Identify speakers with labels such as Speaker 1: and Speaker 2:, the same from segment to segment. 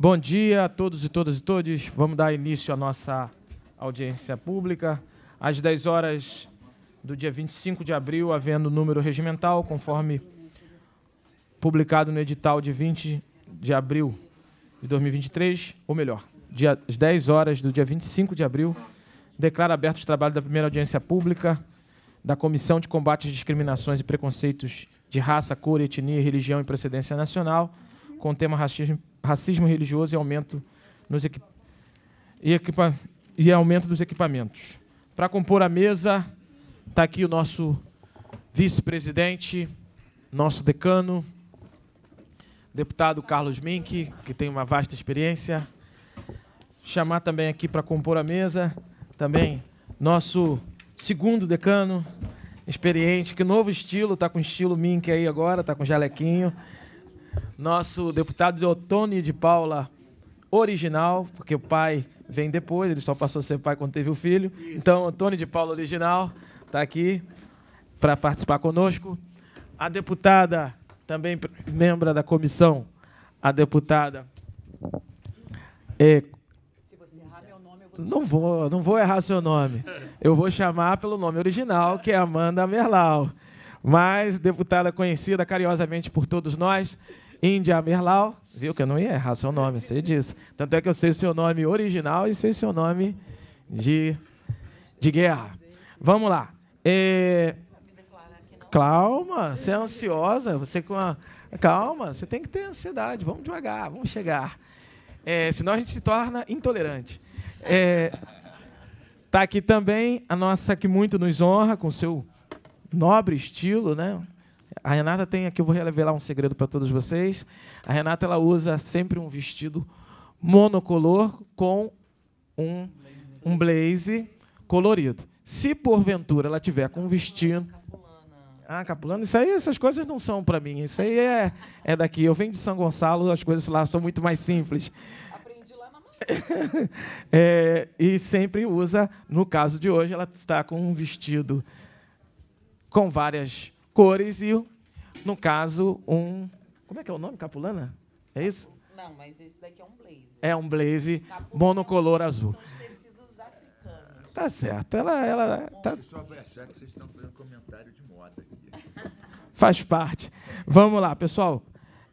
Speaker 1: Bom dia a todos e todas e todos. Vamos dar início à nossa audiência pública. Às 10 horas do dia 25 de abril, havendo número regimental, conforme publicado no edital de 20 de abril de 2023, ou melhor, dia, às 10 horas do dia 25 de abril, declara aberto os trabalhos da primeira audiência pública da Comissão de Combate às Discriminações e Preconceitos de Raça, Cor, Etnia, Religião e Procedência Nacional, com o tema racismo, racismo religioso e aumento, nos equi e, equipa e aumento dos equipamentos. Para compor a mesa, está aqui o nosso vice-presidente, nosso decano, deputado Carlos Mink, que tem uma vasta experiência. Chamar também aqui para compor a mesa, também nosso segundo decano, experiente, que novo estilo, está com estilo Mink aí agora, está com jalequinho. Nosso deputado Otone de Paula, original, porque o pai vem depois, ele só passou a ser pai quando teve o filho. Então, Otone de Paula, original, está aqui para participar conosco. A deputada, também membro da comissão, a deputada. É, não vou, não vou errar seu nome. Eu vou chamar pelo nome original, que é Amanda Merlau. Mas deputada conhecida carinhosamente por todos nós, Índia Merlau, viu que eu não ia errar seu nome, sei disso. Tanto é que eu sei seu nome original e sei seu nome de, de guerra. Vamos lá. É... Calma, você é ansiosa, você com a... Calma, você tem que ter ansiedade. Vamos devagar, vamos chegar. É, senão a gente se torna intolerante. Está é, tá aqui também a nossa que muito nos honra com seu nobre estilo, né? A Renata tem aqui, eu vou revelar um segredo para todos vocês. A Renata ela usa sempre um vestido monocolor com um, um blaze colorido. Se porventura ela tiver com um vestido ah, Capulano, isso aí, essas coisas não são para mim. Isso aí é, é daqui. Eu venho de São Gonçalo, as coisas lá são muito mais simples. Aprendi lá na é, E sempre usa, no caso de hoje, ela está com um vestido com várias cores e, no caso, um. Como é que é o nome? Capulana? É isso?
Speaker 2: Não, mas esse daqui é um blaze.
Speaker 1: É um blaze monocolor azul.
Speaker 2: São os tecidos africanos.
Speaker 1: Tá certo. Ela, ela tá...
Speaker 3: O pessoal vai achar que vocês estão fazendo comentário de moda aqui.
Speaker 1: Faz parte. Vamos lá, pessoal.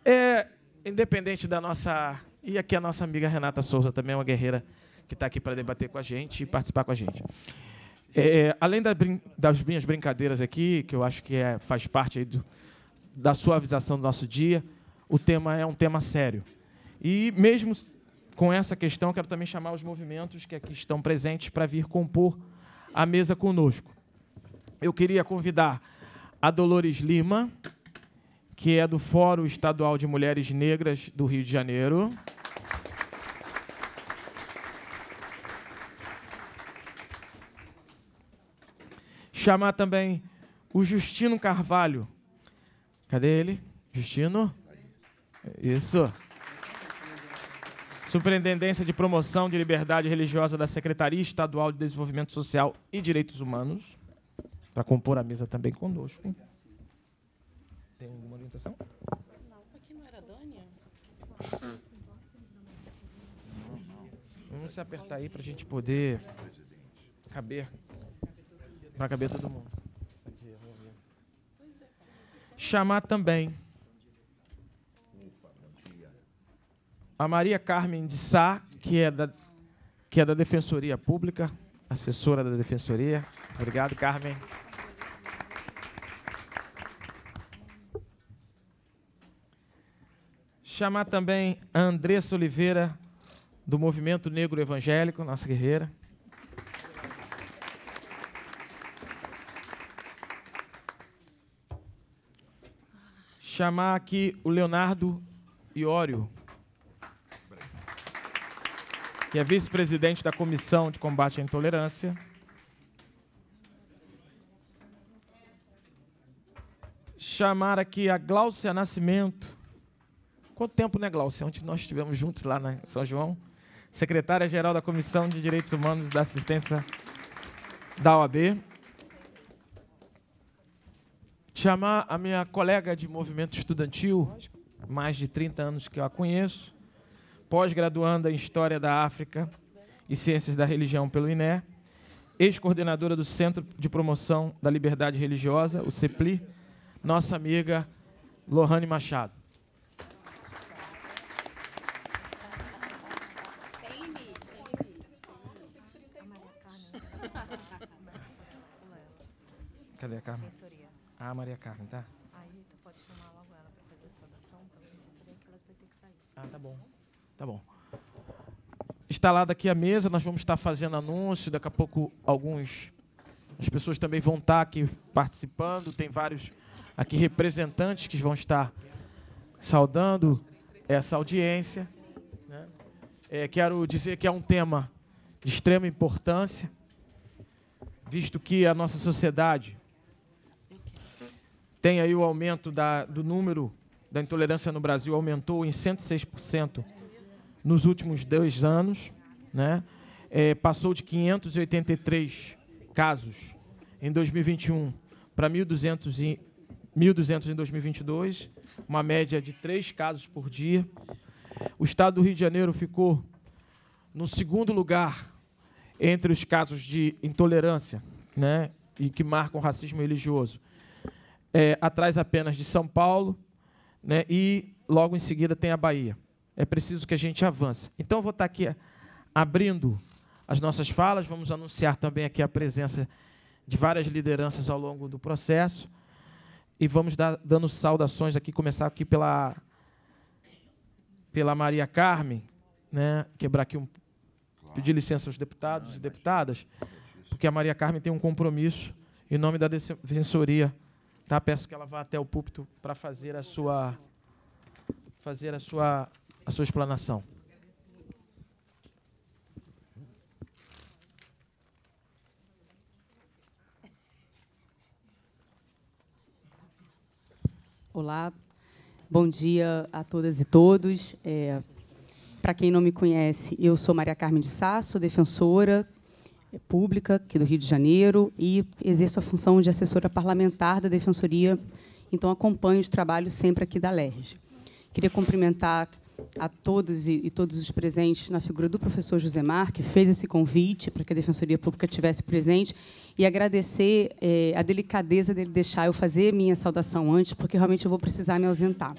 Speaker 1: É, independente da nossa. E aqui a nossa amiga Renata Souza também é uma guerreira que está aqui para debater com a gente e participar com a gente. É, além da das minhas brincadeiras aqui, que eu acho que é, faz parte do, da suavização do nosso dia, o tema é um tema sério. E mesmo com essa questão, quero também chamar os movimentos que aqui estão presentes para vir compor a mesa conosco. Eu queria convidar a Dolores Lima, que é do Fórum Estadual de Mulheres Negras do Rio de Janeiro. Chamar também o Justino Carvalho. Cadê ele? Justino? Isso. Superintendência de Promoção de Liberdade Religiosa da Secretaria Estadual de Desenvolvimento Social e Direitos Humanos para compor a mesa também conosco. Tem alguma orientação?
Speaker 2: Não, aqui não era Dânia?
Speaker 1: Vamos se apertar aí para a gente poder caber. Para caber todo mundo. Chamar também a Maria Carmen de Sá, que é da, que é da Defensoria Pública, assessora da Defensoria. Obrigado, Carmen. Chamar também a Andressa Oliveira, do Movimento Negro Evangélico, nossa guerreira. Chamar aqui o Leonardo Iório, que é vice-presidente da Comissão de Combate à Intolerância. Chamar aqui a Gláucia Nascimento, Quanto tempo, né, Glaucia? Onde nós estivemos juntos lá na São João? Secretária-geral da Comissão de Direitos Humanos da Assistência da OAB. Chamar a minha colega de movimento estudantil, mais de 30 anos que eu a conheço, pós-graduanda em História da África e Ciências da Religião pelo INE, ex-coordenadora do Centro de Promoção da Liberdade Religiosa, o CEPLI, nossa amiga Lohane Machado. Cadê a Carmen? Ah, Maria Carmen, tá?
Speaker 4: Aí tu pode chamar logo ela para fazer a saudação, porque a professora que ela vai ter que sair.
Speaker 1: Ah, tá bom. Tá bom. Instalada aqui a mesa, nós vamos estar fazendo anúncio, daqui a pouco alguns as pessoas também vão estar aqui participando, tem vários aqui representantes que vão estar saudando essa audiência. né? É, quero dizer que é um tema de extrema importância, visto que a nossa sociedade tem aí o aumento da, do número da intolerância no Brasil, aumentou em 106% nos últimos dois anos. Né? É, passou de 583 casos em 2021 para 1.200 em, 1.200 em 2022, uma média de três casos por dia. O estado do Rio de Janeiro ficou no segundo lugar entre os casos de intolerância né, e que marcam racismo religioso, é, atrás apenas de São Paulo, né, e logo em seguida tem a Bahia. É preciso que a gente avance. Então, eu vou estar aqui abrindo as nossas falas, vamos anunciar também aqui a presença de várias lideranças ao longo do processo. E vamos dar, dando saudações aqui, começar aqui pela, pela Maria Carmen, né? quebrar aqui um. pedir licença aos deputados e deputadas, porque a Maria Carmen tem um compromisso em nome da defensoria. Tá? Peço que ela vá até o púlpito para fazer a sua fazer a sua a sua explanação.
Speaker 5: Olá, bom dia a todas e todos. É, Para quem não me conhece, eu sou Maria Carmen de Sasso, defensora pública aqui do Rio de Janeiro e exerço a função de assessora parlamentar da Defensoria, então acompanho os trabalhos sempre aqui da LERJ. Queria cumprimentar a todos e, todos os presentes na figura do professor Josemar, que fez esse convite para que a Defensoria Pública tivesse presente, e agradecer eh, a delicadeza dele deixar eu fazer minha saudação antes, porque realmente eu vou precisar me ausentar.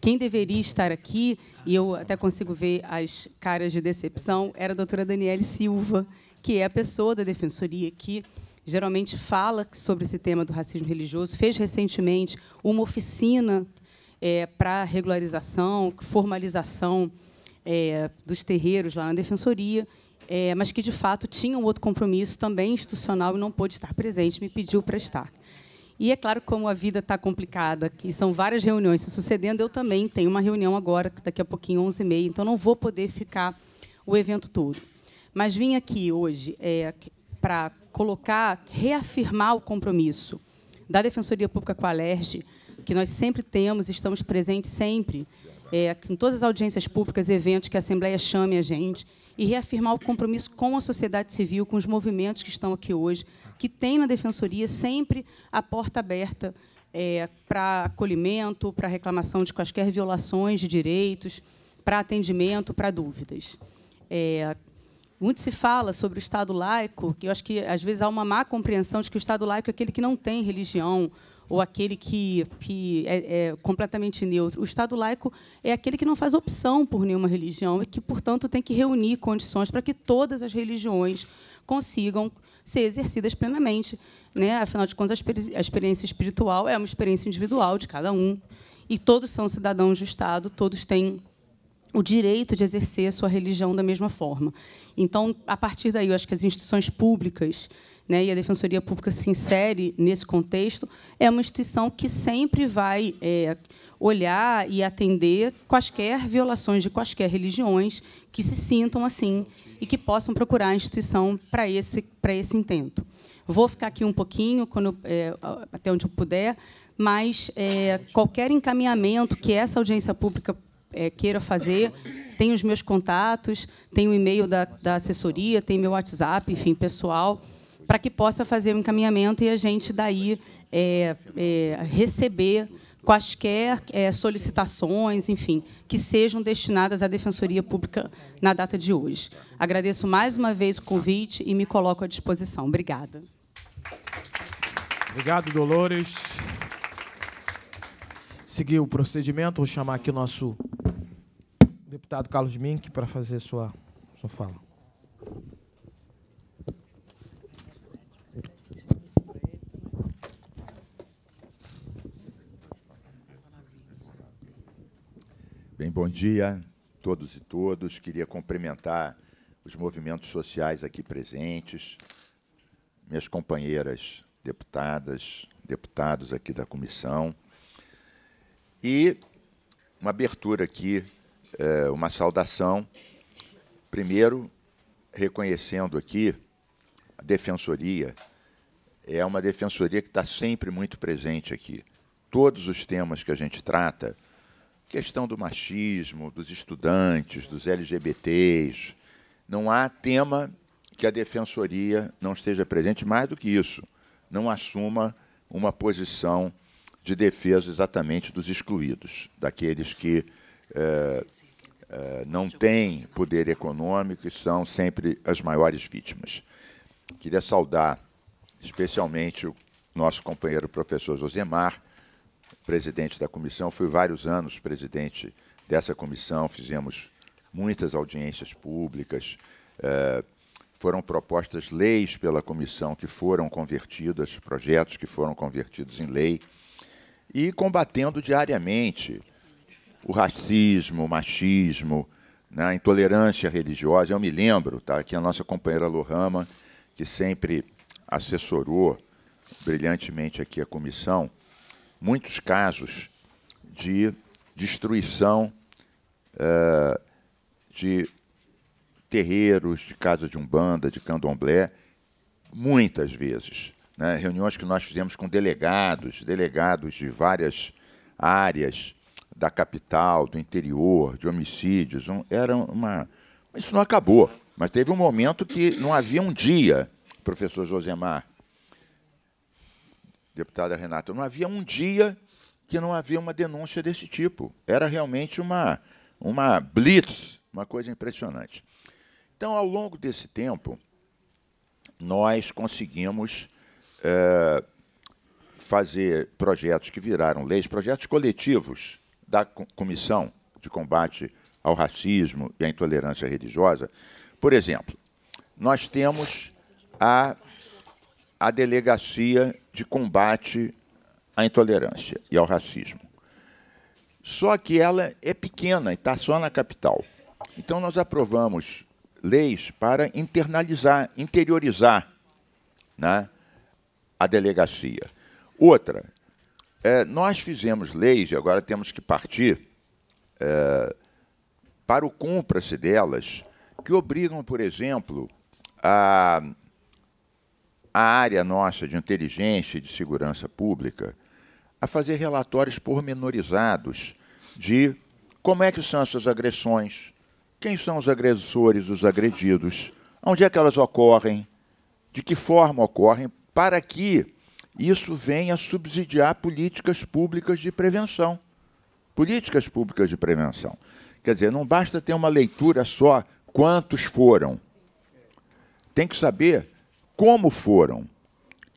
Speaker 5: Quem deveria estar aqui, e eu até consigo ver as caras de decepção, era a doutora Daniele Silva, que é a pessoa da Defensoria que geralmente fala sobre esse tema do racismo religioso, fez recentemente uma oficina é, para regularização, formalização é, dos terreiros lá na defensoria, é, mas que de fato tinha um outro compromisso também institucional e não pôde estar presente, me pediu para estar. E é claro, como a vida está complicada, que são várias reuniões se sucedendo, eu também tenho uma reunião agora, daqui a pouquinho, 11h30, então não vou poder ficar o evento todo. Mas vim aqui hoje é, para colocar, reafirmar o compromisso da Defensoria Pública com a LERJ, que nós sempre temos, estamos presentes sempre, é, em todas as audiências públicas, eventos que a Assembleia chame a gente, e reafirmar o compromisso com a sociedade civil, com os movimentos que estão aqui hoje, que tem na Defensoria sempre a porta aberta é, para acolhimento, para reclamação de quaisquer violações de direitos, para atendimento, para dúvidas. É, muito se fala sobre o Estado laico, que eu acho que às vezes há uma má compreensão de que o Estado laico é aquele que não tem religião ou aquele que, que é, é, completamente neutro. O Estado laico é aquele que não faz opção por nenhuma religião e que, portanto, tem que reunir condições para que todas as religiões consigam ser exercidas plenamente. Né? Afinal de contas, a experiência espiritual é uma experiência individual de cada um e todos são cidadãos do Estado, todos têm o direito de exercer a sua religião da mesma forma. Então, a partir daí, eu acho que as instituições públicas né, e a Defensoria Pública se insere nesse contexto, é uma instituição que sempre vai é, olhar e atender quaisquer violações de quaisquer religiões que se sintam assim e que possam procurar a instituição para esse, esse intento. Vou ficar aqui um pouquinho, quando, é, até onde eu puder, mas é, qualquer encaminhamento que essa audiência pública é, queira fazer, tem os meus contatos, tem o e-mail da, da assessoria, tem meu WhatsApp, enfim, pessoal para que possa fazer o encaminhamento e a gente daí é, é, receber quaisquer é, solicitações, enfim, que sejam destinadas à Defensoria Pública na data de hoje. Agradeço mais uma vez o convite e me coloco à disposição. Obrigada.
Speaker 1: Obrigado, Dolores. Seguir o procedimento, vou chamar aqui o nosso deputado Carlos Mink para fazer sua, sua fala.
Speaker 3: Bem, bom dia a todos e todas. Queria cumprimentar os movimentos sociais aqui presentes, minhas companheiras deputadas, deputados aqui da comissão. E uma abertura aqui, é, uma saudação. Primeiro, reconhecendo aqui a defensoria, é uma defensoria que está sempre muito presente aqui. Todos os temas que a gente trata, questão do machismo, dos estudantes, dos LGBTs, não há tema que a defensoria não esteja presente, mais do que isso, não assuma uma posição de defesa exatamente dos excluídos, daqueles que é, é, não têm poder econômico e são sempre as maiores vítimas. Queria saudar especialmente o nosso companheiro professor Josemar, presidente da comissão, fui vários anos presidente dessa comissão, fizemos muitas audiências públicas, é, foram propostas leis pela comissão que foram convertidas, projetos que foram convertidos em lei, e combatendo diariamente o racismo, o machismo, né, a intolerância religiosa. Eu me lembro, tá, que a nossa companheira Lohama, que sempre assessorou brilhantemente aqui a comissão, muitos casos de destruição uh, de terreiros, de casa de umbanda, de candomblé, muitas vezes né, reuniões que nós fizemos com delegados, delegados de várias áreas da capital, do interior, de homicídios. Um, era uma. Isso não acabou, mas teve um momento que não havia um dia, professor Josemar, deputada Renata, não havia um dia que não havia uma denúncia desse tipo. Era realmente uma, uma blitz, uma coisa impressionante. Então, ao longo desse tempo, nós conseguimos é, fazer projetos que viraram leis, projetos coletivos da Comissão de Combate ao Racismo e à Intolerância Religiosa. Por exemplo, nós temos a, a Delegacia de Combate à Intolerância e ao Racismo. Só que ela é pequena e está só na capital. Então, nós aprovamos leis para internalizar, interiorizar né, a delegacia. Outra, é, nós fizemos leis, e agora temos que partir é, para o cumpra-se delas, que obrigam, por exemplo, a, a área nossa de inteligência e de segurança pública a fazer relatórios pormenorizados de como é que são essas agressões, quem são os agressores, os agredidos, onde é que elas ocorrem, de que forma ocorrem, para que isso venha subsidiar políticas públicas de prevenção. Políticas públicas de prevenção. Quer dizer, não basta ter uma leitura só quantos foram. Tem que saber como foram.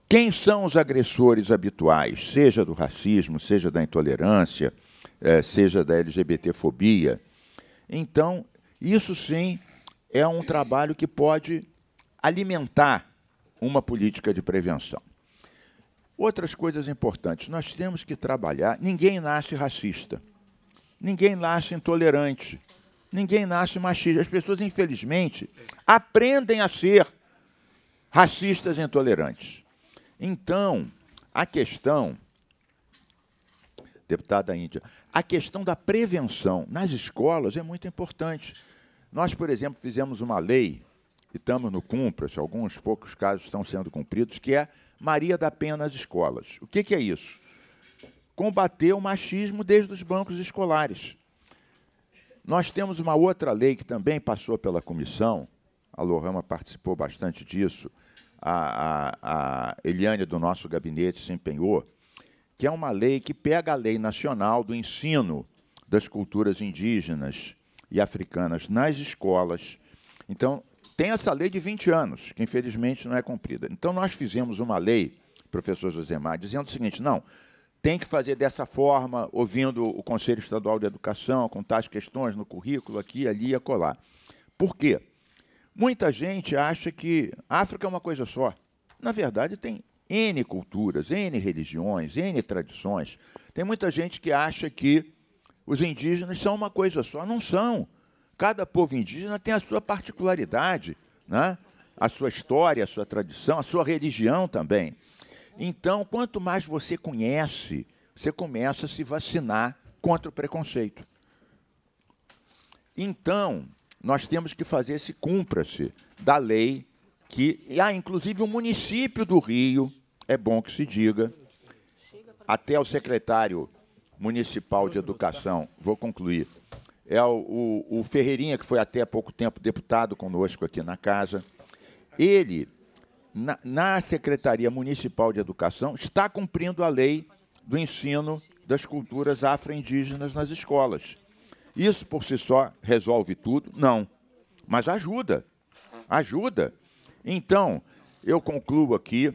Speaker 3: Quem são os agressores habituais, seja do racismo, seja da intolerância, eh, seja da LGBTfobia. Então, isso sim é um trabalho que pode alimentar uma política de prevenção. Outras coisas importantes, nós temos que trabalhar. Ninguém nasce racista, ninguém nasce intolerante, ninguém nasce machista. As pessoas, infelizmente, aprendem a ser racistas e intolerantes. Então, a questão, deputada Índia, a questão da prevenção nas escolas é muito importante. Nós, por exemplo, fizemos uma lei e estamos no cumpra-se, alguns poucos casos estão sendo cumpridos, que é Maria da Penha nas escolas. O que, que é isso? Combater o machismo desde os bancos escolares. Nós temos uma outra lei que também passou pela comissão, a Lohama participou bastante disso, a, a, a Eliane do nosso gabinete se empenhou, que é uma lei que pega a lei nacional do ensino das culturas indígenas e africanas nas escolas. Então, tem essa lei de 20 anos, que infelizmente não é cumprida. Então, nós fizemos uma lei, professor Josemar, dizendo o seguinte: não, tem que fazer dessa forma, ouvindo o Conselho Estadual de Educação, com tais questões no currículo, aqui, ali e acolá. Por quê? Muita gente acha que África é uma coisa só. Na verdade, tem N culturas, N religiões, N tradições. Tem muita gente que acha que os indígenas são uma coisa só. Não são. Cada povo indígena tem a sua particularidade, né? a sua história, a sua tradição, a sua religião também. Então, quanto mais você conhece, você começa a se vacinar contra o preconceito. Então, nós temos que fazer esse cumpra-se da lei que há, inclusive, o município do Rio, é bom que se diga, até o secretário municipal de educação, vou concluir, é o, o, o Ferreirinha, que foi até há pouco tempo deputado conosco aqui na casa, ele na, na Secretaria Municipal de Educação, está cumprindo a lei do ensino das culturas afro-indígenas nas escolas. Isso por si só resolve tudo? Não. Mas ajuda. Ajuda. Então, eu concluo aqui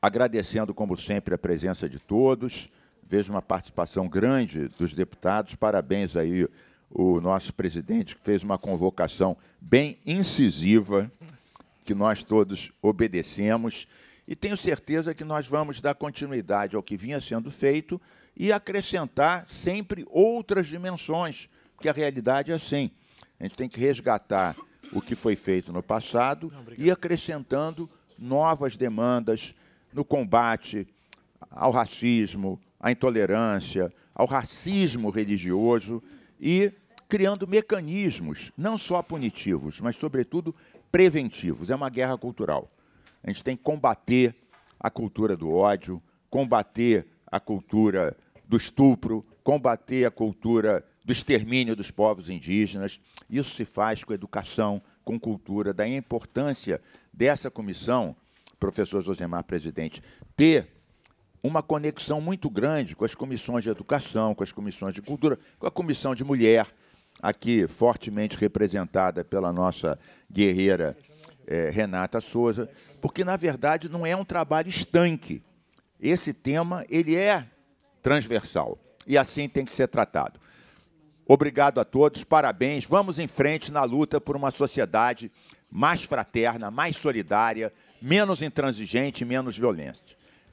Speaker 3: agradecendo, como sempre, a presença de todos. Vejo uma participação grande dos deputados. Parabéns aí o nosso presidente, que fez uma convocação bem incisiva que nós todos obedecemos e tenho certeza que nós vamos dar continuidade ao que vinha sendo feito e acrescentar sempre outras dimensões, porque a realidade é assim. A gente tem que resgatar o que foi feito no passado e acrescentando novas demandas no combate ao racismo, à intolerância, ao racismo religioso e criando mecanismos, não só punitivos, mas, sobretudo, preventivos. É uma guerra cultural. A gente tem que combater a cultura do ódio, combater a cultura do estupro, combater a cultura do extermínio dos povos indígenas. Isso se faz com educação, com cultura. Daí a importância dessa comissão, professor Josemar, presidente, ter uma conexão muito grande com as comissões de educação, com as comissões de cultura, com a comissão de mulher, aqui fortemente representada pela nossa guerreira é, Renata Souza, porque na verdade não é um trabalho estanque. Esse tema ele é transversal e assim tem que ser tratado. Obrigado a todos, parabéns. Vamos em frente na luta por uma sociedade mais fraterna, mais solidária, menos intransigente, menos violenta.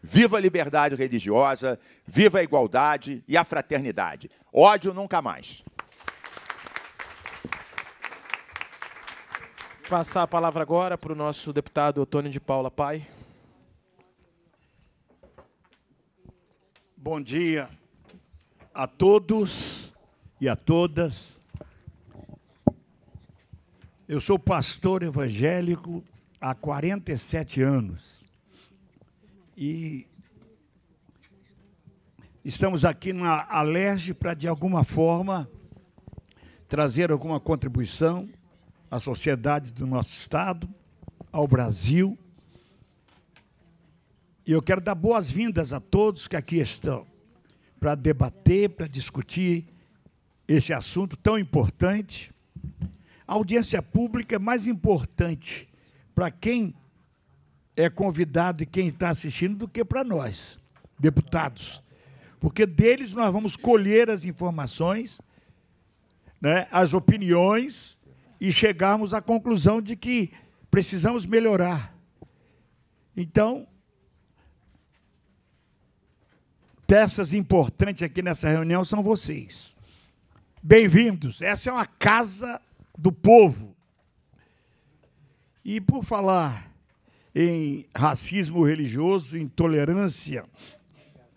Speaker 3: Viva a liberdade religiosa, viva a igualdade e a fraternidade. Ódio nunca mais.
Speaker 1: Passar a palavra agora para o nosso deputado Otônio de Paula Pai.
Speaker 6: Bom dia a todos e a todas. Eu sou pastor evangélico há 47 anos. E estamos aqui na Alerj para, de alguma forma, trazer alguma contribuição à sociedade do nosso Estado, ao Brasil. E eu quero dar boas-vindas a todos que aqui estão, para debater, para discutir esse assunto tão importante. A audiência pública é mais importante para quem é convidado e quem está assistindo do que para nós, deputados. Porque deles nós vamos colher as informações, né, as opiniões e chegarmos à conclusão de que precisamos melhorar. Então, peças importantes aqui nessa reunião são vocês. Bem-vindos. Essa é uma casa do povo. E por falar em racismo religioso, intolerância,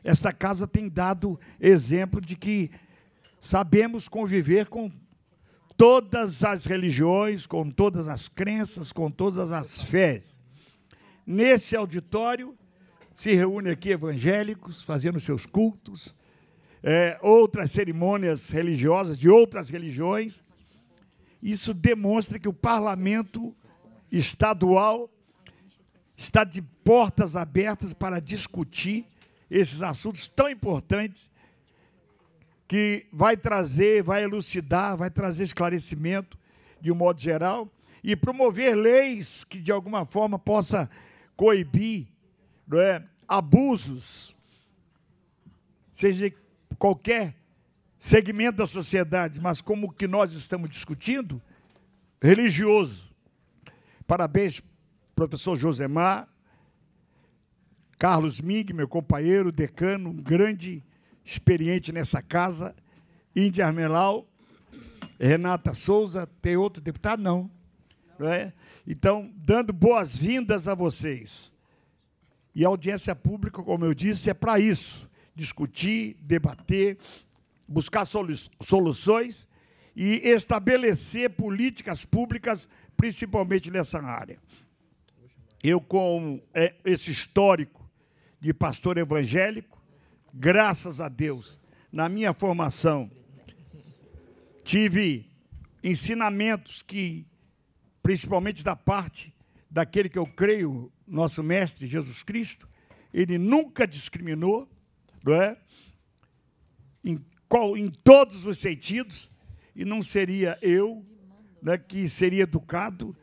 Speaker 6: esta casa tem dado exemplo de que sabemos conviver com todas as religiões, com todas as crenças, com todas as fés. Nesse auditório se reúnem aqui evangélicos fazendo seus cultos, é, outras cerimônias religiosas de outras religiões. Isso demonstra que o parlamento estadual está de portas abertas para discutir esses assuntos tão importantes que vai trazer, vai elucidar, vai trazer esclarecimento de um modo geral e promover leis que de alguma forma possa coibir não é, abusos, seja qualquer segmento da sociedade, mas como que nós estamos discutindo, religioso. Parabéns, professor Josemar, Carlos Ming, meu companheiro, decano, um grande experiente nessa casa, Índia Armelau, Renata Souza, tem outro deputado? Não. não é? Então, dando boas-vindas a vocês. E a audiência pública, como eu disse, é para isso: discutir, debater, buscar solu soluções e estabelecer políticas públicas, principalmente nessa área. Eu, com é, esse histórico de pastor evangélico, graças a Deus, na minha formação, tive ensinamentos que, principalmente da parte daquele que eu creio, nosso mestre Jesus Cristo, ele nunca discriminou, não é? Em, em todos os sentidos, e não seria eu né, que seria educado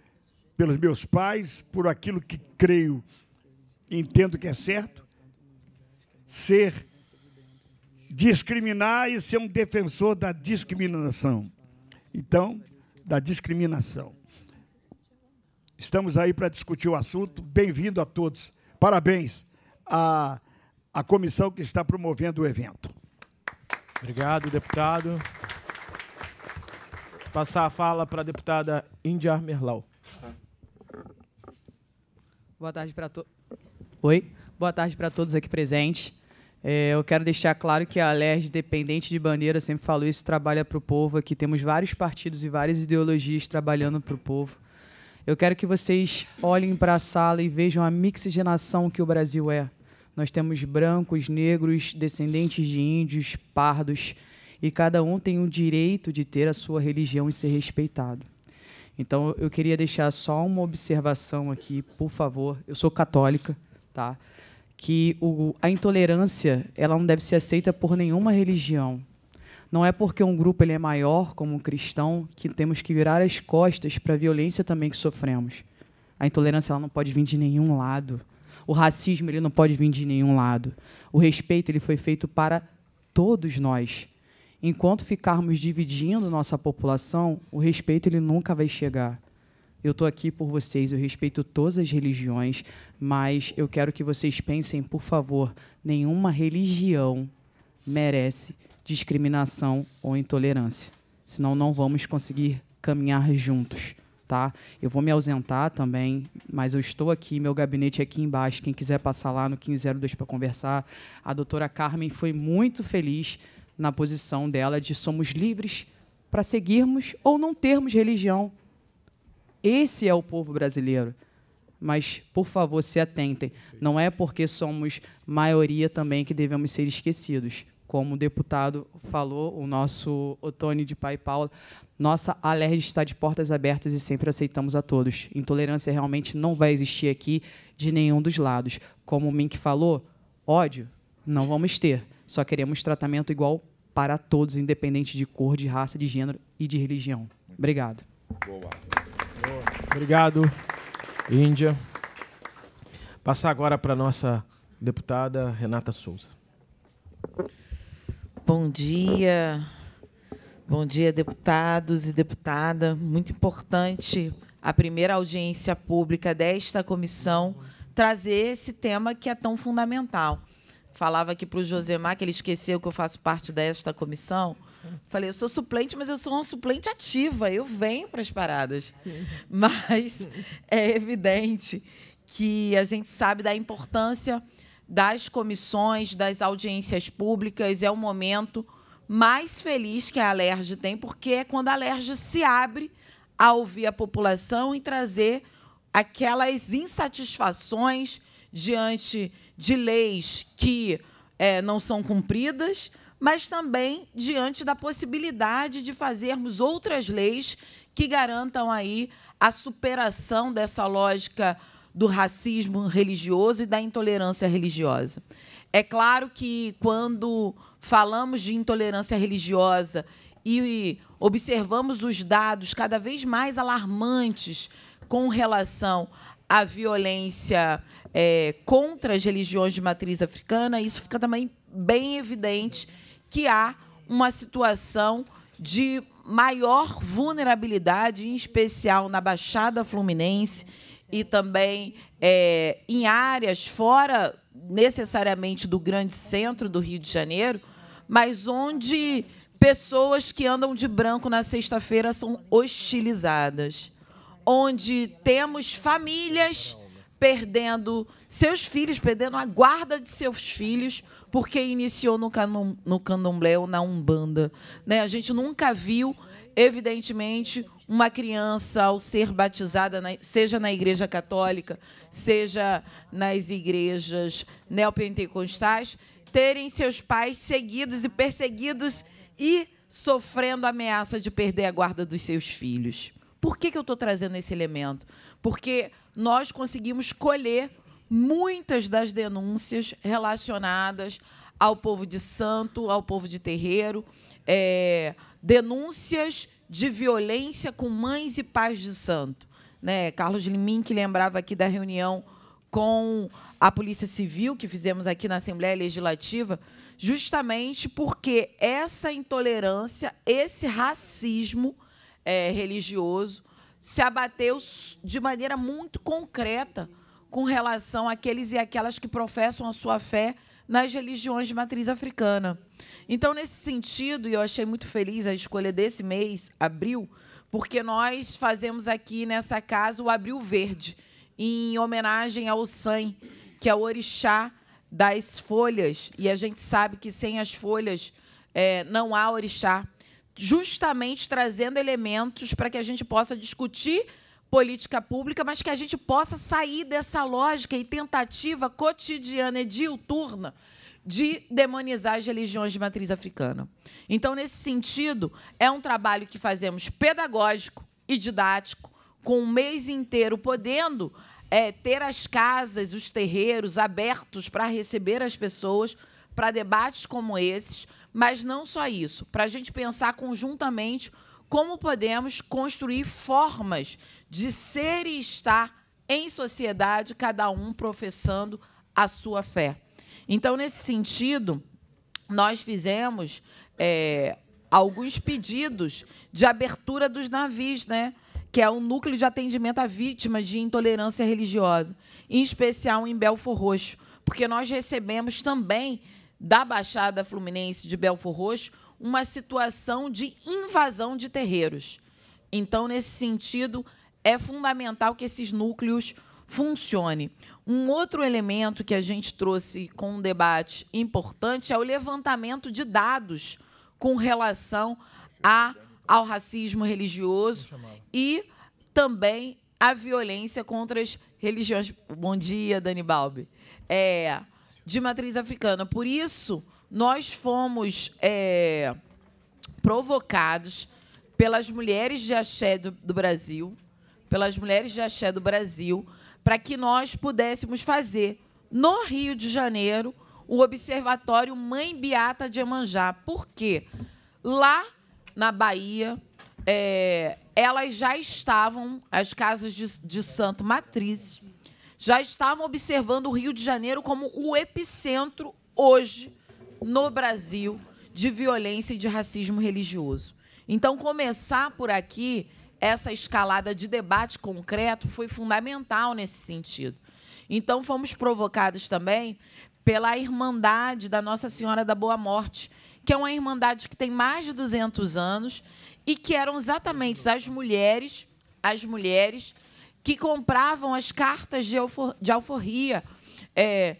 Speaker 6: pelos meus pais, por aquilo que creio, entendo que é certo, ser discriminar e ser um defensor da discriminação. Então, da discriminação. Estamos aí para discutir o assunto. Bem-vindo a todos. Parabéns à, à comissão que está promovendo o evento.
Speaker 1: Obrigado, deputado. Passar a fala para a deputada Índia Merlau.
Speaker 7: Boa tarde para todos. Oi. Boa tarde para todos aqui presentes. É, eu quero deixar claro que a LERJ, dependente de bandeira, sempre falo isso, trabalha para o povo. Aqui temos vários partidos e várias ideologias trabalhando para o povo. Eu quero que vocês olhem para a sala e vejam a mixigenação que o Brasil é. Nós temos brancos, negros, descendentes de índios, pardos, e cada um tem o direito de ter a sua religião e ser respeitado. Então, eu queria deixar só uma observação aqui, por favor. Eu sou católica, tá? que o, a intolerância ela não deve ser aceita por nenhuma religião. Não é porque um grupo ele é maior, como um cristão, que temos que virar as costas para a violência também que sofremos. A intolerância ela não pode vir de nenhum lado. O racismo ele não pode vir de nenhum lado. O respeito ele foi feito para todos nós. Enquanto ficarmos dividindo nossa população, o respeito ele nunca vai chegar. Eu estou aqui por vocês, eu respeito todas as religiões, mas eu quero que vocês pensem, por favor, nenhuma religião merece discriminação ou intolerância. Senão não vamos conseguir caminhar juntos. Tá? Eu vou me ausentar também, mas eu estou aqui, meu gabinete é aqui embaixo. Quem quiser passar lá no 1502 para conversar. A doutora Carmen foi muito feliz na posição dela de somos livres para seguirmos ou não termos religião. Esse é o povo brasileiro. Mas, por favor, se atentem. Não é porque somos maioria também que devemos ser esquecidos. Como o deputado falou, o nosso Otônio de Pai Paulo, nossa alergia está de portas abertas e sempre aceitamos a todos. Intolerância realmente não vai existir aqui de nenhum dos lados. Como o Mink falou, ódio não vamos ter. Só queremos tratamento igual para todos, independente de cor, de raça, de gênero e de religião. Obrigado. Boa.
Speaker 1: Obrigado, Índia. Passar agora para a nossa deputada Renata Souza.
Speaker 2: Bom dia. Bom dia, deputados e deputada. Muito importante a primeira audiência pública desta comissão trazer esse tema que é tão fundamental. Falava aqui para o Josemar que ele esqueceu que eu faço parte desta comissão. Falei, eu sou suplente, mas eu sou uma suplente ativa, eu venho para as paradas. Mas é evidente que a gente sabe da importância das comissões, das audiências públicas, é o momento mais feliz que a Alerj tem, porque é quando a Alerj se abre a ouvir a população e trazer aquelas insatisfações diante de leis que é, não são cumpridas, mas também diante da possibilidade de fazermos outras leis que garantam aí a superação dessa lógica do racismo religioso e da intolerância religiosa. É claro que quando falamos de intolerância religiosa e observamos os dados cada vez mais alarmantes com relação à violência é, contra as religiões de matriz africana, isso fica também bem evidente que há uma situação de maior vulnerabilidade, em especial na Baixada Fluminense e também é, em áreas fora necessariamente do grande centro do Rio de Janeiro, mas onde pessoas que andam de branco na sexta-feira são hostilizadas, onde temos famílias perdendo seus filhos, perdendo a guarda de seus filhos, porque iniciou no, no candomblé ou na umbanda. Né? A gente nunca viu, evidentemente, uma criança, ao ser batizada, seja na igreja católica, seja nas igrejas neopentecostais, terem seus pais seguidos e perseguidos e sofrendo ameaça de perder a guarda dos seus filhos. Por que, que eu estou trazendo esse elemento? Porque nós conseguimos colher muitas das denúncias relacionadas ao povo de santo, ao povo de terreiro, é, denúncias de violência com mães e pais de santo. Né? Carlos Limin, que lembrava aqui da reunião com a Polícia Civil que fizemos aqui na Assembleia Legislativa, justamente porque essa intolerância, esse racismo é, religioso se abateu de maneira muito concreta com relação àqueles e aquelas que professam a sua fé nas religiões de matriz africana. Então, nesse sentido, eu achei muito feliz a escolha desse mês, abril, porque nós fazemos aqui nessa casa o Abril Verde, em homenagem ao San, que é o orixá das folhas. E a gente sabe que sem as folhas é, não há orixá. Justamente trazendo elementos para que a gente possa discutir política pública, mas que a gente possa sair dessa lógica e tentativa cotidiana e diuturna de demonizar as religiões de matriz africana. Então, nesse sentido, é um trabalho que fazemos pedagógico e didático, com um mês inteiro podendo é, ter as casas, os terreiros abertos para receber as pessoas para debates como esses, mas não só isso, para a gente pensar conjuntamente como podemos construir formas de ser e estar em sociedade, cada um professando a sua fé. Então, nesse sentido, nós fizemos é, alguns pedidos de abertura dos navios, né? que é o núcleo de atendimento a vítimas de intolerância religiosa, em especial em Belfor Roxo, porque nós recebemos também da Baixada Fluminense de Belfor Roxo uma situação de invasão de terreiros. Então, nesse sentido, é fundamental que esses núcleos funcionem. Um outro elemento que a gente trouxe com um debate importante é o levantamento de dados com relação a, ao racismo religioso e também a violência contra as religiões. Bom dia, Dani Balbi. É, de matriz africana. Por isso, nós fomos é, provocados pelas mulheres de axé do, do Brasil, pelas mulheres de axé do Brasil, para que nós pudéssemos fazer no Rio de Janeiro o Observatório Mãe Beata de Emanjá. Por quê? Lá na Bahia, é, elas já estavam, as casas de, de santo matriz, já estavam observando o Rio de Janeiro como o epicentro hoje no Brasil de violência e de racismo religioso. Então, começar por aqui, essa escalada de debate concreto foi fundamental nesse sentido. Então, fomos provocados também pela Irmandade da Nossa Senhora da Boa Morte, que é uma irmandade que tem mais de 200 anos e que eram exatamente as mulheres, as mulheres que compravam as cartas de, alfor de alforria é,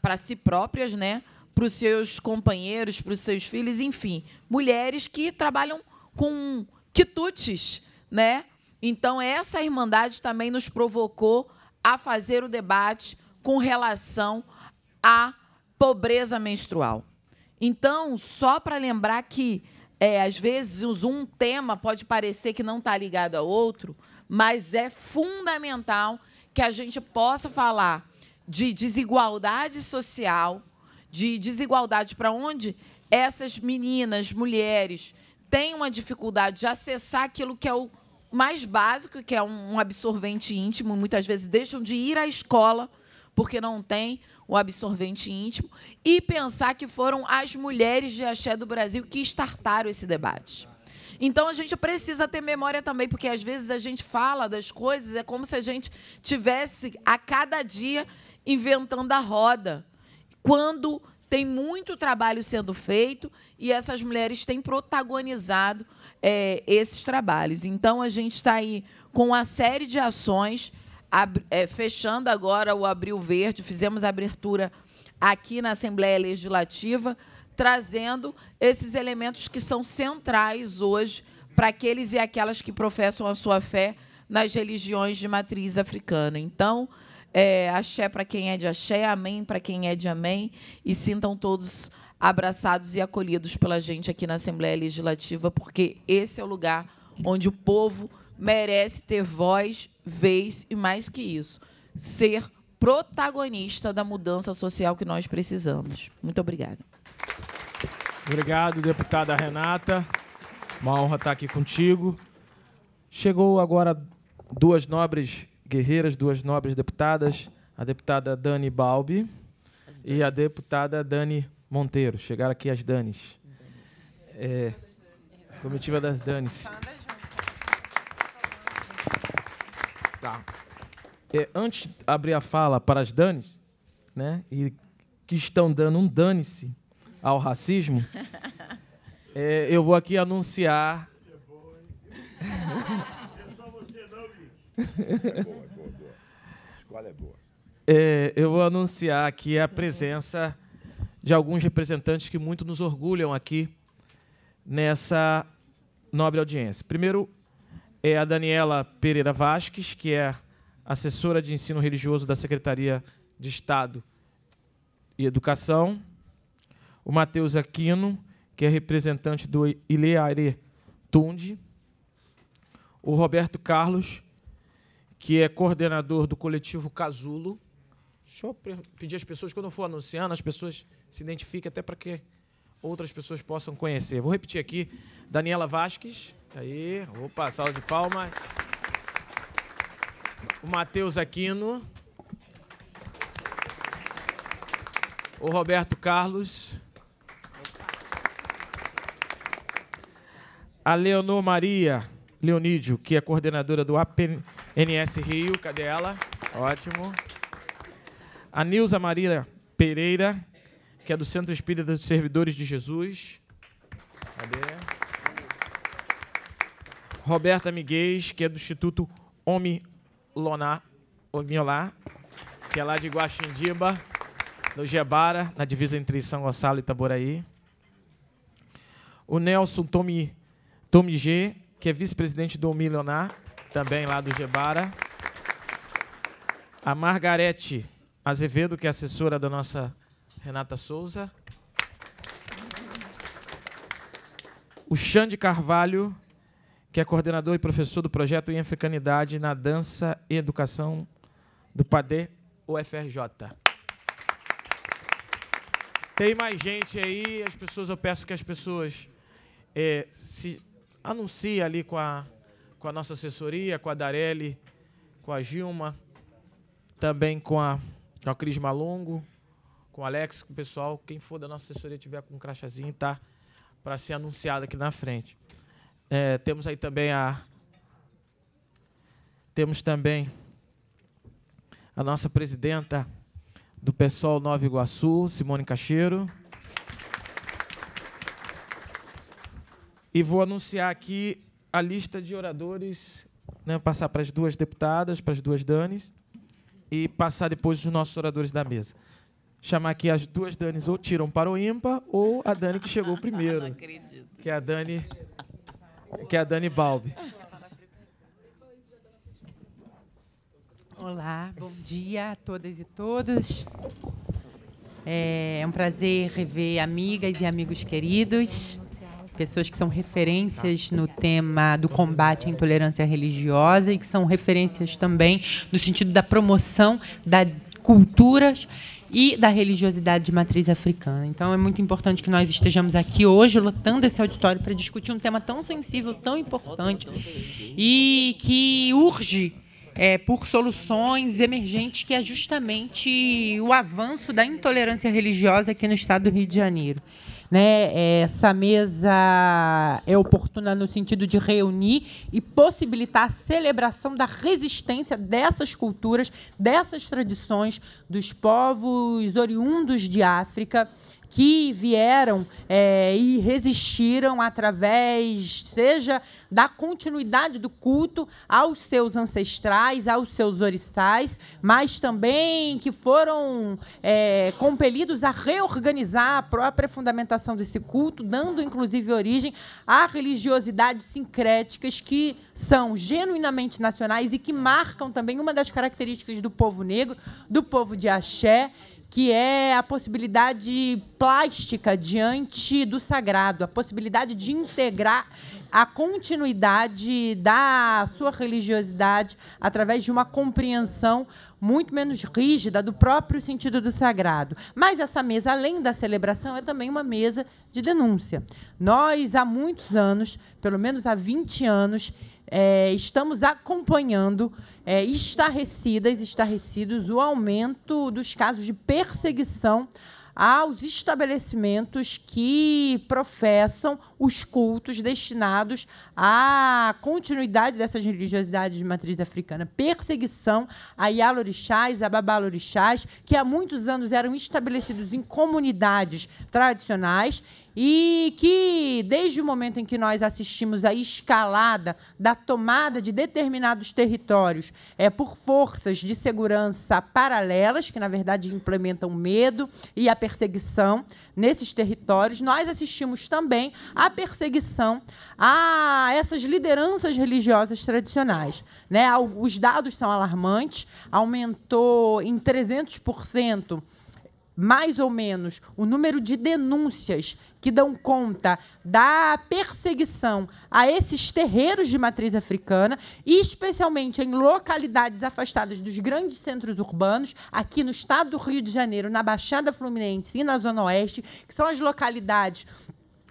Speaker 2: para si próprias, né? para os seus companheiros, para os seus filhos, enfim, mulheres que trabalham com quitutes, né? Então essa irmandade também nos provocou a fazer o debate com relação à pobreza menstrual. Então, só para lembrar que é, às vezes um tema pode parecer que não está ligado a outro, mas é fundamental que a gente possa falar de desigualdade social, de desigualdade para onde essas meninas, mulheres, têm uma dificuldade de acessar aquilo que é o mais básico, que é um absorvente íntimo, muitas vezes deixam de ir à escola porque não tem o absorvente íntimo, e pensar que foram as mulheres de axé do Brasil que startaram esse debate. Então a gente precisa ter memória também, porque às vezes a gente fala das coisas, é como se a gente tivesse a cada dia inventando a roda. Quando tem muito trabalho sendo feito e essas mulheres têm protagonizado é, esses trabalhos. Então a gente está aí com uma série de ações, é, fechando agora o Abril Verde, fizemos a abertura aqui na Assembleia Legislativa trazendo esses elementos que são centrais hoje para aqueles e aquelas que professam a sua fé nas religiões de matriz africana. Então, é, axé para quem é de axé, amém para quem é de amém, e sintam todos abraçados e acolhidos pela gente aqui na Assembleia Legislativa, porque esse é o lugar onde o povo merece ter voz, vez e, mais que isso, ser protagonista da mudança social que nós precisamos. Muito obrigada.
Speaker 1: Obrigado, deputada Renata. Uma honra estar aqui contigo. Chegou agora duas nobres guerreiras, duas nobres deputadas, a deputada Dani Balbi e a deputada Dani Monteiro. Chegaram aqui as Danis. É, comitiva das Danis. Tá. É, antes de abrir a fala para as Danis, né, e que estão dando um dane-se ao racismo, é, eu vou aqui anunciar. É só você não, É boa, boa, boa. A escola é boa. É, eu vou anunciar aqui a presença de alguns representantes que muito nos orgulham aqui nessa nobre audiência. Primeiro é a Daniela Pereira Vasques, que é assessora de ensino religioso da Secretaria de Estado e Educação o Matheus Aquino, que é representante do Ileare Tundi, o Roberto Carlos, que é coordenador do coletivo Casulo. Deixa eu pedir às pessoas, quando eu for anunciando, as pessoas se identifiquem até para que outras pessoas possam conhecer. Vou repetir aqui. Daniela Vasques. Aí, opa, sala de palmas. O Matheus Aquino. O Roberto Carlos. A Leonor Maria Leonídio, que é coordenadora do APNS Rio. Cadê ela? Ótimo. A Nilza Maria Pereira, que é do Centro Espírita dos Servidores de Jesus. Cadê? Roberta Miguez, que é do Instituto Loná, Omiolá, que é lá de Guaxindiba, no Gebara, na divisa entre São Gonçalo e Itaboraí. O Nelson Tomi Tomi G, que é vice-presidente do Milionar, também lá do Gebara. A Margarete Azevedo, que é assessora da nossa Renata Souza. O Xande Carvalho, que é coordenador e professor do projeto em Africanidade na Dança e Educação do PADE UFRJ. Tem mais gente aí, as pessoas, eu peço que as pessoas é, se anuncia ali com a, com a nossa assessoria, com a Darelli, com a Gilma, também com a, com a Cris Malongo, com o Alex, com o pessoal. Quem for da nossa assessoria tiver com um crachazinho, tá? Para ser anunciado aqui na frente. É, temos aí também a. Temos também a nossa presidenta do PSOL Nova Iguaçu, Simone Cacheiro. E vou anunciar aqui a lista de oradores, né, passar para as duas deputadas, para as duas Danes, e passar depois os nossos oradores da mesa. Chamar aqui as duas Danes ou tiram para o ímpar, ou a Dani que chegou primeiro. Não acredito. Que é a Dani, que é a Dani Balbi.
Speaker 8: Olá, bom dia a todas e todos. É um prazer rever amigas e amigos queridos. Pessoas que são referências no tema do combate à intolerância religiosa e que são referências também no sentido da promoção das culturas e da religiosidade de matriz africana. Então é muito importante que nós estejamos aqui hoje lotando esse auditório para discutir um tema tão sensível, tão importante e que urge é, por soluções emergentes, que é justamente o avanço da intolerância religiosa aqui no estado do Rio de Janeiro. Né? Essa mesa é oportuna no sentido de reunir e possibilitar a celebração da resistência dessas culturas, dessas tradições dos povos oriundos de África que vieram é, e resistiram através, seja da continuidade do culto aos seus ancestrais, aos seus oriçais, mas também que foram é, compelidos a reorganizar a própria fundamentação desse culto, dando inclusive origem a religiosidades sincréticas que são genuinamente nacionais e que marcam também uma das características do povo negro, do povo de Axé que é a possibilidade plástica diante do sagrado, a possibilidade de integrar a continuidade da sua religiosidade através de uma compreensão muito menos rígida do próprio sentido do sagrado. Mas essa mesa, além da celebração, é também uma mesa de denúncia. Nós, há muitos anos, pelo menos há 20 anos, é, estamos acompanhando é, estarrecidas, estarrecidos, o aumento dos casos de perseguição aos estabelecimentos que professam os cultos destinados à continuidade dessas religiosidades de matriz africana. Perseguição a Yalorixás, a Babalorixás, que há muitos anos eram estabelecidos em comunidades tradicionais e que, desde o momento em que nós assistimos à escalada da tomada de determinados territórios é, por forças de segurança paralelas, que, na verdade, implementam medo e a perseguição nesses territórios, nós assistimos também à perseguição a essas lideranças religiosas tradicionais. Né? Os dados são alarmantes, aumentou em 300% mais ou menos o número de denúncias que dão conta da perseguição a esses terreiros de matriz africana, especialmente em localidades afastadas dos grandes centros urbanos, aqui no estado do Rio de Janeiro, na Baixada Fluminense e na Zona Oeste, que são as localidades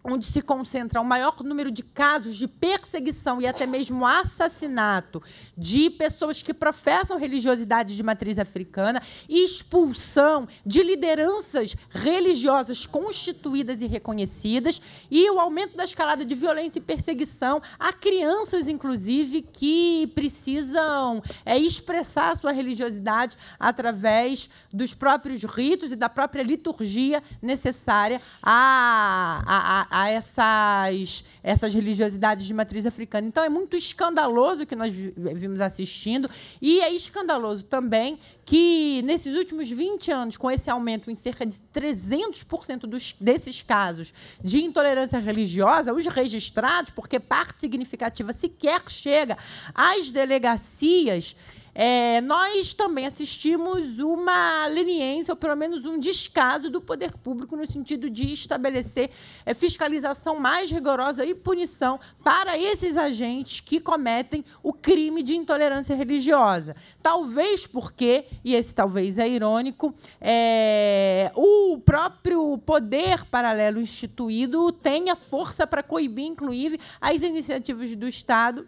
Speaker 8: onde se concentra o maior número de casos de perseguição e até mesmo assassinato de pessoas que professam religiosidade de matriz africana, expulsão de lideranças religiosas constituídas e reconhecidas e o aumento da escalada de violência e perseguição a crianças, inclusive, que precisam é, expressar a sua religiosidade através dos próprios ritos e da própria liturgia necessária a, a a essas, essas religiosidades de matriz africana. Então, é muito escandaloso o que nós vimos assistindo, e é escandaloso também que, nesses últimos 20 anos, com esse aumento em cerca de 300% dos, desses casos de intolerância religiosa, os registrados, porque parte significativa sequer chega às delegacias é, nós também assistimos uma leniência, ou pelo menos um descaso do poder público, no sentido de estabelecer é, fiscalização mais rigorosa e punição para esses agentes que cometem o crime de intolerância religiosa. Talvez porque, e esse talvez é irônico, é, o próprio poder paralelo instituído tenha força para coibir, inclusive, as iniciativas do Estado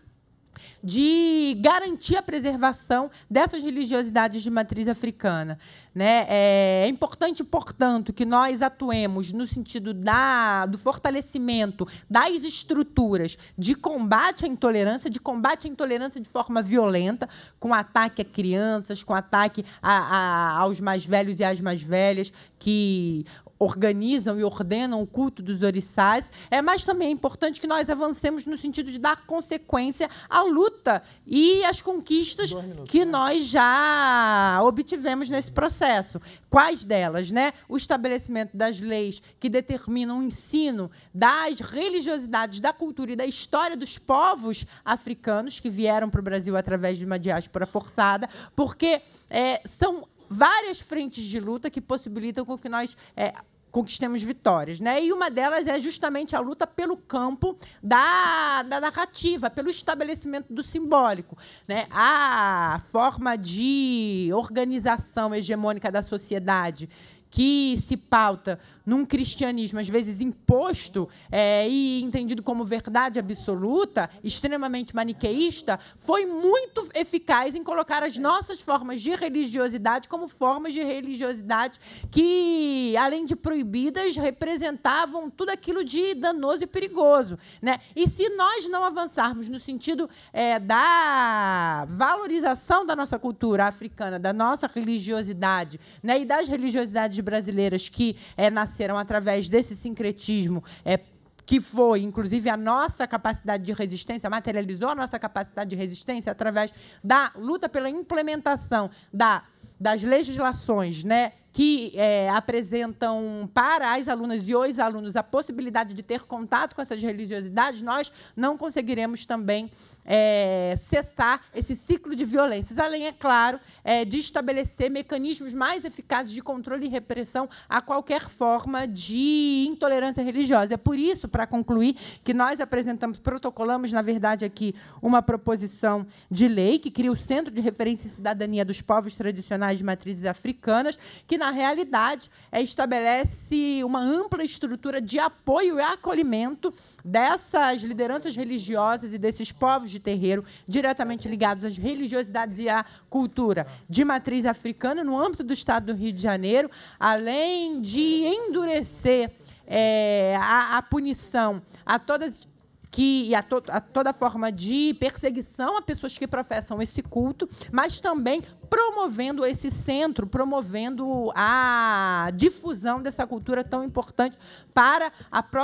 Speaker 8: de garantir a preservação dessas religiosidades de matriz africana. Né? É importante, portanto, que nós atuemos no sentido da, do fortalecimento das estruturas de combate à intolerância, de combate à intolerância de forma violenta, com ataque a crianças, com ataque a, a, aos mais velhos e às mais velhas, que organizam e ordenam o culto dos oriçais, é, mas também é importante que nós avancemos no sentido de dar consequência à luta e às conquistas que nós já obtivemos nesse processo. Quais delas? Né? O estabelecimento das leis que determinam o ensino das religiosidades, da cultura e da história dos povos africanos que vieram para o Brasil através de uma diáspora forçada, porque é, são várias frentes de luta que possibilitam com que nós é, conquistemos vitórias. Né? E uma delas é justamente a luta pelo campo da, da narrativa, pelo estabelecimento do simbólico. Né? A forma de organização hegemônica da sociedade que se pauta num cristianismo, às vezes imposto é, e entendido como verdade absoluta, extremamente maniqueísta, foi muito eficaz em colocar as nossas formas de religiosidade como formas de religiosidade que, além de proibidas, representavam tudo aquilo de danoso e perigoso. Né? E se nós não avançarmos no sentido é, da valorização da nossa cultura africana, da nossa religiosidade né, e das religiosidades brasileiras que é, nasceram através desse sincretismo é, que foi, inclusive, a nossa capacidade de resistência, materializou a nossa capacidade de resistência através da luta pela implementação da, das legislações né, que é, apresentam para as alunas e os alunos a possibilidade de ter contato com essas religiosidades, nós não conseguiremos também é, cessar esse ciclo de violências, além, é claro, é, de estabelecer mecanismos mais eficazes de controle e repressão a qualquer forma de intolerância religiosa. É por isso, para concluir, que nós apresentamos, protocolamos, na verdade, aqui uma proposição de lei que cria o Centro de Referência e Cidadania dos Povos Tradicionais de Matrizes Africanas, que na realidade, é, estabelece uma ampla estrutura de apoio e acolhimento dessas lideranças religiosas e desses povos de terreiro diretamente ligados às religiosidades e à cultura de matriz africana no âmbito do Estado do Rio de Janeiro, além de endurecer é, a, a punição a todas que e a, to, a, toda forma de perseguição a pessoas que professam esse culto, mas também promovendo esse centro, promovendo a difusão dessa cultura tão importante para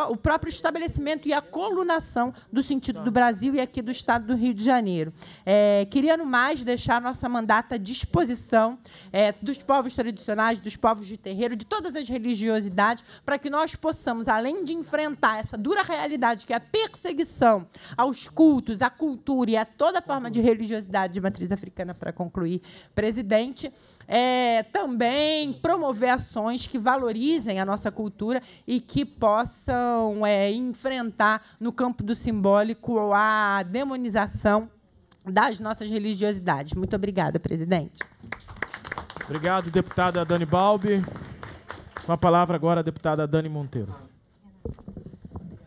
Speaker 8: o próprio estabelecimento e a colunação do sentido do Brasil e aqui do Estado do Rio de Janeiro. É, queria, no mais, deixar nossa mandata à disposição é, dos povos tradicionais, dos povos de terreiro, de todas as religiosidades, para que nós possamos, além de enfrentar essa dura realidade que é a perseguição aos cultos, à cultura e a toda forma de religiosidade de matriz africana, para concluir, presidente, é, também promover ações que valorizem a nossa cultura e que possam é, enfrentar no campo do simbólico a demonização das nossas religiosidades. Muito obrigada, presidente.
Speaker 1: Obrigado, deputada Dani Balbi. Com a palavra agora a deputada Dani Monteiro.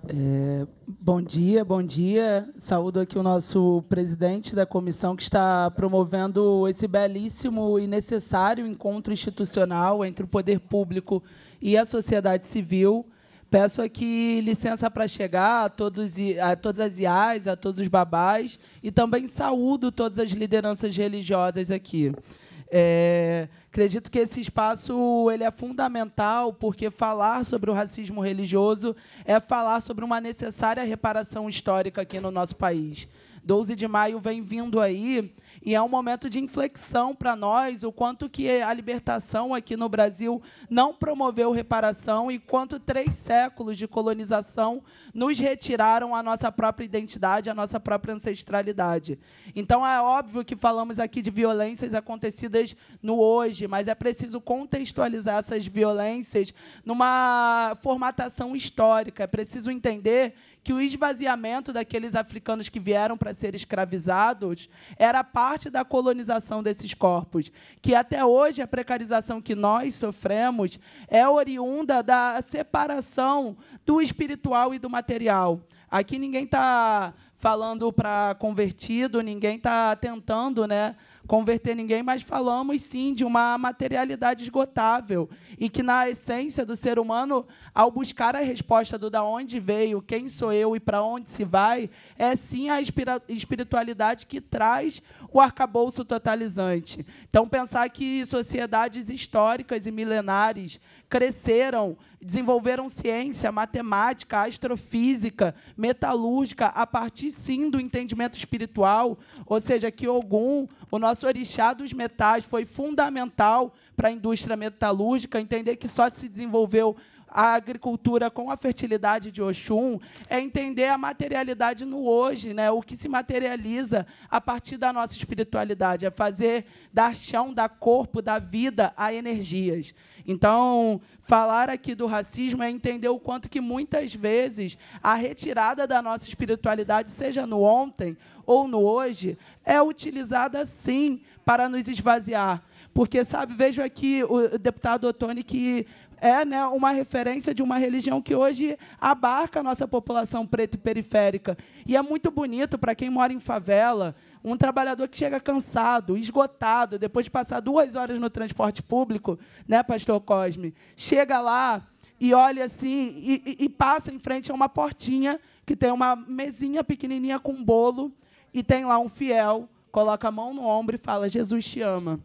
Speaker 9: É, bom dia, bom dia. Saúdo aqui o nosso presidente da comissão que está promovendo esse belíssimo e necessário encontro institucional entre o poder público e a sociedade civil. Peço aqui licença para chegar a, todos, a todas as IAs, a todos os babás, e também saúdo todas as lideranças religiosas aqui. É, acredito que esse espaço ele é fundamental porque falar sobre o racismo religioso é falar sobre uma necessária reparação histórica aqui no nosso país. 12 de maio vem vindo aí e é um momento de inflexão para nós, o quanto que a libertação aqui no Brasil não promoveu reparação e quanto três séculos de colonização nos retiraram a nossa própria identidade, a nossa própria ancestralidade. Então é óbvio que falamos aqui de violências acontecidas no hoje, mas é preciso contextualizar essas violências numa formatação histórica. É preciso entender que o esvaziamento daqueles africanos que vieram para ser escravizados era parte da colonização desses corpos, que até hoje a precarização que nós sofremos é oriunda da separação do espiritual e do material. Aqui ninguém está falando para convertido, ninguém está tentando, né? Converter ninguém, mas falamos sim de uma materialidade esgotável e que na essência do ser humano, ao buscar a resposta do da onde veio, quem sou eu e para onde se vai, é sim a espiritualidade que traz o arcabouço totalizante. Então pensar que sociedades históricas e milenares cresceram, desenvolveram ciência, matemática, astrofísica, metalúrgica a partir sim do entendimento espiritual, ou seja, que Ogum, o nosso orixá dos metais, foi fundamental para a indústria metalúrgica, entender que só se desenvolveu a agricultura com a fertilidade de Oxum é entender a materialidade no hoje, né? o que se materializa a partir da nossa espiritualidade, é fazer dar chão, dar corpo, dar vida a energias. Então, falar aqui do racismo é entender o quanto que muitas vezes a retirada da nossa espiritualidade, seja no ontem ou no hoje, é utilizada sim para nos esvaziar. Porque, sabe, vejo aqui o deputado Otoni que é né, uma referência de uma religião que hoje abarca a nossa população preta e periférica. E é muito bonito para quem mora em favela, um trabalhador que chega cansado, esgotado, depois de passar duas horas no transporte público, né, pastor Cosme? Chega lá e olha assim, e, e, passa em frente a uma portinha que tem uma mesinha pequenininha com bolo, e tem lá um fiel, coloca a mão no ombro e fala: Jesus te ama.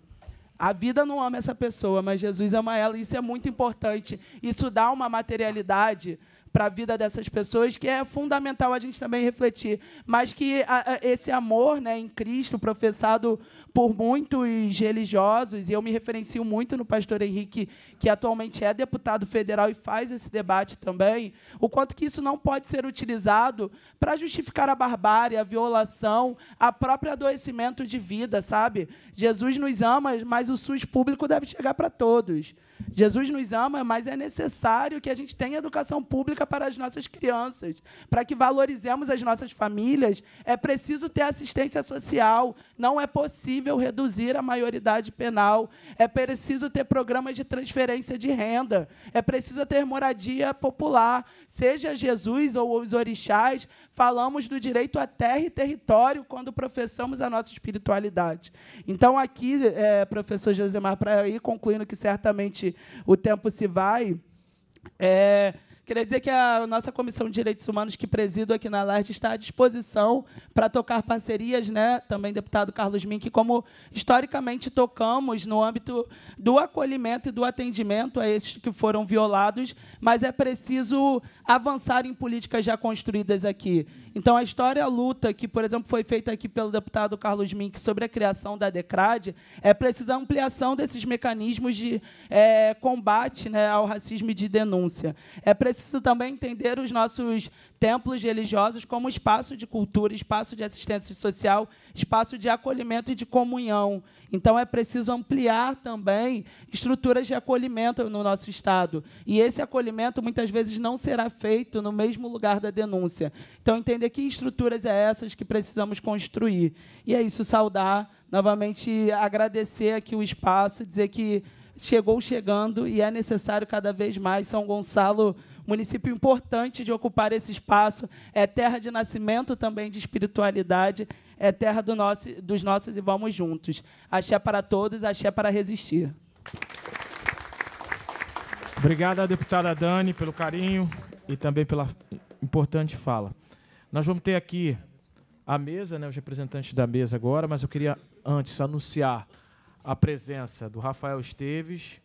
Speaker 9: A vida não ama essa pessoa, mas Jesus ama ela. Isso é muito importante. Isso dá uma materialidade para a vida dessas pessoas, que é fundamental a gente também refletir, mas que a, a, esse amor né, em Cristo, professado por muitos religiosos, e eu me referencio muito no pastor Henrique, que atualmente é deputado federal e faz esse debate também, o quanto que isso não pode ser utilizado para justificar a barbárie, a violação, a próprio adoecimento de vida, sabe? Jesus nos ama, mas o SUS público deve chegar para todos. Jesus nos ama, mas é necessário que a gente tenha educação pública para as nossas crianças. Para que valorizemos as nossas famílias, é preciso ter assistência social. Não é possível reduzir a maioridade penal. É preciso ter programas de transferência de renda. É preciso ter moradia popular. Seja Jesus ou os orixás, falamos do direito à terra e território quando professamos a nossa espiritualidade. Então, aqui, é, professor Josemar, para ir concluindo que certamente o tempo se vai, é, Queria dizer que a nossa Comissão de Direitos Humanos, que presido aqui na LARD, está à disposição para tocar parcerias, né? também deputado Carlos Mink, como historicamente tocamos no âmbito do acolhimento e do atendimento a esses que foram violados, mas é preciso avançar em políticas já construídas aqui. Então, a história a luta que, por exemplo, foi feita aqui pelo deputado Carlos Mink sobre a criação da DECRAD, é preciso ampliação desses mecanismos de é, combate né, ao racismo e de denúncia. É preciso também entender os nossos templos religiosos como espaço de cultura, espaço de assistência social, espaço de acolhimento e de comunhão. Então é preciso ampliar também estruturas de acolhimento no nosso estado. E esse acolhimento muitas vezes não será feito no mesmo lugar da denúncia. Então entender que estruturas é essas que precisamos construir. E é isso, saudar, novamente agradecer aqui o espaço, dizer que chegou chegando e é necessário cada vez mais São Gonçalo município importante de ocupar esse espaço, é terra de nascimento também de espiritualidade, é terra do nosso, dos nossos e vamos juntos. Axé para todos, axé para resistir.
Speaker 1: Obrigado à deputada Dani pelo carinho e também pela importante fala. Nós vamos ter aqui a mesa, né, os representantes da mesa agora, mas eu queria antes anunciar a presença do Rafael Esteves,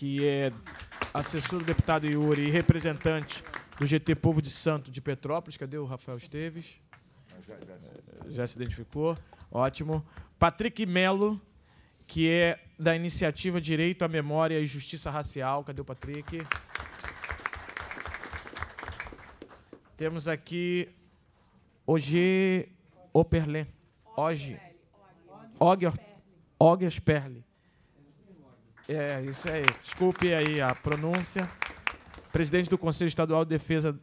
Speaker 1: que é assessor do deputado Yuri e representante do GT Povo de Santo de Petrópolis. Cadê o Rafael Esteves? Já, se identificou. Ótimo. Patrick Melo, que é da iniciativa Direito à Memória e Justiça Racial. Cadê o Patrick? Temos aqui Oger Operlen. Oge. Oger, Sperli é, isso aí. Desculpe aí a pronúncia. Presidente do Conselho Estadual de Defesa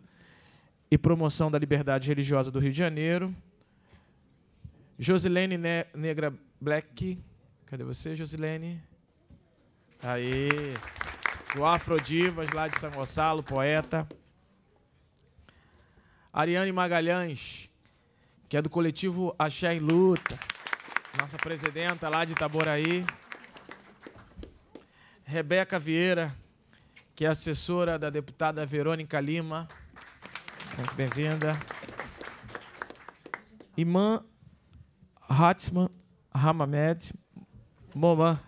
Speaker 1: e Promoção da Liberdade Religiosa do Rio de Janeiro. Josilene ne Negra Black. Cadê você, Josilene? Aí. Do Afrodivas, lá de São Gonçalo, poeta. Ariane Magalhães, que é do coletivo Axé em Luta. Nossa presidenta lá de Itaboraí. Rebeca Vieira, que é assessora da deputada Verônica Lima. Muito bem-vinda. Imã Hatzman Hamamed Moman,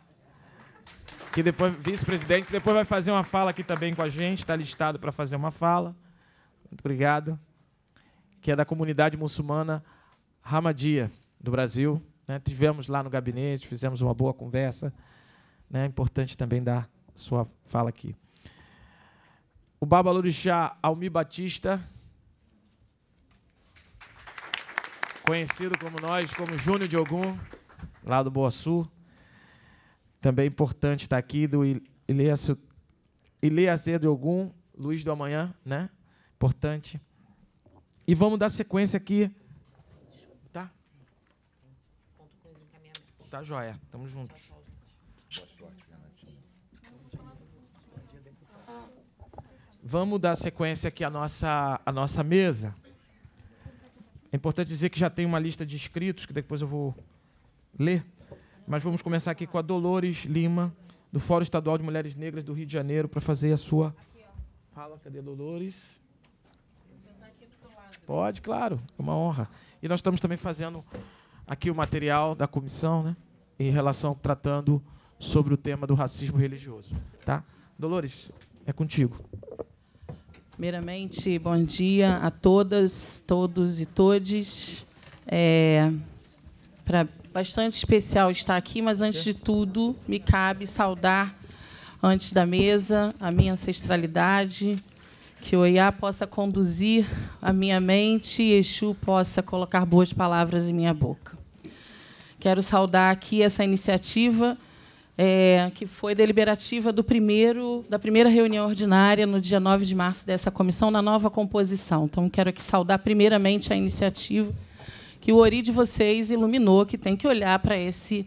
Speaker 1: que depois vice-presidente, que depois vai fazer uma fala aqui também com a gente, está listado para fazer uma fala. Muito obrigado. Que é da comunidade muçulmana Hamadia do Brasil. Né? Tivemos lá no gabinete, fizemos uma boa conversa. Né? É importante também dar sua fala aqui. o Babalorixá Almi Batista, conhecido como nós, como Júnior de Ogum, lá do Boa Sul. Também importante estar aqui do Iliezer de Ogum, Luiz do Amanhã, né? Importante. E vamos dar sequência aqui. Tá? Tá joia. Tamo juntos. Vamos dar sequência aqui à nossa, à nossa mesa. É importante dizer que já tem uma lista de inscritos, que depois eu vou ler. Mas vamos começar aqui com a Dolores Lima, do Fórum Estadual de Mulheres Negras do Rio de Janeiro, para fazer a sua. Fala, cadê Dolores? Pode, claro, é uma honra. E nós estamos também fazendo aqui o material da comissão, né, em relação, tratando sobre o tema do racismo religioso. Tá? Dolores, é contigo.
Speaker 10: Primeiramente, bom dia a todas, todos e todes. É, para bastante especial estar aqui, mas antes de tudo, me cabe saudar antes da mesa a minha ancestralidade, que o possa conduzir a minha mente e Exu possa colocar boas palavras em minha boca. Quero saudar aqui essa iniciativa é, que foi deliberativa do primeiro, da primeira reunião ordinária no dia 9 de março dessa comissão, na nova composição. Então, quero aqui saudar primeiramente a iniciativa que o Ori de vocês iluminou, que tem que olhar para esse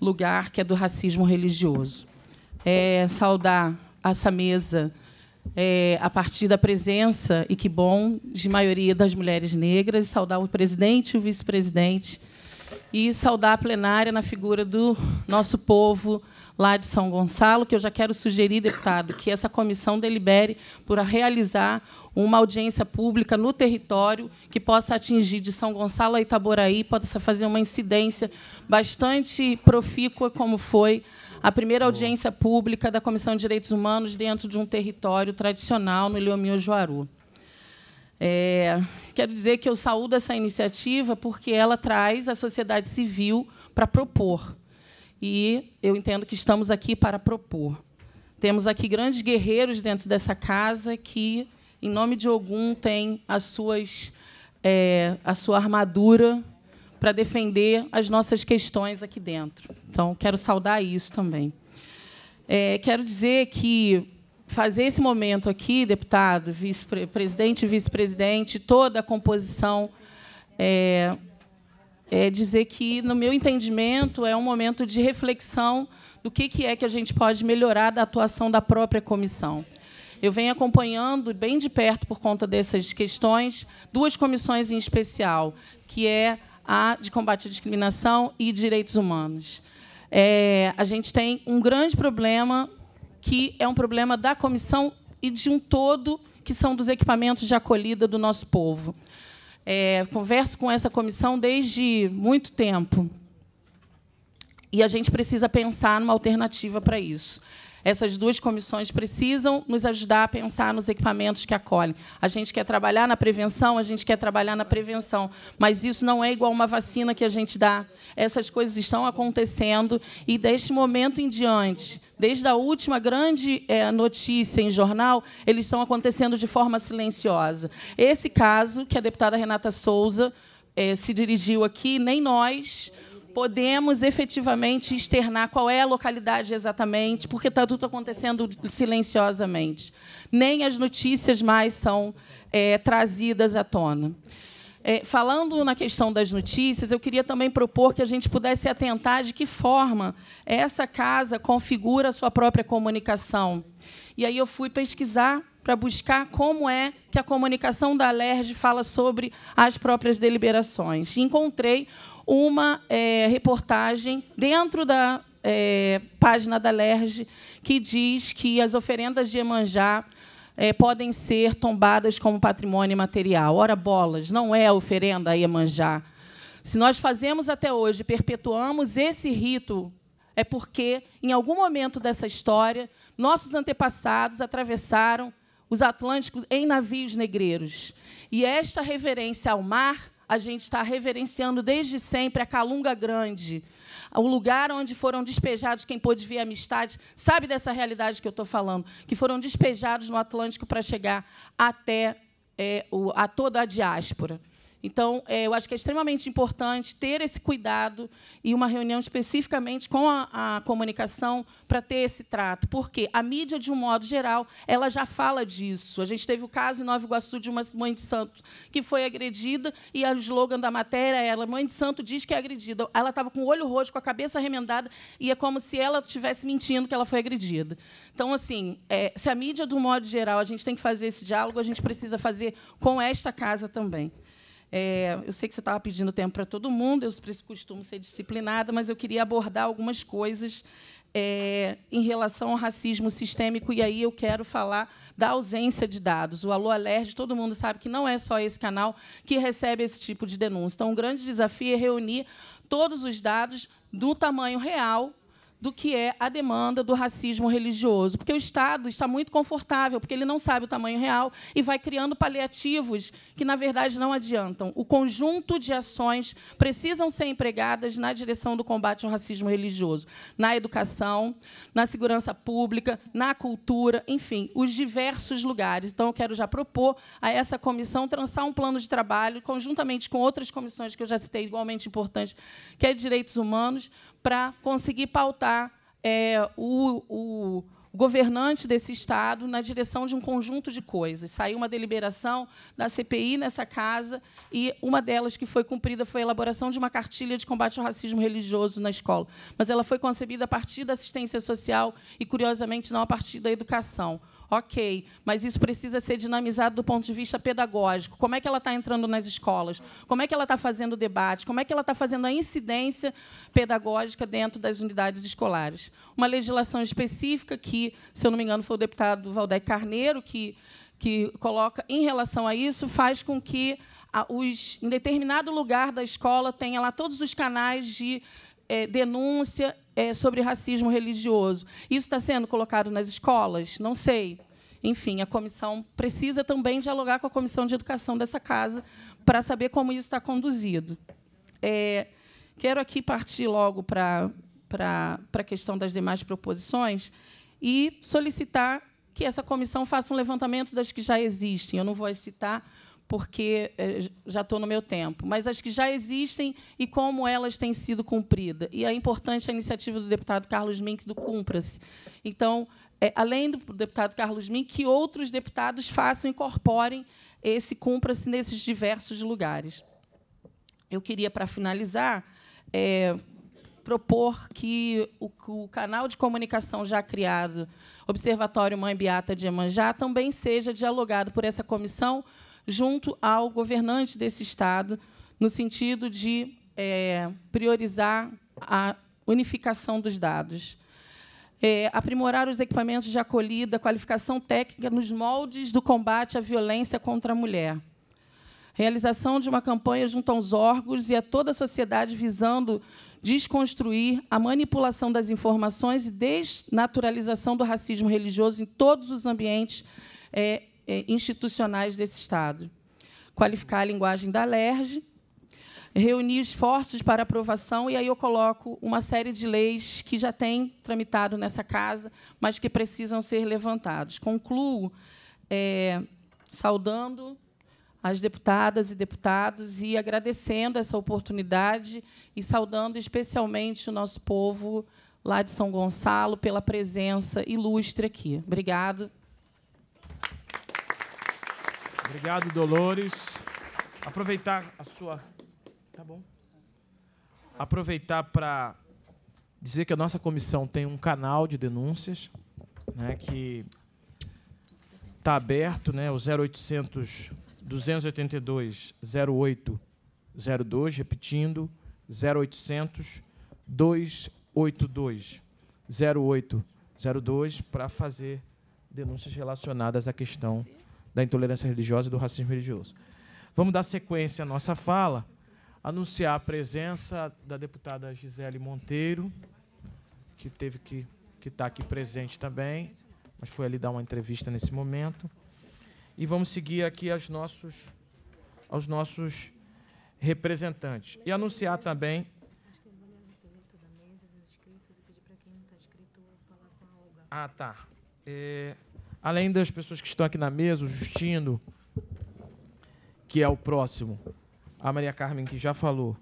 Speaker 10: lugar que é do racismo religioso. É, saudar essa mesa é, a partir da presença, e que bom, de maioria das mulheres negras, saudar o presidente e o vice-presidente, e saudar a plenária na figura do nosso povo lá de São Gonçalo, que eu já quero sugerir, deputado, que essa comissão delibere por realizar uma audiência pública no território que possa atingir de São Gonçalo a Itaboraí, possa fazer uma incidência bastante profícua, como foi a primeira audiência pública da Comissão de Direitos Humanos dentro de um território tradicional no Ilhominho Juaru. É, quero dizer que eu saúdo essa iniciativa porque ela traz a sociedade civil para propor. E eu entendo que estamos aqui para propor. Temos aqui grandes guerreiros dentro dessa casa que, em nome de Ogum, têm as suas, é, a sua armadura para defender as nossas questões aqui dentro. Então, quero saudar isso também. É, quero dizer que fazer esse momento aqui, deputado, vice-presidente vice-presidente, toda a composição, é, é dizer que, no meu entendimento, é um momento de reflexão do que, que é que a gente pode melhorar da atuação da própria comissão. Eu venho acompanhando bem de perto, por conta dessas questões, duas comissões em especial, que é a de combate à discriminação e direitos humanos. É, a gente tem um grande problema que é um problema da comissão e de um todo, que são dos equipamentos de acolhida do nosso povo. É, converso com essa comissão desde muito tempo. E a gente precisa pensar numa alternativa para isso. Essas duas comissões precisam nos ajudar a pensar nos equipamentos que acolhem. A gente quer trabalhar na prevenção, a gente quer trabalhar na prevenção, mas isso não é igual uma vacina que a gente dá. Essas coisas estão acontecendo e, deste momento em diante, desde a última grande é, notícia em jornal, eles estão acontecendo de forma silenciosa. Esse caso que a deputada Renata Souza é, se dirigiu aqui, nem nós podemos efetivamente externar qual é a localidade exatamente, porque está tudo acontecendo silenciosamente. Nem as notícias mais são é, trazidas à tona. É, falando na questão das notícias, eu queria também propor que a gente pudesse atentar de que forma essa casa configura a sua própria comunicação. E aí eu fui pesquisar para buscar como é que a comunicação da LERJ fala sobre as próprias deliberações. encontrei uma é, reportagem dentro da é, página da LERJ que diz que as oferendas de Emanjá é, podem ser tombadas como patrimônio material. Ora, bolas, não é oferenda a Iemanjá. Se nós fazemos até hoje, perpetuamos esse rito, é porque, em algum momento dessa história, nossos antepassados atravessaram os Atlânticos em navios negreiros. E esta reverência ao mar a gente está reverenciando desde sempre a Calunga Grande, o lugar onde foram despejados quem pôde ver a amistade, sabe dessa realidade que eu estou falando, que foram despejados no Atlântico para chegar até é, o, a toda a diáspora. Então, é, eu acho que é extremamente importante ter esse cuidado e uma reunião especificamente com a, a comunicação para ter esse trato. Porque a mídia, de um modo geral, ela já fala disso. A gente teve o caso em Nova Iguaçu de uma mãe de santo que foi agredida e o slogan da matéria era mãe de santo diz que é agredida. Ela estava com o olho roxo, com a cabeça remendada e é como se ela estivesse mentindo que ela foi agredida. Então, assim, é, se a mídia, de um modo geral, a gente tem que fazer esse diálogo, a gente precisa fazer com esta casa também. É, eu sei que você estava pedindo tempo para todo mundo, eu costumo ser disciplinada, mas eu queria abordar algumas coisas é, em relação ao racismo sistêmico, e aí eu quero falar da ausência de dados. O Alô Alert, todo mundo sabe que não é só esse canal que recebe esse tipo de denúncia. Então, o grande desafio é reunir todos os dados do tamanho real do que é a demanda do racismo religioso. Porque o Estado está muito confortável, porque ele não sabe o tamanho real e vai criando paliativos que, na verdade, não adiantam. O conjunto de ações precisam ser empregadas na direção do combate ao racismo religioso, na educação, na segurança pública, na cultura, enfim, os diversos lugares. Então, eu quero já propor a essa comissão trançar um plano de trabalho, conjuntamente com outras comissões que eu já citei, igualmente importantes, que é de direitos humanos, para conseguir pautar é, o, o governante desse Estado na direção de um conjunto de coisas. Saiu uma deliberação da CPI nessa casa e uma delas que foi cumprida foi a elaboração de uma cartilha de combate ao racismo religioso na escola. Mas ela foi concebida a partir da assistência social e, curiosamente, não a partir da educação. Ok, mas isso precisa ser dinamizado do ponto de vista pedagógico. Como é que ela está entrando nas escolas? Como é que ela está fazendo o debate? Como é que ela está fazendo a incidência pedagógica dentro das unidades escolares? Uma legislação específica que, se eu não me engano, foi o deputado Valdeir Carneiro que, que coloca em relação a isso, faz com que os, em determinado lugar da escola tenha lá todos os canais de é, denúncia é, sobre racismo religioso. Isso está sendo colocado nas escolas? Não sei. Enfim, a comissão precisa também dialogar com a comissão de educação dessa casa para saber como isso está conduzido. É, quero aqui partir logo para, para, para a questão das demais proposições e solicitar que essa comissão faça um levantamento das que já existem. Eu não vou citar porque eh, já estou no meu tempo, mas as que já existem e como elas têm sido cumpridas. E é importante a iniciativa do deputado Carlos Mink do Cumpra-se. Então, é, além do deputado Carlos Mink, que outros deputados façam, incorporem esse Cumpra-se nesses diversos lugares. Eu queria, para finalizar, é, propor que o, o, canal de comunicação já criado, Observatório Mãe Beata de Emanjá, também seja dialogado por essa comissão junto ao governante desse Estado, no sentido de é, priorizar a unificação dos dados. É, aprimorar os equipamentos de acolhida, qualificação técnica nos moldes do combate à violência contra a mulher. Realização de uma campanha junto aos órgãos e a toda a sociedade visando desconstruir a manipulação das informações e desnaturalização do racismo religioso em todos os ambientes é, institucionais desse Estado. Qualificar a linguagem da LERJ, reunir esforços para aprovação, e aí eu coloco uma série de leis que já têm tramitado nessa casa, mas que precisam ser levantados. Concluo é, saudando as deputadas e deputados e agradecendo essa oportunidade e saudando especialmente o nosso povo lá de São Gonçalo pela presença ilustre aqui. Obrigado.
Speaker 1: Obrigado, Dolores. Aproveitar a sua. Tá bom. Aproveitar para dizer que a nossa comissão tem um canal de denúncias, né, que está aberto, né, o 0800 282 0802, repetindo, 0800 282 0802 para fazer denúncias relacionadas à questão da intolerância religiosa e do racismo religioso. Vamos dar sequência à nossa fala, anunciar a presença da deputada Gisele Monteiro, que teve que que está aqui presente também, mas foi ali dar uma entrevista nesse momento. E vamos seguir aqui aos nossos, aos nossos representantes. E anunciar também Ah, tá. É, além das pessoas que estão aqui na mesa, o Justino, que é o próximo, a Maria Carmen, que já falou,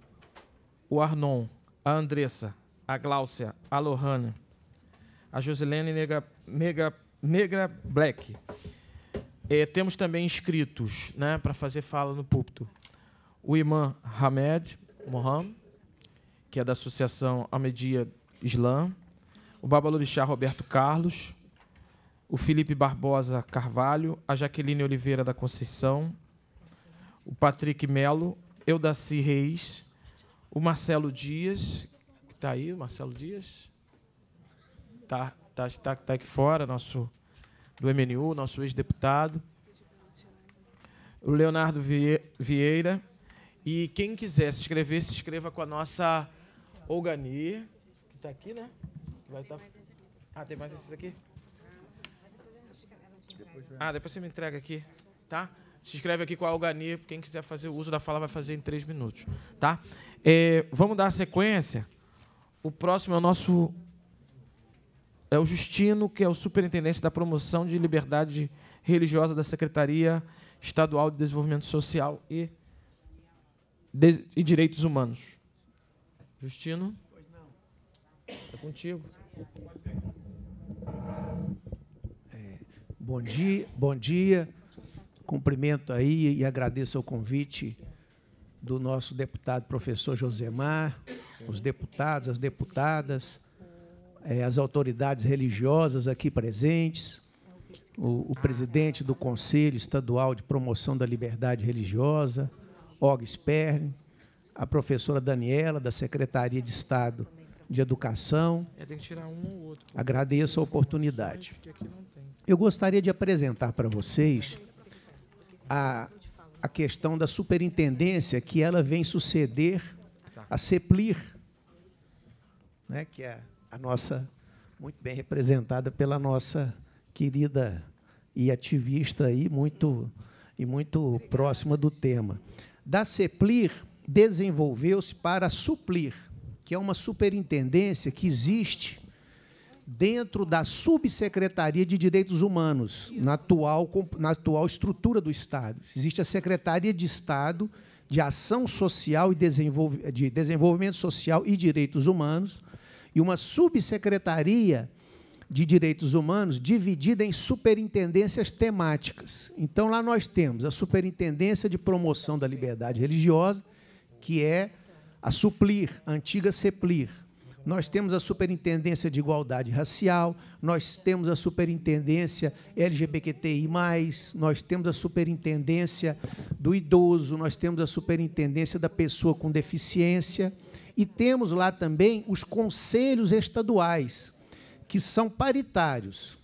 Speaker 1: o Arnon, a Andressa, a Gláucia, a Lohana, a Josilene Negra, Negra, Negra Black. É, temos também inscritos né, para fazer fala no púlpito. O imã Hamed Moham, que é da Associação Amedia Islã, o Babalorixá Roberto Carlos, o Felipe Barbosa Carvalho, a Jaqueline Oliveira da Conceição, o Patrick Melo, Eudaci Reis, o Marcelo Dias, que está aí, o Marcelo Dias, está tá, tá, tá aqui fora, nosso do MNU, nosso ex-deputado, o Leonardo Vieira, e quem quiser se inscrever, se inscreva com a nossa Olgani, que está aqui, né? Vai. Tá... Ah, tem mais esses aqui? Ah, depois você me entrega aqui, tá? Se inscreve aqui com a Algani, quem quiser fazer o uso da fala vai fazer em três minutos, tá? É, vamos dar a sequência. O próximo é o nosso é o Justino, que é o superintendente da promoção de liberdade religiosa da Secretaria Estadual de Desenvolvimento Social e, de, e Direitos Humanos. Justino? Pois não. É contigo.
Speaker 11: Bom dia, bom dia. Cumprimento aí e agradeço o convite do nosso deputado professor Josemar, os deputados, as deputadas, é, as autoridades religiosas aqui presentes, o, o, presidente do Conselho Estadual de Promoção da Liberdade Religiosa, Og Sperling, a professora Daniela, da Secretaria de Estado de Educação.
Speaker 1: É.
Speaker 11: Agradeço a oportunidade. Eu gostaria de apresentar para vocês a, a questão da superintendência que ela vem suceder a CEPLIR, né, que é a nossa, muito bem representada pela nossa querida e ativista aí, muito, e muito próxima do tema. Da CEPLIR, desenvolveu-se para suplir que é uma superintendência que existe dentro da Subsecretaria de Direitos Humanos, na atual, na atual estrutura do Estado. Existe a Secretaria de Estado de Ação Social e Desenvolv de Desenvolvimento Social e Direitos Humanos e uma subsecretaria de Direitos Humanos dividida em superintendências temáticas. Então, lá nós temos a Superintendência de Promoção da Liberdade Religiosa, que é a Suplir, a antiga Ceplir. Nós temos a Superintendência de Igualdade Racial, nós temos a Superintendência LGBTI+, nós temos a Superintendência do Idoso, nós temos a Superintendência da Pessoa com Deficiência e temos lá também os conselhos estaduais, que são paritários.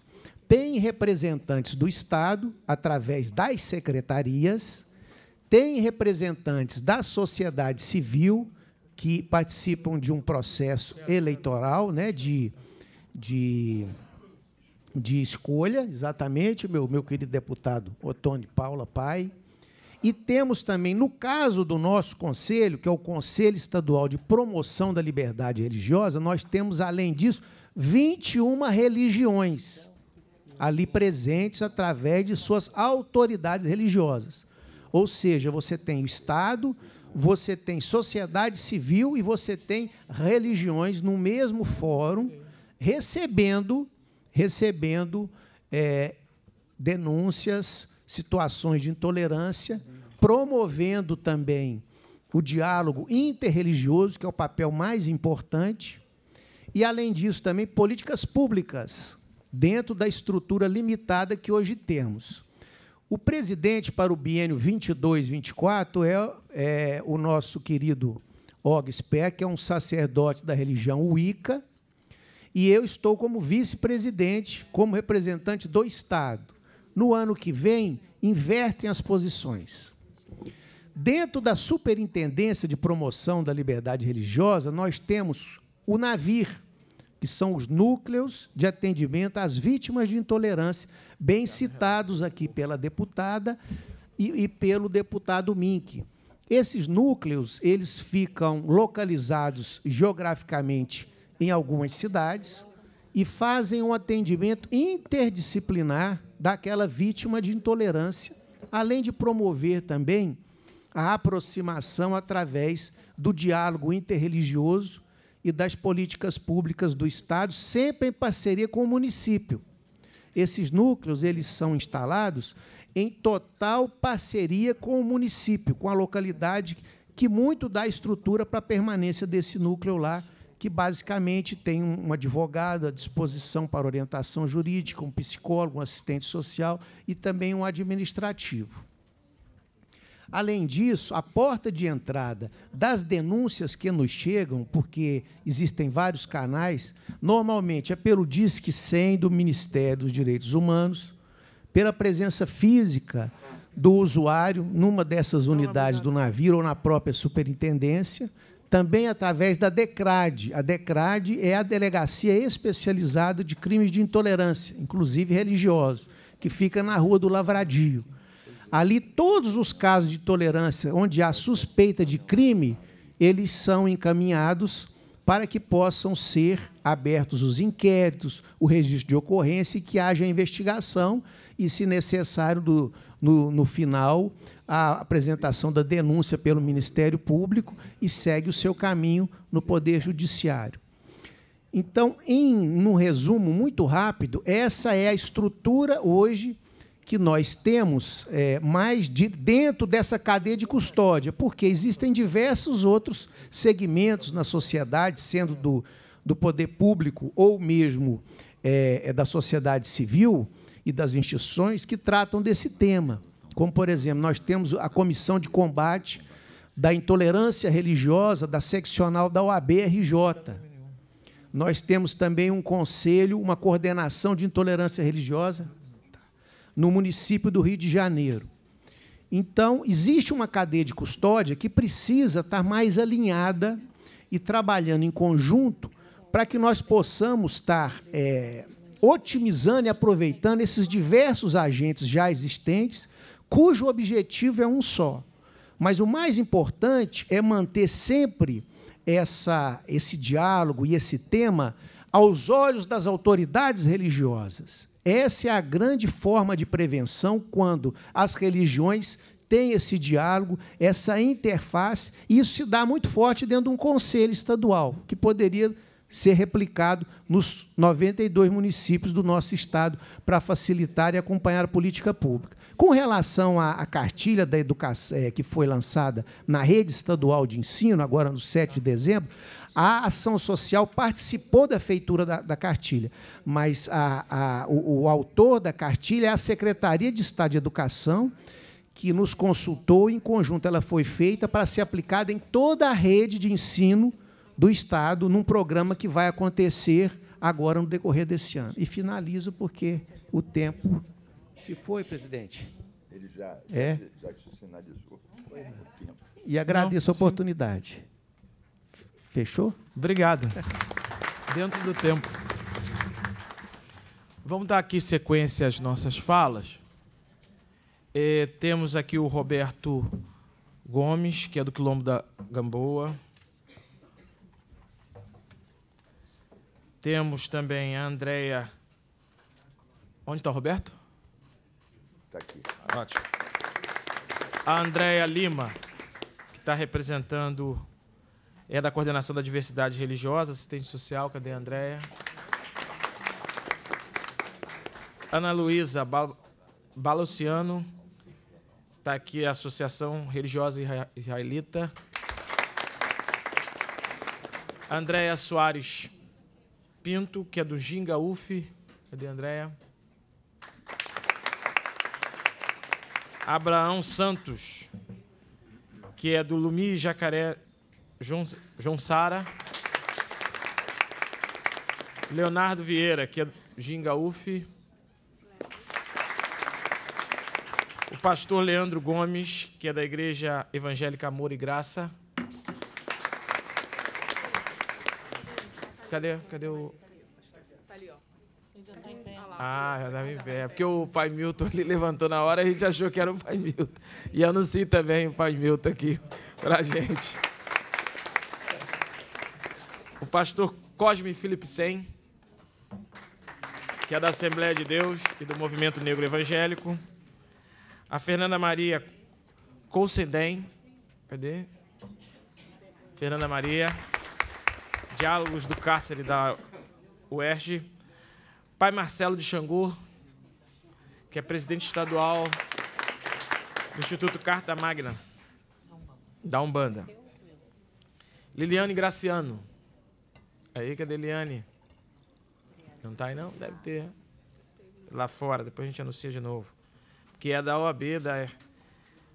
Speaker 11: Tem representantes do Estado, através das secretarias, tem representantes da sociedade civil, que participam de um processo eleitoral, né, de, de, de escolha, exatamente, meu, meu querido deputado Otônio Paula Pai. E temos também, no caso do nosso conselho, que é o Conselho Estadual de Promoção da Liberdade Religiosa, nós temos, além disso, 21 religiões ali presentes através de suas autoridades religiosas. Ou seja, você tem o Estado, você tem sociedade civil e você tem religiões no mesmo fórum, recebendo, recebendo é, denúncias, situações de intolerância, promovendo também o diálogo interreligioso, que é o papel mais importante, e, além disso, também políticas públicas dentro da estrutura limitada que hoje temos. O presidente para o biênio 22-24 é, é, o nosso querido Og Speck, que é um sacerdote da religião Wicca, e eu estou como vice-presidente, como representante do Estado. No ano que vem, invertem as posições. Dentro da Superintendência de Promoção da Liberdade Religiosa, nós temos o NAVIR, que são os núcleos de atendimento às vítimas de intolerância, bem citados aqui pela deputada e, e pelo deputado Mink. Esses núcleos, eles ficam localizados geograficamente em algumas cidades e fazem um atendimento interdisciplinar daquela vítima de intolerância, além de promover também a aproximação através do diálogo interreligioso e das políticas públicas do Estado, sempre em parceria com o município. Esses núcleos eles são instalados em total parceria com o município, com a localidade que muito dá estrutura para a permanência desse núcleo lá, que basicamente tem um advogado à disposição para orientação jurídica, um psicólogo, um assistente social e também um administrativo. Além disso, a porta de entrada das denúncias que nos chegam, porque existem vários canais, normalmente é pelo Disque 100 do Ministério dos Direitos Humanos, pela presença física do usuário numa dessas unidades do navio ou na própria superintendência, também através da DECRAD. A DECRAD é a Delegacia Especializada de Crimes de Intolerância, inclusive religiosos, que fica na Rua do Lavradio. Ali, todos os casos de tolerância onde há suspeita de crime, eles são encaminhados para que possam ser abertos os inquéritos, o registro de ocorrência e que haja investigação e, se necessário, do, no, no final, a apresentação da denúncia pelo Ministério Público e segue o seu caminho no Poder Judiciário. Então, em um resumo muito rápido, essa é a estrutura hoje que nós temos é, mais de, dentro dessa cadeia de custódia, porque existem diversos outros segmentos na sociedade, sendo do, do poder público ou mesmo é, é da sociedade civil e das instituições, que tratam desse tema. Como, por exemplo, nós temos a Comissão de Combate da Intolerância Religiosa da seccional da OAB-RJ. Nós temos também um conselho, uma coordenação de intolerância religiosa no município do Rio de Janeiro. Então, existe uma cadeia de custódia que precisa estar mais alinhada e trabalhando em conjunto para que nós possamos estar é, otimizando e aproveitando esses diversos agentes já existentes, cujo objetivo é um só. Mas o mais importante é manter sempre essa, esse diálogo e esse tema aos olhos das autoridades religiosas. Essa é a grande forma de prevenção quando as religiões têm esse diálogo, essa interface, e isso se dá muito forte dentro de um conselho estadual, que poderia ser replicado nos 92 municípios do nosso estado para facilitar e acompanhar a política pública. Com relação à, à cartilha da educação é, que foi lançada na rede estadual de ensino, agora no 7 de dezembro, a ação social participou da feitura da, da cartilha, mas a, a, o, o, autor da cartilha é a Secretaria de Estado de Educação, que nos consultou em conjunto. Ela foi feita para ser aplicada em toda a rede de ensino do Estado, num programa que vai acontecer agora no decorrer desse ano. E finalizo porque o tempo se foi, presidente.
Speaker 3: Ele já,
Speaker 11: é.
Speaker 3: já, já te sinalizou.
Speaker 11: E agradeço Não, a oportunidade. Fechou?
Speaker 1: Obrigado. Dentro do tempo. Vamos dar aqui sequência às nossas falas. É, temos aqui o Roberto Gomes, que é do Quilombo da Gamboa. Temos também a Andréia. Onde está o Roberto?
Speaker 3: Está aqui.
Speaker 1: Ótimo. A Andréia Lima, que está representando é da coordenação da diversidade religiosa, assistente social, cadê a Andréia? Ana Luísa Bal Balociano, está aqui a Associação Religiosa Israelita. Andréia Soares Pinto, que é do Ginga UF. Cadê a Andréia? Abraão Santos, que é do Lumi Jacaré João, Sara. Leonardo Vieira, que é Ginga UF. O pastor Leandro Gomes, que é da Igreja Evangélica Amor e Graça. Cadê? Cadê o. Ah, já deve ver. É porque o pai Milton ali levantou na hora, a gente achou que era o pai Milton. E anuncie também o pai Milton aqui pra gente. O pastor Cosme Felipe Sen, que é da Assembleia de Deus e do Movimento Negro Evangélico. A Fernanda Maria Colcedem. Cadê? Fernanda Maria. Diálogos do Cárcere da UERJ. Pai Marcelo de Xangô, que é presidente estadual do Instituto Carta Magna, da Umbanda. Liliane Graciano. Aí, cadê Liliane? Não tá aí, não? Deve ter. Lá fora, depois a gente anuncia de novo. Que é da OAB, da,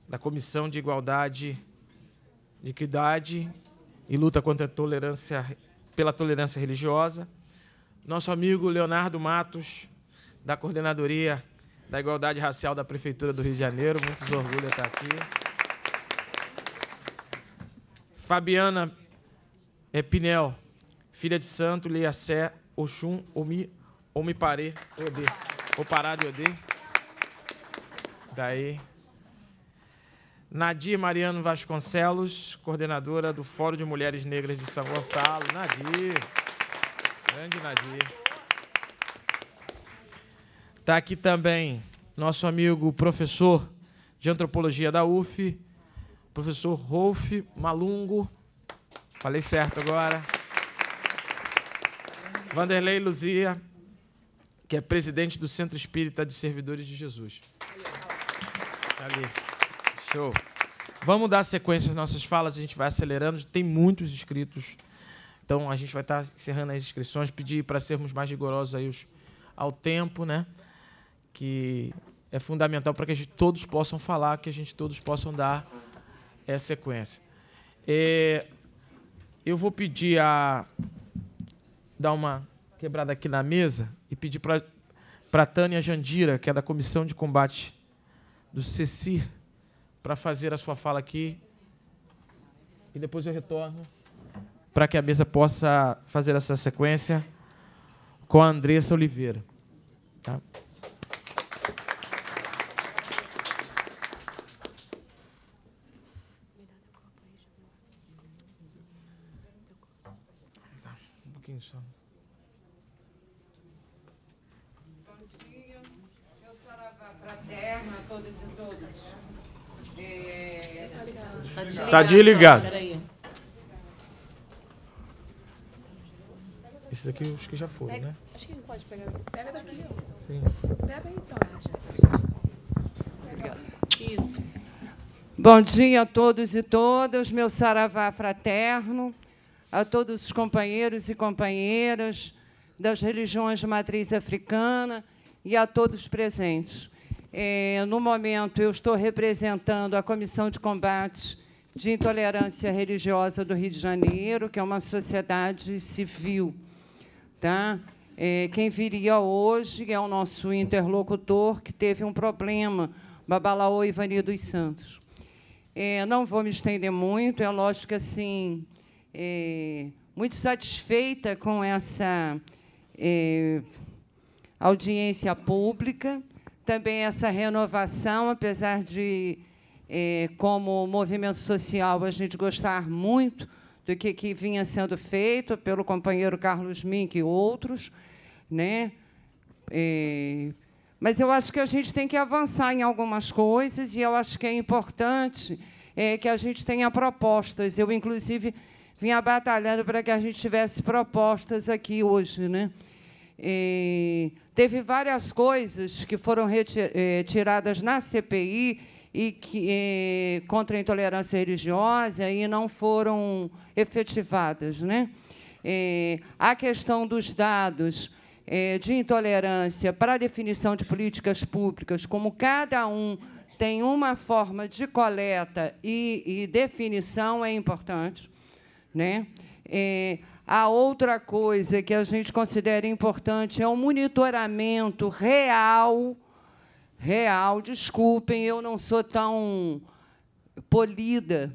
Speaker 1: da Comissão de Igualdade, de Equidade e Luta contra a Tolerância, pela Tolerância Religiosa nosso amigo Leonardo Matos, da Coordenadoria da Igualdade Racial da Prefeitura do Rio de Janeiro. Muitos orgulho estar aqui. Fabiana Pinel, filha de santo, Liacé, Oxum, Omi, Omi Parê, Odê. O Pará de Odê. Daí. Nadir Mariano Vasconcelos, coordenadora do Fórum de Mulheres Negras de São Gonçalo. Nadir. Grande Nadir. Está aqui também nosso amigo professor de antropologia da UF, professor Rolf Malungo. Falei certo agora. Vanderlei Luzia, que é presidente do Centro Espírita de Servidores de Jesus. Tá ali. Show. Vamos dar sequência às nossas falas, a gente vai acelerando. Tem muitos inscritos. Então a gente vai estar encerrando as inscrições, pedir para sermos mais rigorosos aí os, ao tempo, né? Que é fundamental para que a gente todos possam falar, que a gente todos possam dar essa sequência. É, eu vou pedir a dar uma quebrada aqui na mesa e pedir para para Tânia Jandira, que é da Comissão de Combate do CECIR, para fazer a sua fala aqui. E depois eu retorno para que a mesa possa fazer essa sequência com a Andressa Oliveira. Tá? Tá, um pouquinho só.
Speaker 12: Bom dia, meu saravá fraterno a todos e todas. É...
Speaker 1: Tá desligado. Eu acho que já foram, né?
Speaker 4: Acho que não pode pegar. Pega daqui, ó.
Speaker 1: Sim.
Speaker 4: Pega aí então, Obrigada.
Speaker 12: Isso. Bom dia a todos e todas, meu saravá fraterno, a todos os companheiros e companheiras das religiões de matriz africana e a todos presentes. É, no momento, eu estou representando a Comissão de Combates de Intolerância Religiosa do Rio de Janeiro, que é uma sociedade civil. Tá? É, quem viria hoje é o nosso interlocutor, que teve um problema, Babalaô Ivani dos Santos. É, não vou me estender muito, é lógico que assim, é, muito satisfeita com essa é, audiência pública, também essa renovação, apesar de, é, como movimento social, a gente gostar muito do que, que vinha sendo feito pelo companheiro Carlos Mink e outros, né? Mas eu acho que a gente tem que avançar em algumas coisas e eu acho que é importante é, que a gente tenha propostas. Eu, inclusive, vinha batalhando para que a gente tivesse propostas aqui hoje. Né? Teve várias coisas que foram retiradas na CPI e que, é, contra a intolerância religiosa e não foram efetivadas. Né? É, a questão dos dados é, de intolerância para a definição de políticas públicas, como cada um tem uma forma de coleta e, e definição, é importante. Né? É, a outra coisa que a gente considera importante é o monitoramento real, real, desculpem, eu não sou tão polida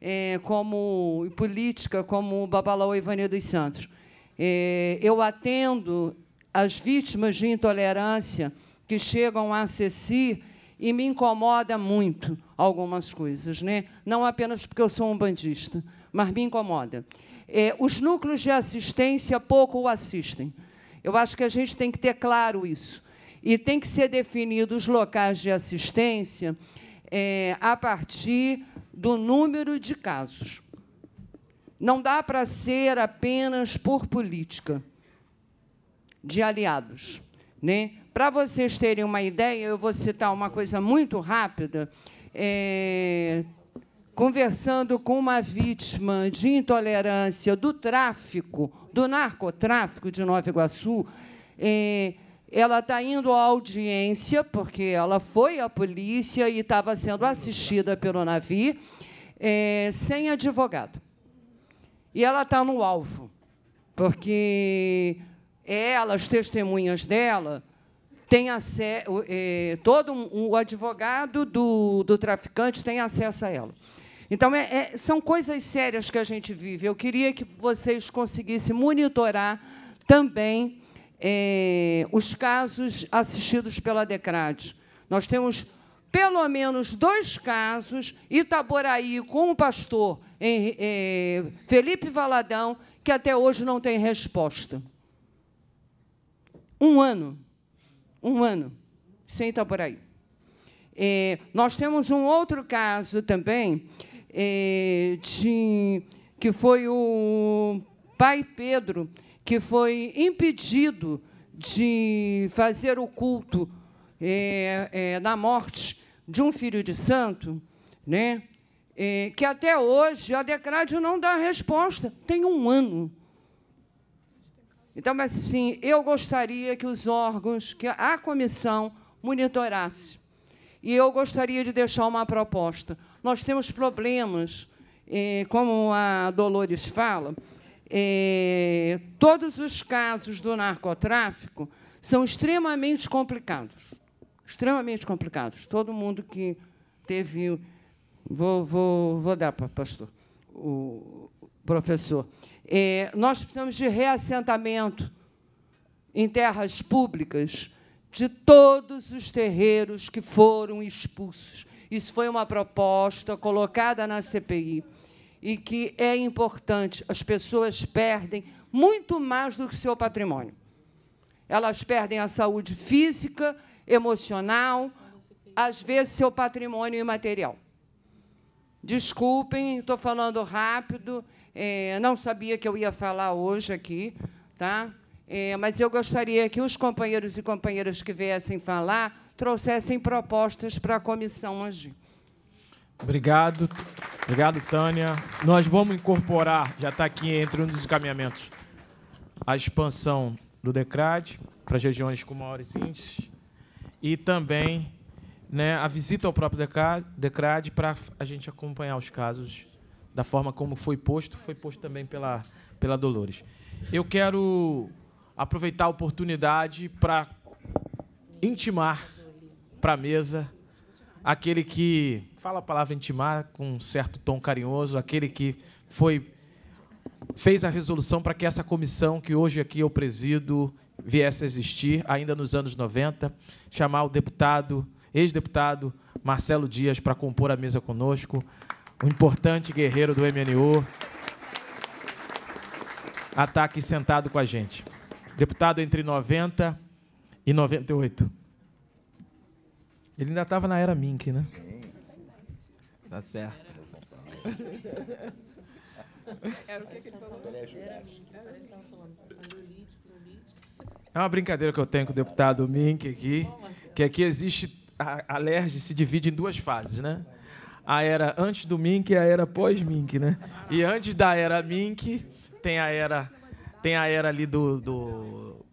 Speaker 12: é, como política como o Babalaô Ivani dos Santos. É, eu atendo as vítimas de intolerância que chegam a Ceci e me incomoda muito algumas coisas, né? não apenas porque eu sou um bandista, mas me incomoda. É, os núcleos de assistência pouco o assistem. Eu acho que a gente tem que ter claro isso. E tem que ser definidos os locais de assistência é, a partir do número de casos. Não dá para ser apenas por política de aliados. Né? Para vocês terem uma ideia, eu vou citar uma coisa muito rápida. É, conversando com uma vítima de intolerância do tráfico, do narcotráfico de Nova Iguaçu, é, ela está indo à audiência, porque ela foi à polícia e estava sendo assistida pelo navio, é, sem advogado. E ela está no alvo, porque ela, as testemunhas dela, tem acesso, é, todo um, o advogado do, do traficante tem acesso a ela. Então, é, é, são coisas sérias que a gente vive. Eu queria que vocês conseguissem monitorar também é, os casos assistidos pela DECRAD. Nós temos pelo menos dois casos, Itaboraí com o pastor é, Felipe Valadão, que até hoje não tem resposta. Um ano. Um ano sem Itaboraí. É, nós temos um outro caso também, de, que foi o pai Pedro, que foi impedido de fazer o culto é, é, na morte de um filho de santo, né? É, que até hoje a Decrádio não dá resposta. Tem um ano. Então, assim, eu gostaria que os órgãos, que a comissão monitorasse. E eu gostaria de deixar uma proposta nós temos problemas, eh, como a Dolores fala, eh, todos os casos do narcotráfico são extremamente complicados. Extremamente complicados. Todo mundo que teve. Vou, vou, vou dar para o pastor, o professor. Eh, nós precisamos de reassentamento em terras públicas de todos os terreiros que foram expulsos. Isso foi uma proposta colocada na CPI e que é importante. As pessoas perdem muito mais do que seu patrimônio. Elas perdem a saúde física, emocional, às vezes seu patrimônio imaterial. Desculpem, estou falando rápido, é, não sabia que eu ia falar hoje aqui, tá? É, mas eu gostaria que os companheiros e companheiras que viessem falar trouxessem propostas para a comissão agir.
Speaker 1: Obrigado. Obrigado, Tânia. Nós vamos incorporar, já está aqui entre um dos encaminhamentos, a expansão do DECRAD para as regiões com maiores índices e também né, a visita ao próprio DECRAD para a gente acompanhar os casos da forma como foi posto, foi posto também pela, pela Dolores. Eu quero aproveitar a oportunidade para intimar para a mesa aquele que fala a palavra intimar com um certo tom carinhoso, aquele que foi fez a resolução para que essa comissão que hoje aqui eu presido viesse a existir ainda nos anos 90, chamar o deputado, ex-deputado Marcelo Dias para compor a mesa conosco, um importante guerreiro do MNU, a estar aqui sentado com a gente. Deputado entre 90 e 98. Ele ainda estava na era Mink, né? Tá certo. Era o que, ele falou? É uma brincadeira que eu tenho com o deputado Mink aqui, que aqui existe a, a LERJ se divide em duas fases, né? A era antes do Mink e a era pós-Mink, né? E antes da era Mink tem a era tem a era ali do, do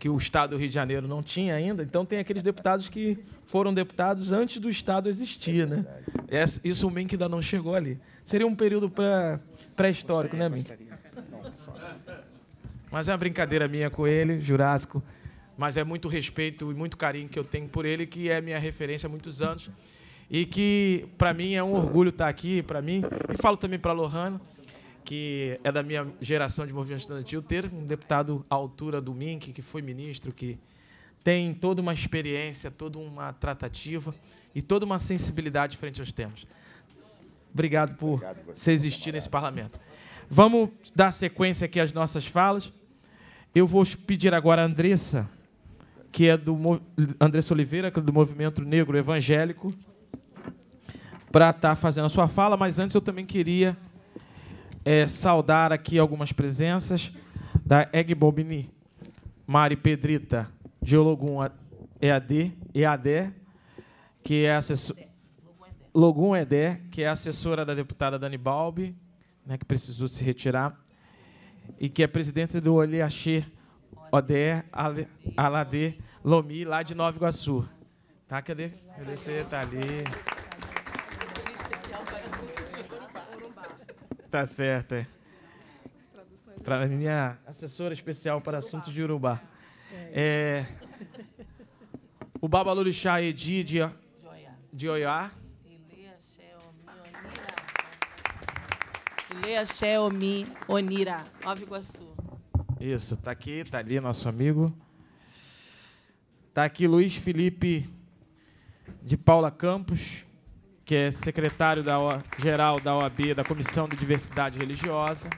Speaker 1: que o Estado do Rio de Janeiro não tinha ainda. Então tem aqueles deputados que foram deputados antes do Estado existir, né? Isso o Mink ainda não chegou ali. Seria um período pré-histórico, né, Mink? Mas é uma brincadeira minha com ele, Jurássico. Mas é muito respeito e muito carinho que eu tenho por ele, que é minha referência há muitos anos. E que, para mim, é um orgulho estar aqui, para mim. E falo também para a Lohana, que é da minha geração de movimento estudantil, ter um deputado à altura do Mink, que foi ministro, que tem toda uma experiência, toda uma tratativa e toda uma sensibilidade frente aos temas. Obrigado por
Speaker 3: Obrigado você,
Speaker 1: você existir nesse parlamento. Vamos dar sequência aqui às nossas falas. Eu vou pedir agora a Andressa, que é do Andressa Oliveira, que é do Movimento Negro Evangélico, para estar fazendo a sua fala, mas antes eu também queria eh, saudar aqui algumas presenças da Egbobini Mari Pedrita Geologum EAD, EAD, que é assessor Logum Edé, que é assessora da deputada Dani Balbi, né, que precisou se retirar, e que é presidente do Oliaxê Oder Alade Lomi, lá de Nova Iguaçu. Tá, cadê? Cadê você? Tá ali. Tá certo, é. Para minha assessora especial para assuntos de Urubá. É, o Babalorixá Edi de, de Oiá.
Speaker 10: Leia Xeomi Onira, Nova Iguaçu.
Speaker 1: Isso, tá aqui, tá ali nosso amigo. Tá aqui Luiz Felipe de Paula Campos, que é secretário da O- geral da OAB, da Comissão de Diversidade Religiosa.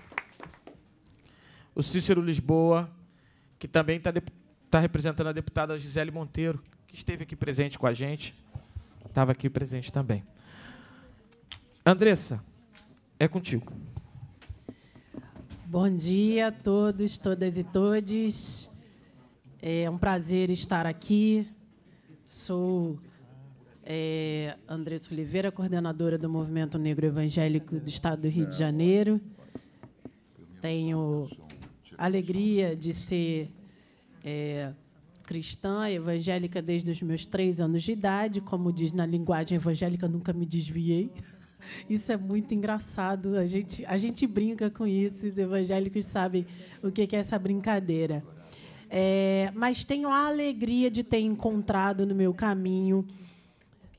Speaker 1: O Cícero Lisboa, que também está tá representando a deputada Gisele Monteiro, que esteve aqui presente com a gente. Estava aqui presente também. Andressa, é contigo.
Speaker 13: Bom dia a todos, todas e todes. É um prazer estar aqui. Sou é, Andressa Oliveira, coordenadora do Movimento Negro Evangélico do Estado do Rio de Janeiro. Tenho alegria de ser é, cristã, evangélica desde os meus três anos de idade. Como diz na linguagem evangélica, nunca me desviei. Isso é muito engraçado. A gente, a gente brinca com isso. Os evangélicos sabem o que é essa brincadeira. É, mas tenho a alegria de ter encontrado no meu caminho,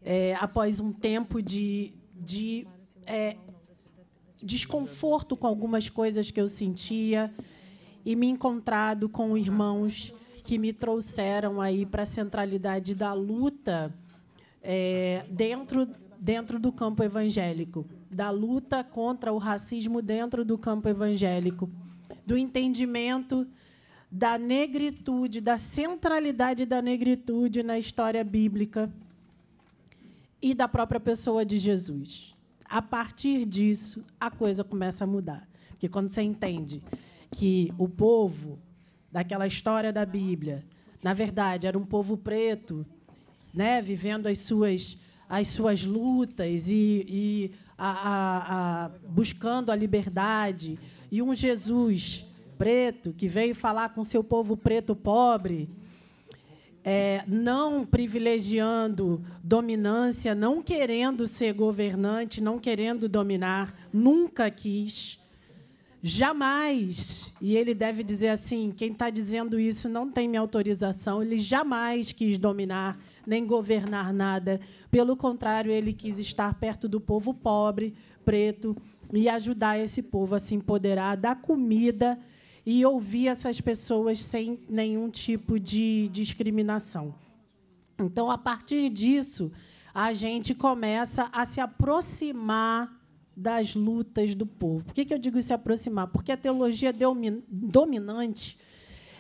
Speaker 13: é, após um tempo de, de é, desconforto com algumas coisas que eu sentia, e me encontrado com irmãos que me trouxeram aí para a centralidade da luta é, dentro, dentro do campo evangélico, da luta contra o racismo dentro do campo evangélico, do entendimento da negritude, da centralidade da negritude na história bíblica e da própria pessoa de Jesus. A partir disso, a coisa começa a mudar. Porque quando você entende que o povo daquela história da Bíblia, na verdade, era um povo preto, né, vivendo as suas, as suas lutas e, e a, a, a, buscando a liberdade, e um Jesus preto que veio falar com seu povo preto pobre, é, não privilegiando dominância, não querendo ser governante, não querendo dominar, nunca quis. Jamais, e ele deve dizer assim: quem está dizendo isso não tem minha autorização, ele jamais quis dominar nem governar nada. Pelo contrário, ele quis estar perto do povo pobre, preto, e ajudar esse povo a se empoderar da comida e ouvir essas pessoas sem nenhum tipo de discriminação. Então, a partir disso, a gente começa a se aproximar das lutas do povo. Por que, que eu digo se aproximar? Porque a teologia domi- dominante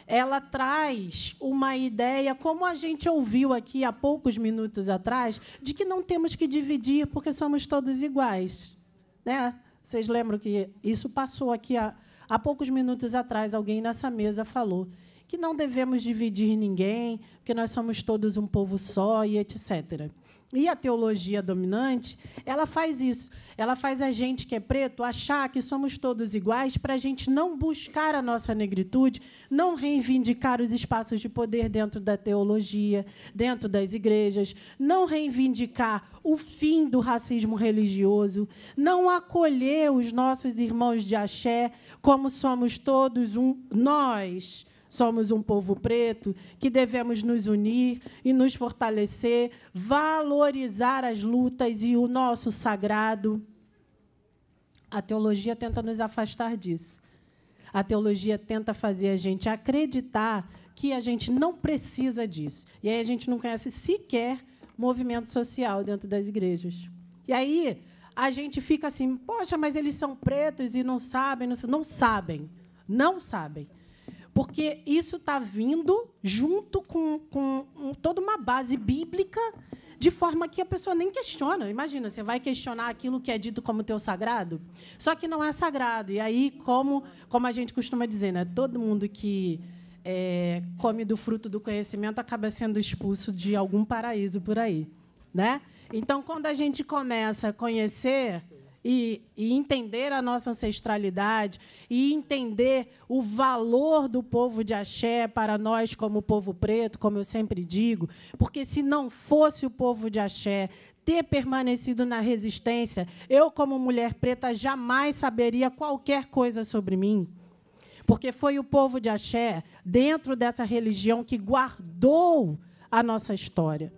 Speaker 13: ela traz uma ideia, como a gente ouviu aqui há poucos minutos atrás, de que não temos que dividir porque somos todos iguais. Né? Vocês lembram que isso passou aqui há, há poucos minutos atrás, alguém nessa mesa falou que não devemos dividir ninguém, porque nós somos todos um povo só e etc. E a teologia dominante, ela faz isso. Ela faz a gente que é preto achar que somos todos iguais para a gente não buscar a nossa negritude, não reivindicar os espaços de poder dentro da teologia, dentro das igrejas, não reivindicar o fim do racismo religioso, não acolher os nossos irmãos de axé, como somos todos um nós somos um povo preto, que devemos nos unir e nos fortalecer, valorizar as lutas e o nosso sagrado. A teologia tenta nos afastar disso. A teologia tenta fazer a gente acreditar que a gente não precisa disso. E aí a gente não conhece sequer movimento social dentro das igrejas. E aí a gente fica assim, poxa, mas eles são pretos e não sabem, não, não sabem, não sabem. Porque isso está vindo junto com, com um, toda uma base bíblica, de forma que a pessoa nem questiona. Imagina, você vai questionar aquilo que é dito como teu sagrado, só que não é sagrado. E aí, como, como a gente costuma dizer, né, todo mundo que é, come do fruto do conhecimento acaba sendo expulso de algum paraíso por aí. Né? Então, quando a gente começa a conhecer e, e, entender a nossa ancestralidade e entender o valor do povo de Axé para nós, como povo preto, como eu sempre digo, porque se não fosse o povo de Axé ter permanecido na resistência, eu, como mulher preta, jamais saberia qualquer coisa sobre mim. Porque foi o povo de Axé, dentro dessa religião, que guardou a nossa história.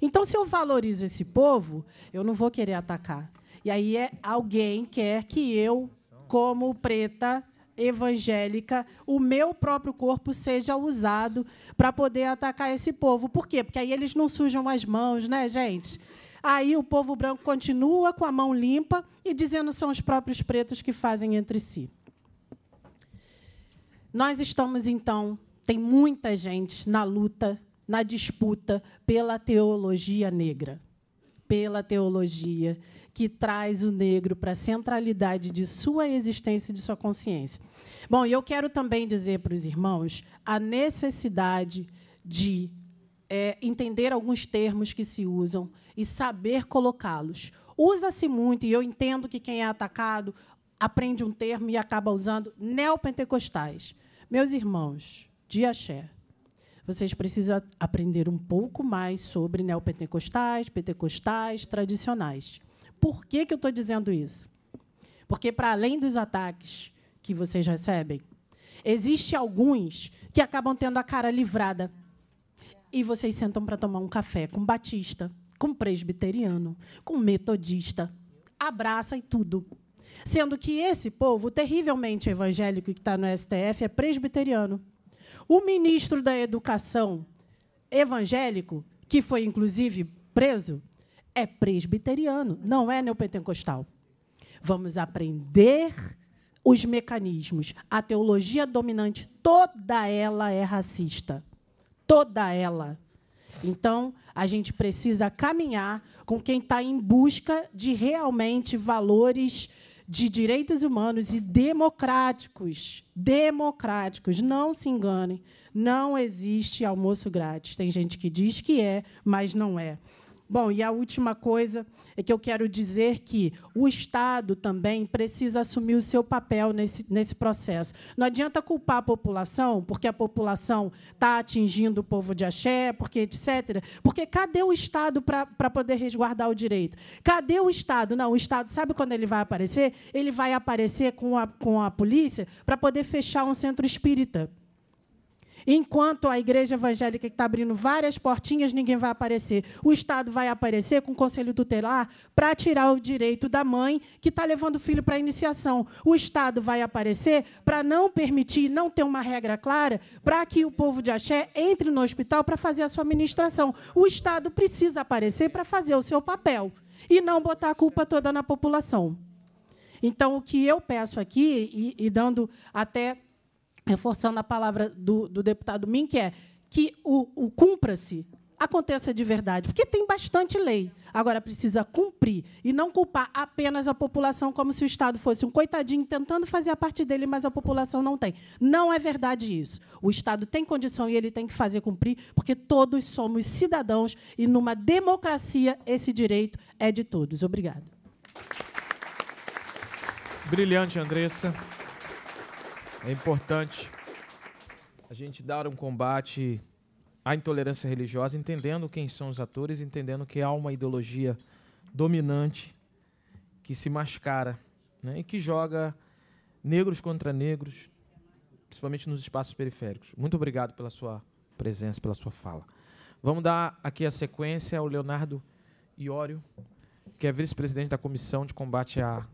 Speaker 13: Então, se eu valorizo esse povo, eu não vou querer atacar. E aí é alguém quer que eu, como preta evangélica, o meu próprio corpo seja usado para poder atacar esse povo. Por quê? Porque aí eles não sujam as mãos, né, gente? Aí o povo branco continua com a mão limpa e dizendo são os próprios pretos que fazem entre si. Nós estamos, então, tem muita gente na luta, na disputa pela teologia negra, pela teologia que traz o negro para a centralidade de sua existência e de sua consciência. Bom, e eu quero também dizer para os irmãos a necessidade de é, entender alguns termos que se usam e saber colocá-los. Usa-se muito, e eu entendo que quem é atacado aprende um termo e acaba usando neopentecostais. Meus irmãos, de axé, vocês precisam aprender um pouco mais sobre neopentecostais, pentecostais, tradicionais. Por que, que eu estou dizendo isso? Porque, para além dos ataques que vocês recebem, existe alguns que acabam tendo a cara livrada. E vocês sentam para tomar um café com batista, com presbiteriano, com metodista. Abraça e tudo. Sendo que esse povo terrivelmente evangélico que está no STF é presbiteriano. O ministro da Educação evangélico, que foi inclusive preso, é presbiteriano, não é neopentecostal. Vamos aprender os mecanismos. A teologia dominante, toda ela é racista. Toda ela. Então, a gente precisa caminhar com quem está em busca de realmente valores de direitos humanos e democráticos. Democráticos. Não se enganem. Não existe almoço grátis. Tem gente que diz que é, mas não é. Bom, e a última coisa é que eu quero dizer que o Estado também precisa assumir o seu papel nesse, nesse processo. Não adianta culpar a população, porque a população está atingindo o povo de axé, porque etc. Porque cadê o Estado para poder resguardar o direito? Cadê o Estado? Não, o Estado sabe quando ele vai aparecer? Ele vai aparecer com a, com a polícia para poder fechar um centro espírita. Enquanto a igreja evangélica está abrindo várias portinhas, ninguém vai aparecer. O Estado vai aparecer com o conselho tutelar para tirar o direito da mãe que está levando o filho para a iniciação. O Estado vai aparecer para não permitir, não ter uma regra clara, para que o povo de axé entre no hospital para fazer a sua administração. O Estado precisa aparecer para fazer o seu papel e não botar a culpa toda na população. Então, o que eu peço aqui, e, e dando até reforçando a palavra do, do deputado Min, que é que o, o cumpra-se aconteça de verdade, porque tem bastante lei. Agora precisa cumprir e não culpar apenas a população como se o Estado fosse um coitadinho tentando fazer a parte dele, mas a população não tem. Não é verdade isso. O Estado tem condição e ele tem que fazer cumprir, porque todos somos cidadãos e numa democracia esse direito é de todos. Obrigada.
Speaker 1: Brilhante, Andressa. É importante a gente dar um combate à intolerância religiosa, entendendo quem são os atores, entendendo que há uma ideologia dominante que se mascara né, e que joga negros contra negros, principalmente nos espaços periféricos. Muito obrigado pela sua presença, pela sua fala. Vamos dar aqui a sequência ao Leonardo Iório, que é vice-presidente da Comissão de Combate à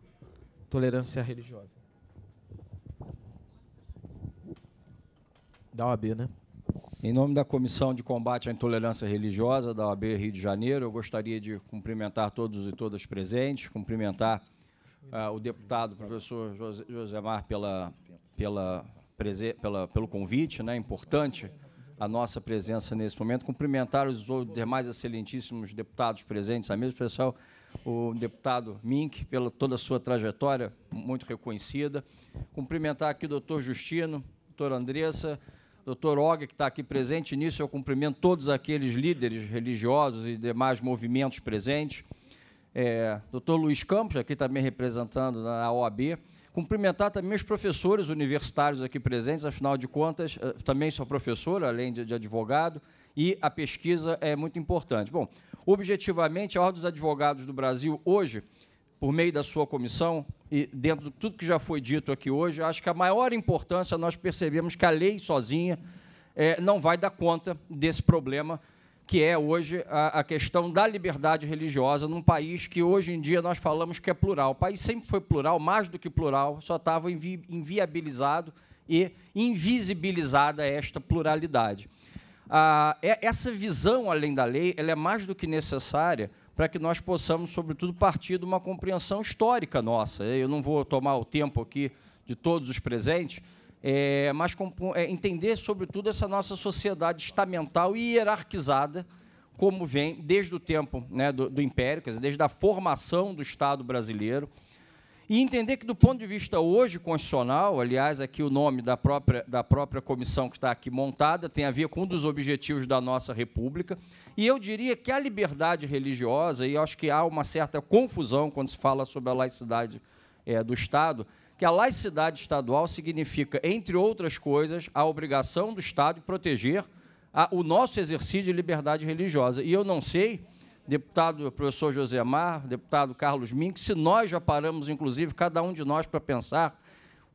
Speaker 1: tolerância religiosa. Da OAB, né?
Speaker 14: Em nome da Comissão de Combate à Intolerância Religiosa da OAB Rio de Janeiro, eu gostaria de cumprimentar todos e todas presentes, cumprimentar ah, o deputado professor José, Josemar pela, pela, pela, pelo convite, né, importante a nossa presença nesse momento, cumprimentar os demais excelentíssimos deputados presentes, a mesma pessoal, o deputado Mink, pela toda a sua trajetória muito reconhecida, cumprimentar aqui o doutor Justino, doutor Andressa, doutor Olga, que está aqui presente. Nisso, eu cumprimento todos aqueles líderes religiosos e demais movimentos presentes. É, doutor Luiz Campos, aqui também representando na OAB. Cumprimentar também os professores universitários aqui presentes, afinal de contas, eh, também sou professor, além de advogado, e a pesquisa é muito importante. Bom, objetivamente, a Ordem dos Advogados do Brasil, hoje, por meio da sua comissão, e dentro de tudo que já foi dito aqui hoje, acho que a maior importância nós percebemos que a lei sozinha eh, não vai dar conta desse problema que é hoje a, a questão da liberdade religiosa num país que hoje em dia nós falamos que é plural. O país sempre foi plural, mais do que plural, só estava invi inviabilizado e invisibilizada esta pluralidade. Ah, é- essa visão além da lei ela é mais do que necessária para que nós possamos, sobretudo, partir de uma compreensão histórica nossa. Eu não vou tomar o tempo aqui de todos os presentes, é, mas é, entender, sobretudo, essa nossa sociedade estamental e hierarquizada, como vem desde o tempo né, do, do Império, quer dizer, desde a formação do Estado brasileiro, e entender que, do ponto de vista hoje constitucional, aliás, aqui o nome da própria, da própria comissão que está aqui montada tem a ver com um dos objetivos da nossa República, e eu diria que a liberdade religiosa, e acho que há uma certa confusão quando se fala sobre a laicidade eh, do Estado, que a laicidade estadual significa, entre outras coisas, a obrigação do Estado de proteger a- o nosso exercício de liberdade religiosa. E eu não sei, deputado professor José Mar, deputado Carlos Mink, se nós já paramos, inclusive, cada um de nós, para pensar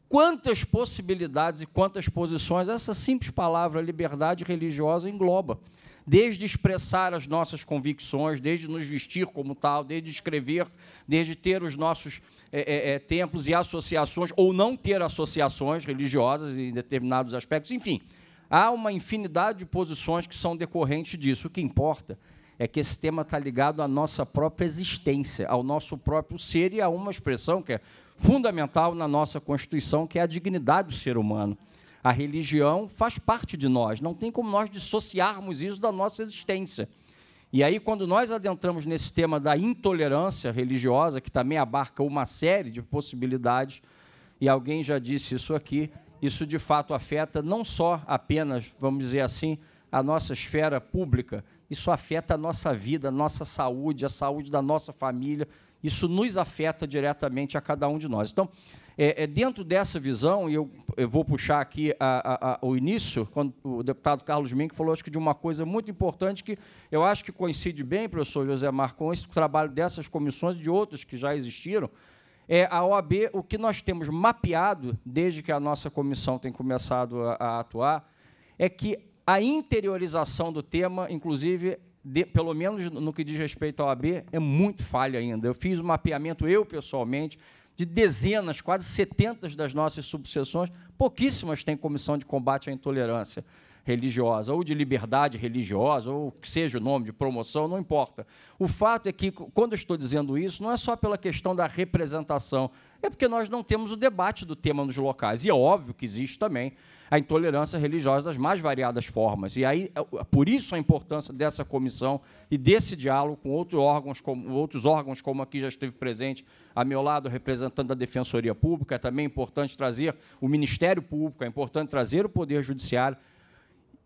Speaker 14: quantas possibilidades e quantas posições essa simples palavra liberdade religiosa engloba. Desde expressar as nossas convicções, desde nos vestir como tal, desde escrever, desde ter os nossos eh, eh, templos e associações, ou não ter associações religiosas em determinados aspectos, enfim. Há uma infinidade de posições que são decorrentes disso. O que importa é que esse tema está ligado à nossa própria existência, ao nosso próprio ser e a uma expressão que é fundamental na nossa Constituição, que é a dignidade do ser humano. A religião faz parte de nós, não tem como nós dissociarmos isso da nossa existência. E aí, quando nós adentramos nesse tema da intolerância religiosa, que também abarca uma série de possibilidades, e alguém já disse isso aqui, isso de fato afeta não só apenas, vamos dizer assim, a nossa esfera pública, isso afeta a nossa vida, a nossa saúde, a saúde da nossa família, isso nos afeta diretamente a cada um de nós. Então, é, é dentro dessa visão, e eu, eu vou puxar aqui a- a- a- o início, quando o deputado Carlos Mink falou acho que de uma coisa muito importante que eu acho que coincide bem, professor José Marcon, esse trabalho dessas comissões e de outras que já existiram, é a OAB, o que nós temos mapeado, desde que a nossa comissão tem começado a, a atuar, é que a interiorização do tema, inclusive, de- pelo menos no que diz respeito à OAB, é muito falha ainda. Eu fiz um mapeamento, eu pessoalmente, de dezenas, quase 70 das nossas subseções, pouquíssimas têm comissão de combate à intolerância religiosa, ou de liberdade religiosa, ou que seja o nome de promoção, não importa. O fato é que, quando eu estou dizendo isso, não é só pela questão da representação, é porque nós não temos o debate do tema nos locais. E é óbvio que existe também a intolerância religiosa das mais variadas formas. E aí, é- por isso a importância dessa comissão e desse diálogo com outros órgãos, como, outros órgãos, como aqui já esteve presente a meu lado, representante da Defensoria Pública. É também importante trazer o Ministério Público, é importante trazer o Poder Judiciário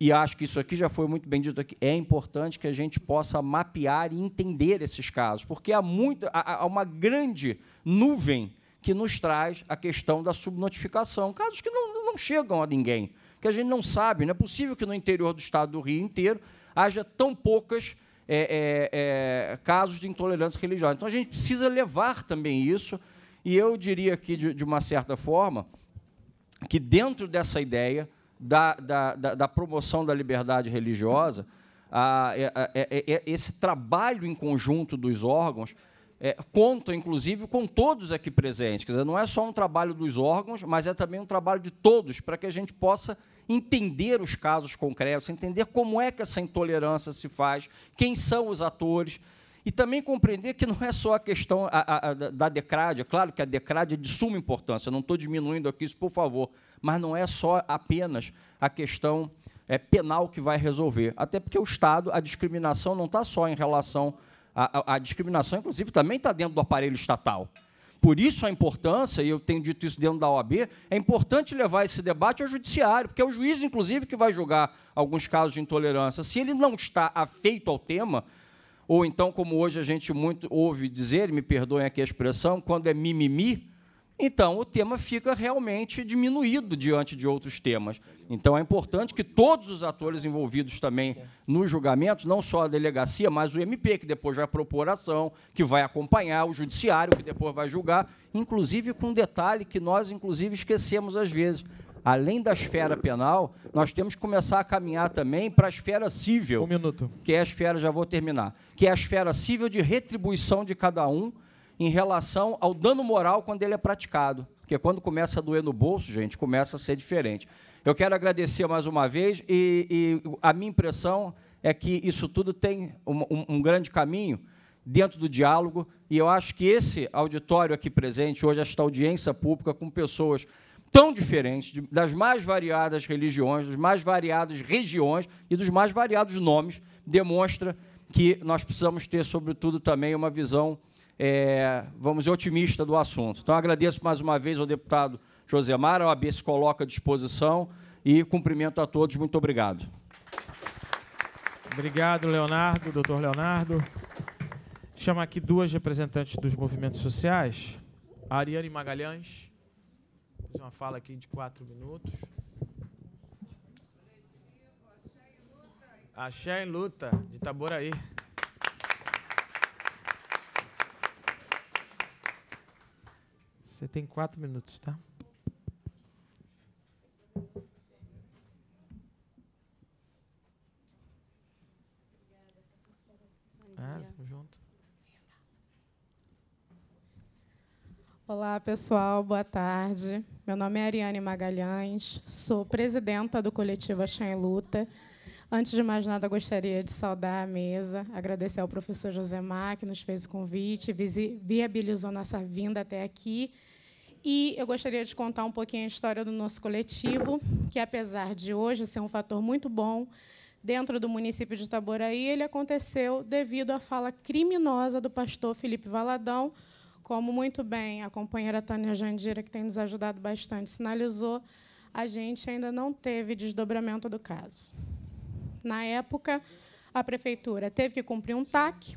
Speaker 14: e acho que isso aqui já foi muito bem dito aqui, é importante que a gente possa mapear e entender esses casos, porque há, muita, há, há uma grande nuvem que nos traz a questão da subnotificação, casos que não, não chegam a ninguém, que a gente não sabe. Não é possível que no interior do estado do Rio inteiro haja tão poucas é, é, é, casos de intolerância religiosa. Então a gente precisa levar também isso, e eu diria aqui, de, de uma certa forma, que dentro dessa ideia da, da, da, da promoção da liberdade religiosa, a- é- é- é- é- esse trabalho em conjunto dos órgãos é, conta, inclusive, com todos aqui presentes. Quer dizer, não é só um trabalho dos órgãos, mas é também um trabalho de todos, para que a gente possa entender os casos concretos, entender como é que essa intolerância se faz, quem são os atores, e também compreender que não é só a questão a, a, a, da DECRAD, é claro que a DECRAD é de suma importância, não estou diminuindo aqui isso, por favor, mas não é só apenas a questão é, penal que vai resolver, até porque o Estado, a discriminação não está só em relação a, a, discriminação, inclusive, também está dentro do aparelho estatal. Por isso a importância, e eu tenho dito isso dentro da OAB, é importante levar esse debate ao judiciário, porque é o juiz, inclusive, que vai julgar alguns casos de intolerância. Se ele não está afeito ao tema, ou então, como hoje a gente muito ouve dizer, me perdoem aqui a expressão, quando é mimimi, então o tema fica realmente diminuído diante de outros temas. Então é importante que todos os atores envolvidos também no julgamento, não só a delegacia, mas o MP, que depois vai propor ação, que vai acompanhar, o judiciário, que depois vai julgar, inclusive com um detalhe que nós, inclusive, esquecemos às vezes. Além da esfera penal, nós temos que começar a caminhar também para a esfera civil.
Speaker 1: Um minuto.
Speaker 14: Que é a esfera, já vou terminar, que é a esfera civil de retribuição de cada um em relação ao dano moral quando ele é praticado. Porque quando começa a doer no bolso, gente, começa a ser diferente. Eu quero agradecer mais uma vez e, e a minha impressão é que isso tudo tem um, um, um, grande caminho dentro do diálogo e eu acho que esse auditório aqui presente hoje, esta audiência pública com pessoas tão diferentes, das mais variadas religiões, das mais variadas regiões e dos mais variados nomes, demonstra que nós precisamos ter, sobretudo, também uma visão é, vamos dizer, otimista do assunto. Então, agradeço mais uma vez ao deputado Josemar, a OAB se coloca à disposição e cumprimento a todos. Muito obrigado.
Speaker 1: Obrigado, Leonardo, doutor Leonardo. Chama aqui duas representantes dos movimentos sociais. A Ariane Magalhães, uma fala aqui de quatro minutos. Axé em luta, de Itaboraí. Você tem quatro minutos, tá? Ah, tamo junto.
Speaker 15: Olá, pessoal, boa tarde. Meu nome é Ariane Magalhães, sou presidenta do coletivo Axé em Luta. Antes de mais nada, gostaria de saudar a mesa, agradecer ao professor Josemar, que nos fez o convite, viabilizou nossa vinda até aqui e eu gostaria de contar um pouquinho a história do nosso coletivo, que, apesar de hoje ser um fator muito bom dentro do município de Itaboraí, ele aconteceu devido à fala criminosa do pastor Felipe Valadão, como muito bem a companheira Tânia Jandira, que tem nos ajudado bastante, sinalizou, a gente ainda não teve desdobramento do caso. Na época, a prefeitura teve que cumprir um TAC.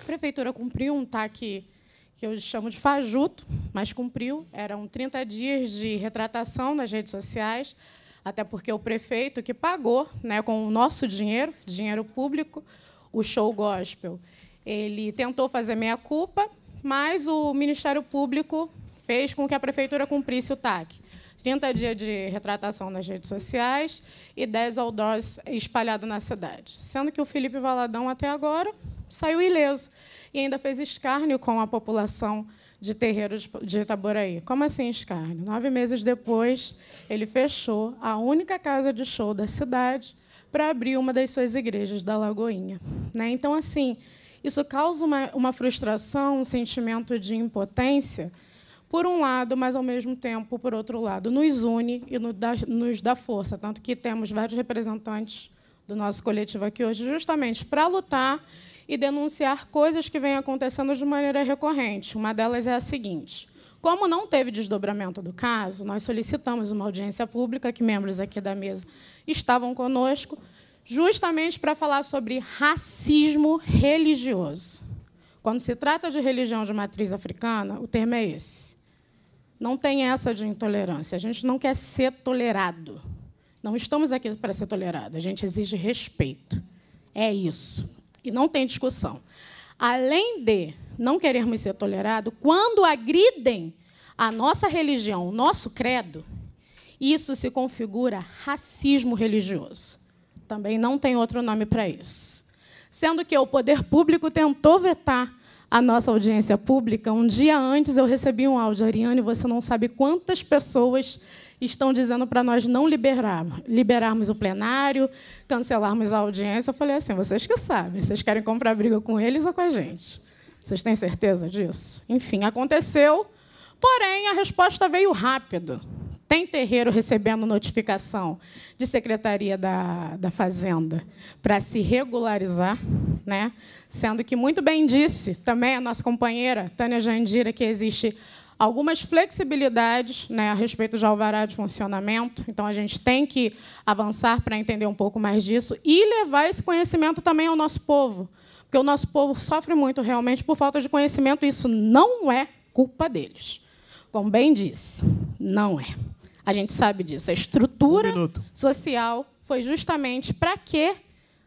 Speaker 15: A prefeitura cumpriu um TAC que eu chamo de fajuto, mas cumpriu. Eram 30 dias de retratação nas redes sociais, até porque o prefeito que pagou, né, com o nosso dinheiro, dinheiro público, o show gospel, ele tentou fazer meia culpa, mas o Ministério Público fez com que a prefeitura cumprisse o TAC. 30 dias de retratação nas redes sociais e 10 outdoors espalhados na cidade. Sendo que o Felipe Valadão, até agora, saiu ileso e ainda fez escárnio com a população de terreiros de Itaboraí. Como assim escárnio? Nove meses depois, ele fechou a única casa de show da cidade para abrir uma das suas igrejas da Lagoinha. Né? Então, assim, isso causa uma, uma frustração, um sentimento de impotência, por um lado, mas ao mesmo tempo, por outro lado, nos une e nos dá, força. Tanto que temos vários representantes do nosso coletivo aqui hoje, justamente para lutar e denunciar coisas que vêm acontecendo de maneira recorrente. Uma delas é a seguinte: como não teve desdobramento do caso, nós solicitamos uma audiência pública, que membros aqui da mesa estavam conosco, justamente para falar sobre racismo religioso. Quando se trata de religião de matriz africana, o termo é esse. Não tem essa de intolerância. A gente não quer ser tolerado. Não estamos aqui para ser tolerado. A gente exige respeito. É isso e não tem discussão. Além de não querermos ser tolerados, quando agridem a nossa religião, o nosso credo, isso se configura racismo religioso. Também não tem outro nome para isso. Sendo que o poder público tentou vetar a nossa audiência pública, um dia antes eu recebi um áudio, Ariane, você não sabe quantas pessoas estão dizendo para nós não liberarmos, liberarmos o plenário, cancelarmos a audiência. Eu falei assim, vocês que sabem, vocês querem comprar briga com eles ou com a gente? Vocês têm certeza disso? Enfim, aconteceu, porém a resposta veio rápido. Tem terreiro recebendo notificação de Secretaria da, da Fazenda para se regularizar, né? sendo que, muito bem disse também a nossa companheira Tânia Jandira, que existe algumas flexibilidades né, a respeito de alvará de funcionamento. Então, a gente tem que avançar para entender um pouco mais disso e levar esse conhecimento também ao nosso povo. Porque o nosso povo sofre muito realmente por falta de conhecimento, isso não é culpa deles. Como bem disse, não é. A gente sabe disso. A estrutura um social foi justamente para que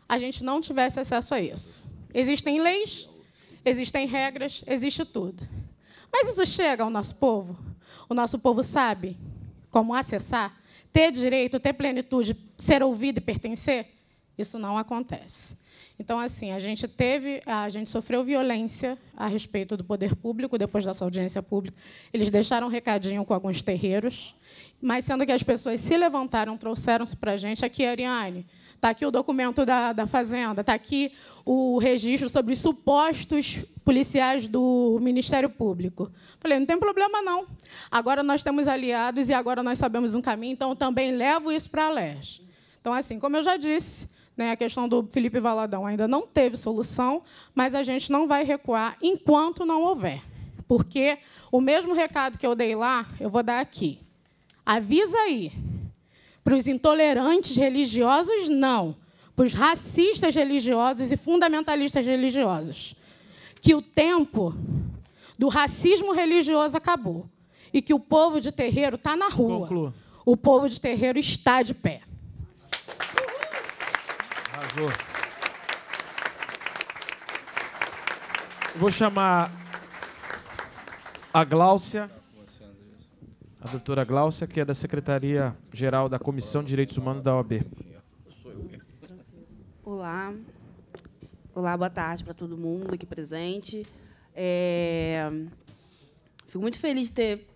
Speaker 15: a gente não tivesse acesso a isso. Existem leis, existem regras, existe tudo. Mas isso chega ao nosso povo? O nosso povo sabe como acessar, ter direito, ter plenitude, ser ouvido e pertencer? Isso não acontece. Então, assim, a gente teve, a gente sofreu violência a respeito do poder público depois dessa audiência pública. Eles deixaram um recadinho com alguns terreiros, mas sendo que as pessoas se levantaram, trouxeram-se para a gente. Aqui, Ariane, está aqui o documento da, da Fazenda, está aqui o registro sobre os supostos policiais do Ministério Público. Falei, não tem problema, não. Agora nós temos aliados e agora nós sabemos um caminho, então também levo isso para a LERJ. Então, assim, como eu já disse, né, a questão do Felipe Valadão ainda não teve solução, mas a gente não vai recuar enquanto não houver. Porque o mesmo recado que eu dei lá, eu vou dar aqui. Avisa aí. Para os intolerantes religiosos, não. Para os racistas religiosos e fundamentalistas religiosos. Que o tempo do racismo religioso acabou. E que o povo de terreiro está na rua. Conclua. O povo de terreiro está de pé.
Speaker 1: Arrasou. Vou chamar a Gláucia, a doutora Gláucia, que é da Secretaria-Geral da Comissão de Direitos Humanos da OAB.
Speaker 16: Olá. Olá, boa tarde para todo mundo aqui presente. É... Fico muito feliz de ter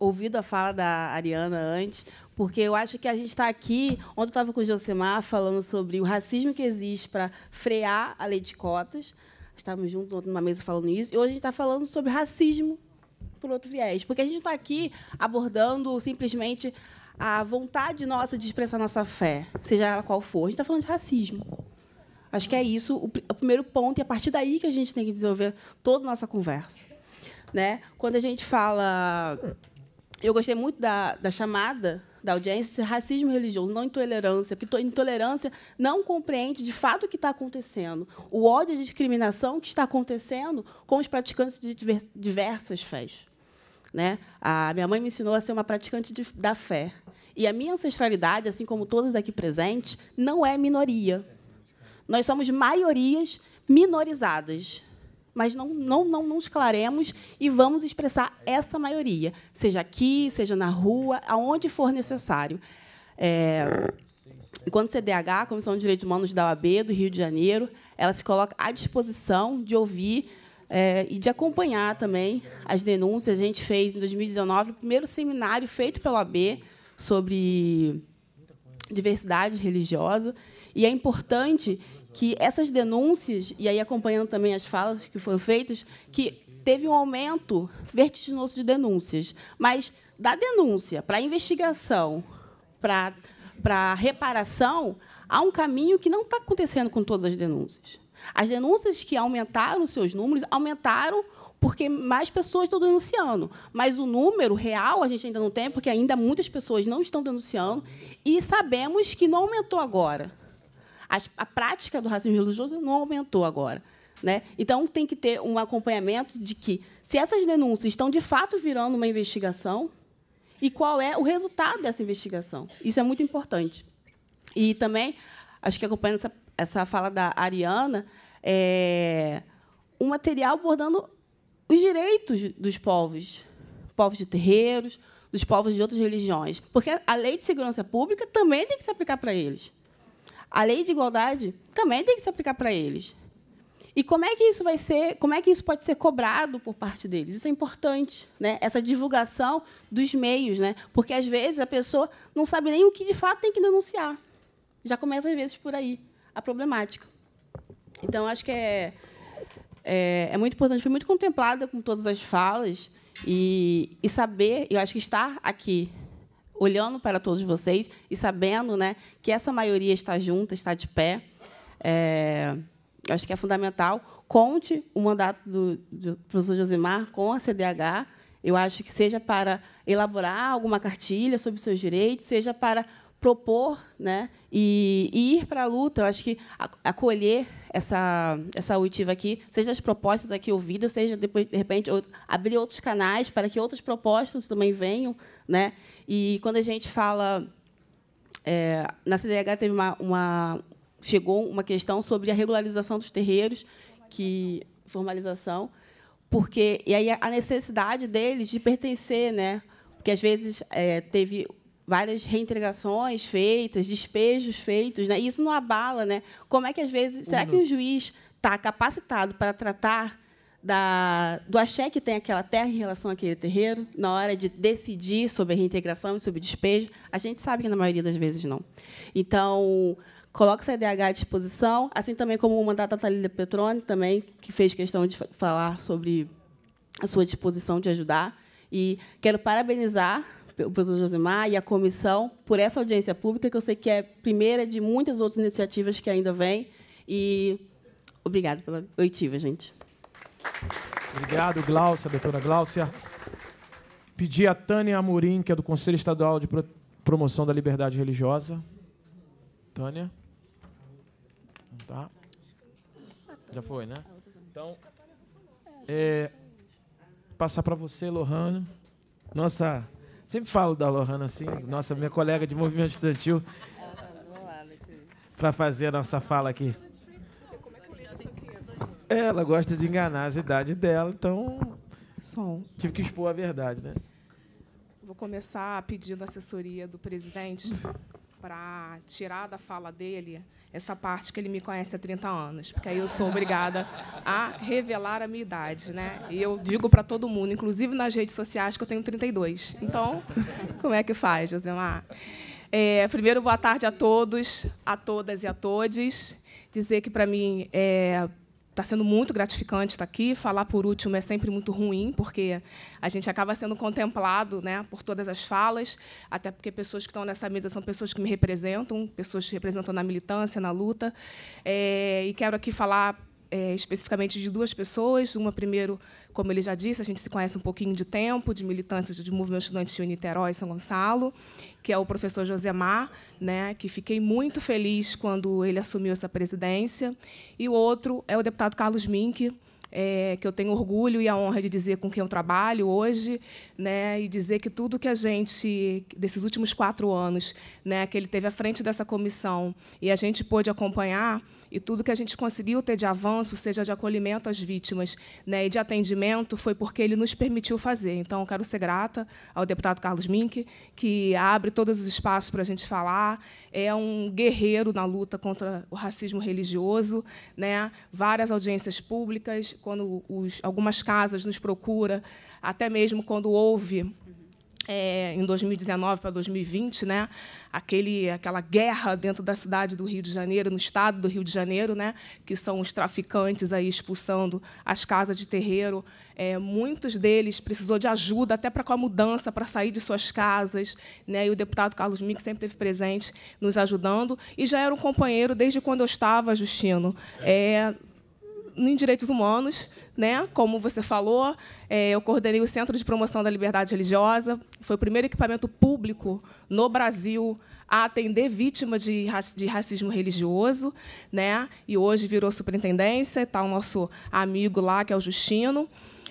Speaker 16: ouvido a fala da Ariana antes, porque eu acho que a gente está aqui. Ontem eu estava com o Josemar falando sobre o racismo que existe para frear a lei de cotas. Estávamos juntos numa mesa falando isso. E hoje a gente está falando sobre racismo por outro viés. Porque a gente não está aqui abordando simplesmente a vontade nossa de expressar nossa fé, seja ela qual for. A gente está falando de racismo. Acho que é isso o, o primeiro ponto, e a partir daí que a gente tem que desenvolver toda a nossa conversa. Né? Quando a gente fala. Eu gostei muito da, da chamada da audiência racismo religioso, não intolerância, porque intolerância não compreende de fato o que está acontecendo. O ódio e a discriminação que está acontecendo com os praticantes de diversas fés. Né? A minha mãe me ensinou a ser uma praticante de, da fé. E a minha ancestralidade, assim como todas aqui presentes, não é minoria. Nós somos maiorias minorizadas mas não, não, não nos claremos e vamos expressar essa maioria, seja aqui, seja na rua, aonde for necessário. É, enquanto CDH, Comissão de Direitos Humanos da OAB do Rio de Janeiro, ela se coloca à disposição de ouvir é, e de acompanhar também as denúncias. A gente fez, em 2019, o primeiro seminário feito pela OAB sobre diversidade religiosa. E é importante que essas denúncias, e aí acompanhando também as falas que foram feitas, que teve um aumento vertiginoso de denúncias. Mas da denúncia para a investigação, para a reparação, há um caminho que não está acontecendo com todas as denúncias. As denúncias que aumentaram seus números aumentaram porque mais pessoas estão denunciando. Mas o número real a gente ainda não tem, porque ainda muitas pessoas não estão denunciando. E sabemos que não aumentou agora a, a prática do racismo religioso não aumentou agora. Né? Então, tem que ter um acompanhamento de que, se essas denúncias estão de fato virando uma investigação, e qual é o resultado dessa investigação. Isso é muito importante. E também, acho que acompanhando essa, essa fala da Ariana, é um material abordando os direitos dos povos, povos de terreiros, dos povos de outras religiões. Porque a lei de segurança pública também tem que se aplicar para eles. A lei de igualdade também tem que se aplicar para eles. E como é que isso vai ser, como é que isso pode ser cobrado por parte deles? Isso é importante, né? Essa divulgação dos meios, né? Porque às vezes a pessoa não sabe nem o que de fato tem que denunciar. Já começa às vezes por aí a problemática. Então acho que é é, é muito importante, foi muito contemplada com todas as falas e, e saber, eu acho que estar aqui olhando para todos vocês e sabendo né, que essa maioria está junta, está de pé, é, acho que é fundamental. Conte o mandato do, do professor Josimar com a CDH. Eu acho que seja para elaborar alguma cartilha sobre os seus direitos, seja para propor né, e, e ir para a luta. Eu acho que acolher essa, essa oitiva aqui, seja as propostas aqui ouvidas, seja, depois, de repente, abrir outros canais para que outras propostas também venham. Né? E, quando a gente fala... É, na CDH teve uma, uma, chegou uma questão sobre a regularização dos terreiros, que formalização, porque e aí a necessidade deles de pertencer, né? Porque às vezes é, teve várias reintegrações feitas, despejos feitos, né? E isso não abala, né? Como é que às vezes, será que o juiz está capacitado para tratar da, do axé que tem aquela terra em relação àquele terreiro, na hora de decidir sobre a reintegração e sobre o despejo? A gente sabe que na maioria das vezes não. Então, coloca essa IDH à disposição, assim também como o mandato da Thalília Petroni, também, que fez questão de falar sobre a sua disposição de ajudar. E quero parabenizar o professor Josemar e a comissão por essa audiência pública, que eu sei que é primeira de muitas outras iniciativas que ainda vêm. E obrigado pela oitiva, gente.
Speaker 1: Obrigado, Gláucia, doutora Gláucia. Pedir a Tânia Amorim, que é do Conselho Estadual de Promoção da Liberdade Religiosa. Tânia. Tá. Já foi, né? Então, é, passar para você, Lohana. Nossa Sempre falo da Lohana assim, nossa, minha colega de movimento estudantil, para fazer a nossa fala aqui. Ela gosta de enganar as idades dela, então
Speaker 17: Som.
Speaker 1: tive que expor a verdade, né?
Speaker 17: Vou começar pedindo assessoria do presidente para tirar da fala dele essa parte que ele me conhece há 30 anos, porque aí eu sou obrigada a revelar a minha idade, né? E eu digo para todo mundo, inclusive nas redes sociais, que eu tenho 32. Então, como é que faz, Josemar? É, primeiro, boa tarde a todos, a todas e a todos. Dizer que, para mim, é, está sendo muito gratificante estar aqui. Falar por último é sempre muito ruim, porque a gente acaba sendo contemplado né, por todas as falas, até porque pessoas que estão nessa mesa são pessoas que me representam, pessoas que representam na militância, na luta. É, e quero aqui falar é, especificamente de duas pessoas. Uma, primeiro, como ele já disse, a gente se conhece um pouquinho de tempo, de militantes do movimento estudantil em Niterói e São Gonçalo, que é o professor Josemar, né, que fiquei muito feliz quando ele assumiu essa presidência. E o outro é o deputado Carlos Mink, é, que eu tenho orgulho e a honra de dizer com quem eu trabalho hoje, né, e dizer que tudo que a gente, desses últimos quatro anos, né, que ele teve à frente dessa comissão e a gente pôde acompanhar, e tudo que a gente conseguiu ter de avanço, seja de acolhimento às vítimas né, e de atendimento, foi porque ele nos permitiu fazer. Então, quero ser grata ao deputado Carlos Mink, que abre todos os espaços para a gente falar, é um guerreiro na luta contra o racismo religioso, né? várias audiências públicas, quando os, algumas casas nos procuram, até mesmo quando houve é, em 2019 para 2020, né, aquele, aquela guerra dentro da cidade do Rio de Janeiro, no estado do Rio de Janeiro, né, que são os traficantes aí expulsando as casas de terreiro. É, muitos deles precisou de ajuda até para com a mudança, para sair de suas casas. Né, e o deputado Carlos Mick sempre esteve presente, nos ajudando. E já era um companheiro desde quando eu estava, Justino, é, em direitos humanos, né? Como você falou, é, eu coordenei o Centro de Promoção da Liberdade Religiosa. Foi o primeiro equipamento público no Brasil a atender vítima de, racismo religioso, né? E hoje virou superintendência. Está o nosso amigo lá, que é o Justino.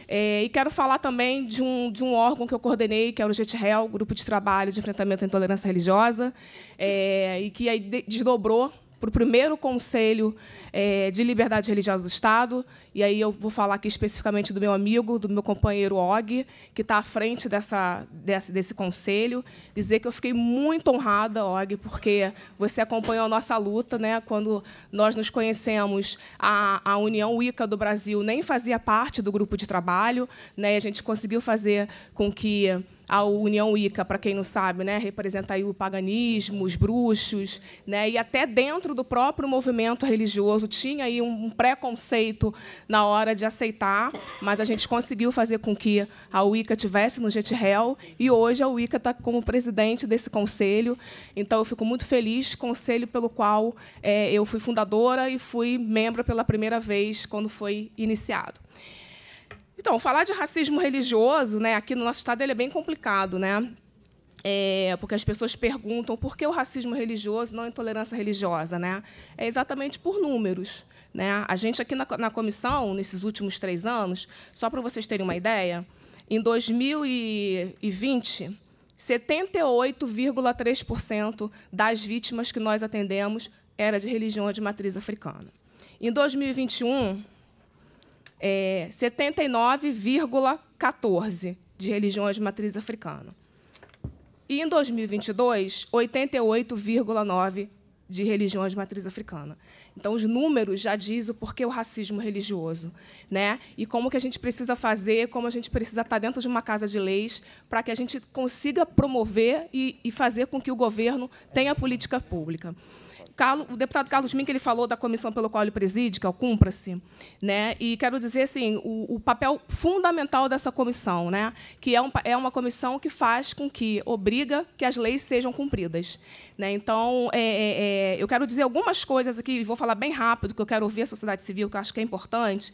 Speaker 17: É, e quero falar também de um, de um órgão que eu coordenei, que é o GETREL, Grupo de Trabalho de Enfrentamento à Intolerância Religiosa, é, e que aí desdobrou para o primeiro Conselho é, de Liberdade Religiosa do Estado. E aí eu vou falar aqui especificamente do meu amigo, do meu companheiro Og, que está à frente dessa, desse, desse conselho. Dizer que eu fiquei muito honrada, Og, porque você acompanhou a nossa luta. Né? Quando nós nos conhecemos, a, a União Wicca do Brasil nem fazia parte do grupo de trabalho. Né? E a gente conseguiu fazer com que a União Wicca, para quem não sabe, né, representa o paganismo, os bruxos, né, e até dentro do próprio movimento religioso tinha aí um preconceito na hora de aceitar, mas a gente conseguiu fazer com que a Wicca tivesse no GETREL e hoje a Wicca está como presidente desse conselho. Então eu fico muito feliz, conselho pelo qual é, eu fui fundadora e fui membro pela primeira vez quando foi iniciado. Então, falar de racismo religioso, né, aqui no nosso estado, ele é bem complicado, né? É, porque as pessoas perguntam por que o racismo religioso, não a intolerância religiosa, né? É exatamente por números. Né? A gente aqui na, na comissão, nesses últimos três anos, só para vocês terem uma ideia, em 2020, 78,3% das vítimas que nós atendemos era de religião de matriz africana. Em 2021, é, 79,14% de religiões de matriz africana. E, em 2022, 88,9% de religiões de matriz africana. Então, os números já dizem o porquê o racismo religioso. Né? E como que a gente precisa fazer, como a gente precisa estar dentro de uma casa de leis para que a gente consiga promover e, e fazer com que o governo tenha política pública. Carlos, o deputado Carlos Mink ele falou da comissão pelo qual ele preside, que é o Cumpra-se, né? E quero dizer assim, o, o, papel fundamental dessa comissão, né? Que é, um, é uma comissão que faz com que obriga que as leis sejam cumpridas. Né? Então, é, é, é eu quero dizer algumas coisas aqui, vou falar bem rápido, que eu quero ouvir a sociedade civil, que eu acho que é importante.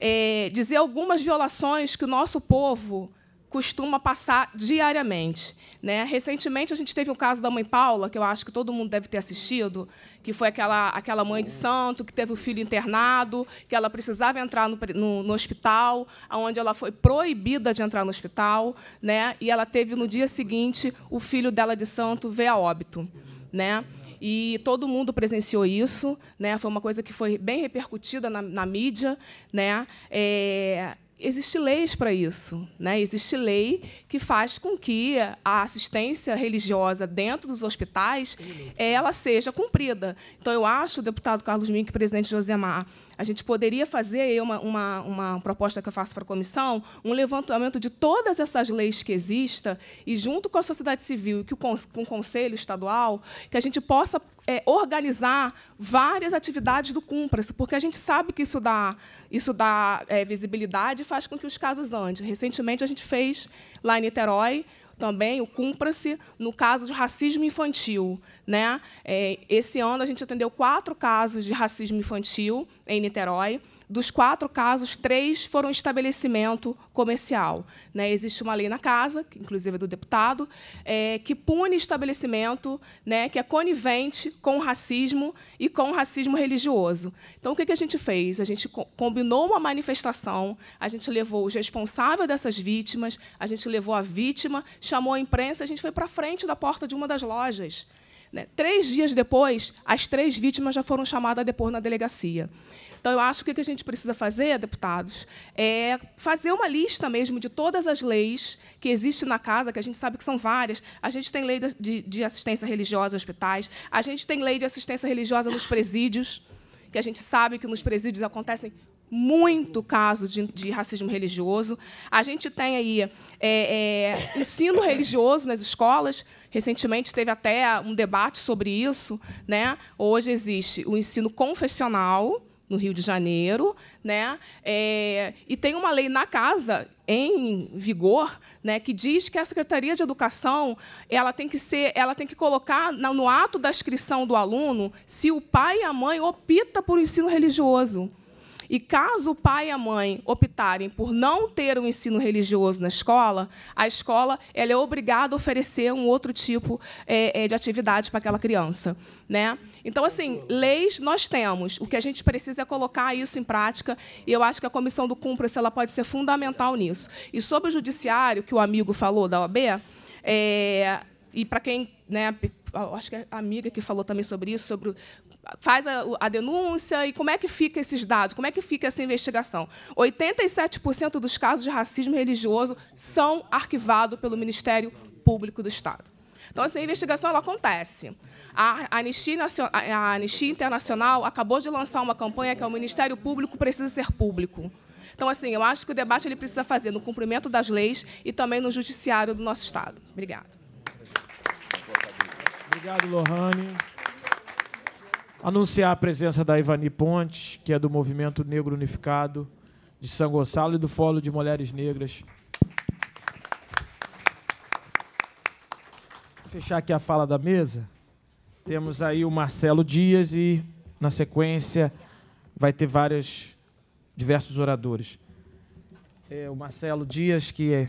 Speaker 17: É, dizer algumas violações que o nosso povo costuma passar diariamente. Né? Recentemente, a gente teve o caso da mãe Paula, que eu acho que todo mundo deve ter assistido, que foi aquela, aquela mãe de santo que teve o filho internado, que ela precisava entrar no, no, no hospital, onde ela foi proibida de entrar no hospital, né? e ela teve, no dia seguinte, o filho dela de santo ver a óbito. Né? E todo mundo presenciou isso, né? Foi uma coisa que foi bem repercutida na, na mídia, né? É, existe leis para isso, né? Existe lei que faz com que a assistência religiosa dentro dos hospitais ela seja cumprida. Então eu acho, deputado Carlos Mink, presidente Josemar, a gente poderia fazer uma, uma, uma proposta que eu faço para a comissão, um levantamento de todas essas leis que existam e, junto com a sociedade civil e com o Conselho Estadual, que a gente possa é, organizar várias atividades do Cumpra-se, porque a gente sabe que isso dá, isso dá é, visibilidade e faz com que os casos andem. Recentemente, a gente fez, lá em Niterói, também o Cumpra-se no caso de racismo infantil. Né? É, esse ano, a gente atendeu quatro casos de racismo infantil em Niterói. Dos quatro casos, três foram estabelecimento comercial. Né? Existe uma lei na casa, que inclusive é do deputado, é, que pune estabelecimento né, que é conivente com o racismo e com o racismo religioso. Então, o que a gente fez? A gente combinou uma manifestação, a gente levou os responsáveis dessas vítimas, a gente levou a vítima, chamou a imprensa, a gente foi para frente da porta de uma das lojas. Né? Três dias depois, as três vítimas já foram chamadas a depor na delegacia. Então, eu acho que o que a gente precisa fazer, deputados, é fazer uma lista mesmo de todas as leis que existem na casa, que a gente sabe que são várias. A gente tem lei de, de assistência religiosa em hospitais, a gente tem lei de assistência religiosa nos presídios, que a gente sabe que nos presídios acontecem muito caso de, de, racismo religioso. A gente tem aí é, é, ensino religioso nas escolas. Recentemente teve até um debate sobre isso. Né? Hoje existe o ensino confessional, no Rio de Janeiro, né? É, e tem uma lei na casa em vigor, né, que diz que a Secretaria de Educação ela tem que ser, ela tem que colocar no ato da inscrição do aluno se o pai e a mãe opta por ensino religioso. E caso o pai e a mãe optarem por não ter um ensino religioso na escola, a escola ela é obrigada a oferecer um outro tipo é, é, de atividade para aquela criança. Né? Então, assim, leis nós temos. O que a gente precisa é colocar isso em prática, e eu acho que a comissão do Cumpra ela pode ser fundamental nisso. E sobre o judiciário, que o amigo falou da OAB, é, e para quem né, acho que é a amiga que falou também sobre isso, sobre faz a, a denúncia e como é que fica esses dados, como é que fica essa investigação. 87% dos casos de racismo religioso são arquivados pelo Ministério Público do Estado. Então, assim, a investigação ela acontece. A Anistia, a Anistia Internacional acabou de lançar uma campanha que é o Ministério Público precisa ser público. Então, assim, eu acho que o debate ele precisa fazer no cumprimento das leis e também no judiciário do nosso Estado. Obrigada.
Speaker 1: Obrigado, Lohane. Anunciar a presença da Ivani Pontes, que é do Movimento Negro Unificado de São Gonçalo e do Fórum de Mulheres Negras. Vou fechar aqui a fala da mesa. Temos aí o Marcelo Dias e, na sequência, vai ter vários, diversos oradores. É, o Marcelo Dias, que é-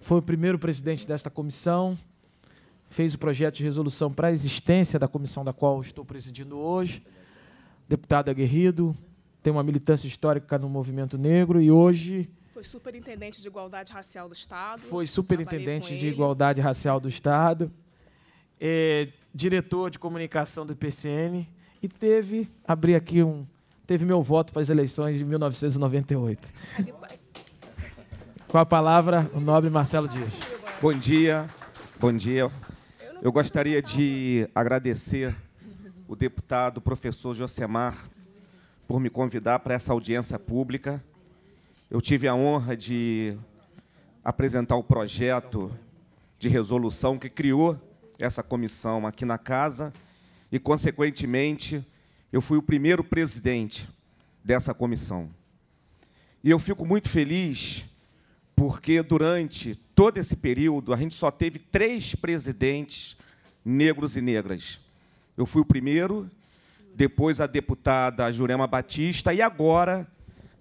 Speaker 1: foi o primeiro presidente desta comissão, fez o projeto de resolução para a existência da comissão da qual estou presidindo hoje. Deputado aguerrido, tem uma militância histórica no movimento negro e hoje
Speaker 17: Foi superintendente de igualdade racial do Estado.
Speaker 1: foi superintendente de igualdade racial do Estado, é, diretor de comunicação do IPCN e teve, abri aqui um, teve meu voto para as eleições de 1998. Com a palavra, o nobre Marcelo Dias.
Speaker 18: Bom dia, bom dia. Eu gostaria de agradecer o deputado professor Josemar por me convidar para essa audiência pública. Eu tive a honra de apresentar o projeto de resolução que criou essa comissão aqui na casa e, consequentemente, eu fui o primeiro presidente dessa comissão. E eu fico muito feliz porque durante todo esse período a gente só teve três presidentes negros e negras. Eu fui o primeiro, depois a deputada Jurema Batista, e agora,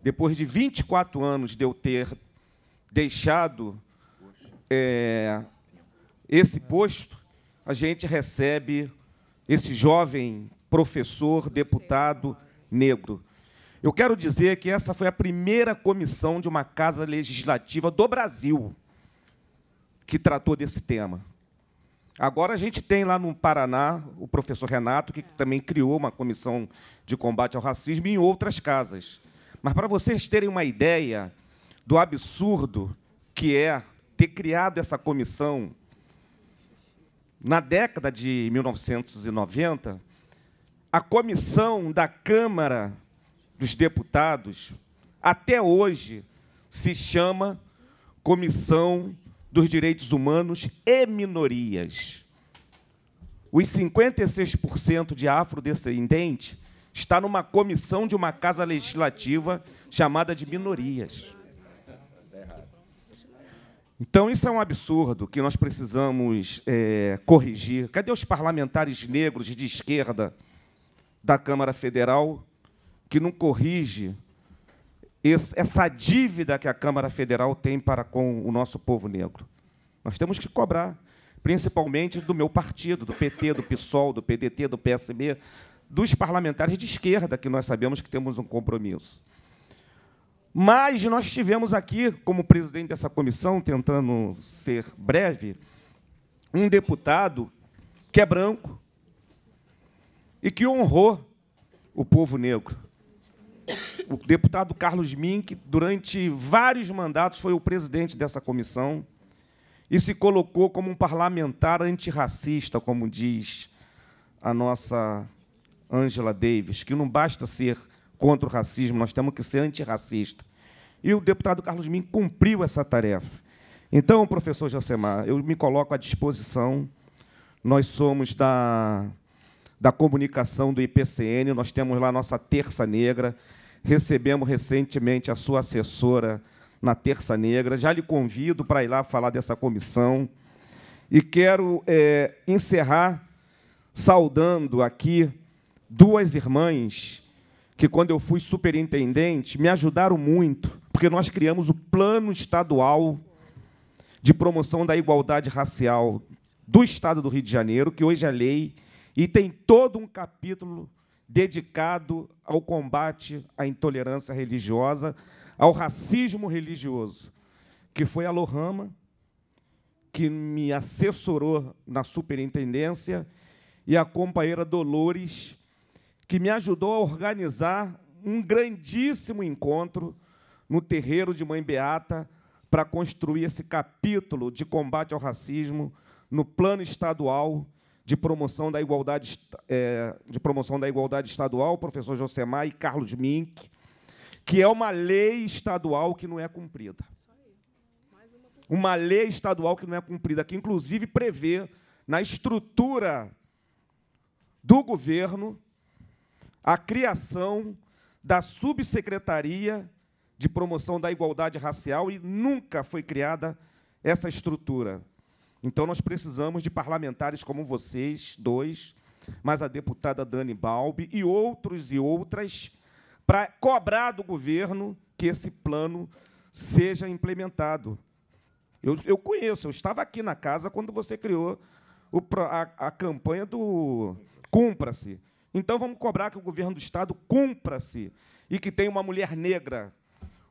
Speaker 18: depois de 24 anos de eu ter deixado é, esse posto, a gente recebe esse jovem professor, deputado negro. Eu quero dizer que essa foi a primeira comissão de uma casa legislativa do Brasil que tratou desse tema. Agora a gente tem lá no Paraná o professor Renato, que também criou uma comissão de combate ao racismo em outras casas. Mas para vocês terem uma ideia do absurdo que é ter criado essa comissão na década de 1990, a comissão da Câmara dos Deputados até hoje se chama Comissão dos Direitos Humanos e Minorias. Os 56% de afrodescendentes está numa comissão de uma casa legislativa chamada de minorias. Então, isso é um absurdo que nós precisamos é, corrigir. Cadê os parlamentares negros de esquerda da Câmara Federal que não corrige essa dívida que a Câmara Federal tem para com o nosso povo negro? Nós temos que cobrar, principalmente do meu partido, do PT, do PSOL, do PDT, do PSB, dos parlamentares de esquerda, que nós sabemos que temos um compromisso. Mas nós estivemos aqui, como presidente dessa comissão, tentando ser breve, um deputado que é branco e que honrou o povo negro. O deputado Carlos Mink, durante vários mandatos, foi o presidente dessa comissão e se colocou como um parlamentar antirracista, como diz a nossa Angela Davis, que não basta ser contra o racismo, nós temos que ser antirracista. E o deputado Carlos Mink cumpriu essa tarefa. Então, professor Josemar, eu me coloco à disposição. Nós somos da, da comunicação do IPCN, nós temos lá a nossa Terça Negra, recebemos recentemente a sua assessora na Terça Negra. Já lhe convido para ir lá falar dessa comissão. E quero eh, encerrar saudando aqui duas irmãs que, quando eu fui superintendente, me ajudaram muito, porque nós criamos o Plano Estadual de Promoção da Igualdade Racial do Estado do Rio de Janeiro, que hoje é lei, e tem todo um capítulo dedicado ao combate à intolerância religiosa, ao racismo religioso, que foi a Lohama, que me assessorou na superintendência e a companheira Dolores, que me ajudou a organizar um grandíssimo encontro no terreiro de Mãe Beata para construir esse capítulo de combate ao racismo no plano estadual de promoção da igualdade, é, de promoção da igualdade estadual, professor Josemar e Carlos Mink, que é uma lei estadual que não é cumprida. Uma lei estadual que não é cumprida, que inclusive prevê na estrutura do governo a criação da subsecretaria de promoção da igualdade racial e nunca foi criada essa estrutura. Então, nós precisamos de parlamentares como vocês, dois, mais a deputada Dani Balbi e outros e outras, para cobrar do governo que esse plano seja implementado. Eu, eu conheço, eu estava aqui na casa quando você criou o, a, a campanha do Cumpra-se. Então, vamos cobrar que o governo do Estado cumpra-se e que tenha uma mulher negra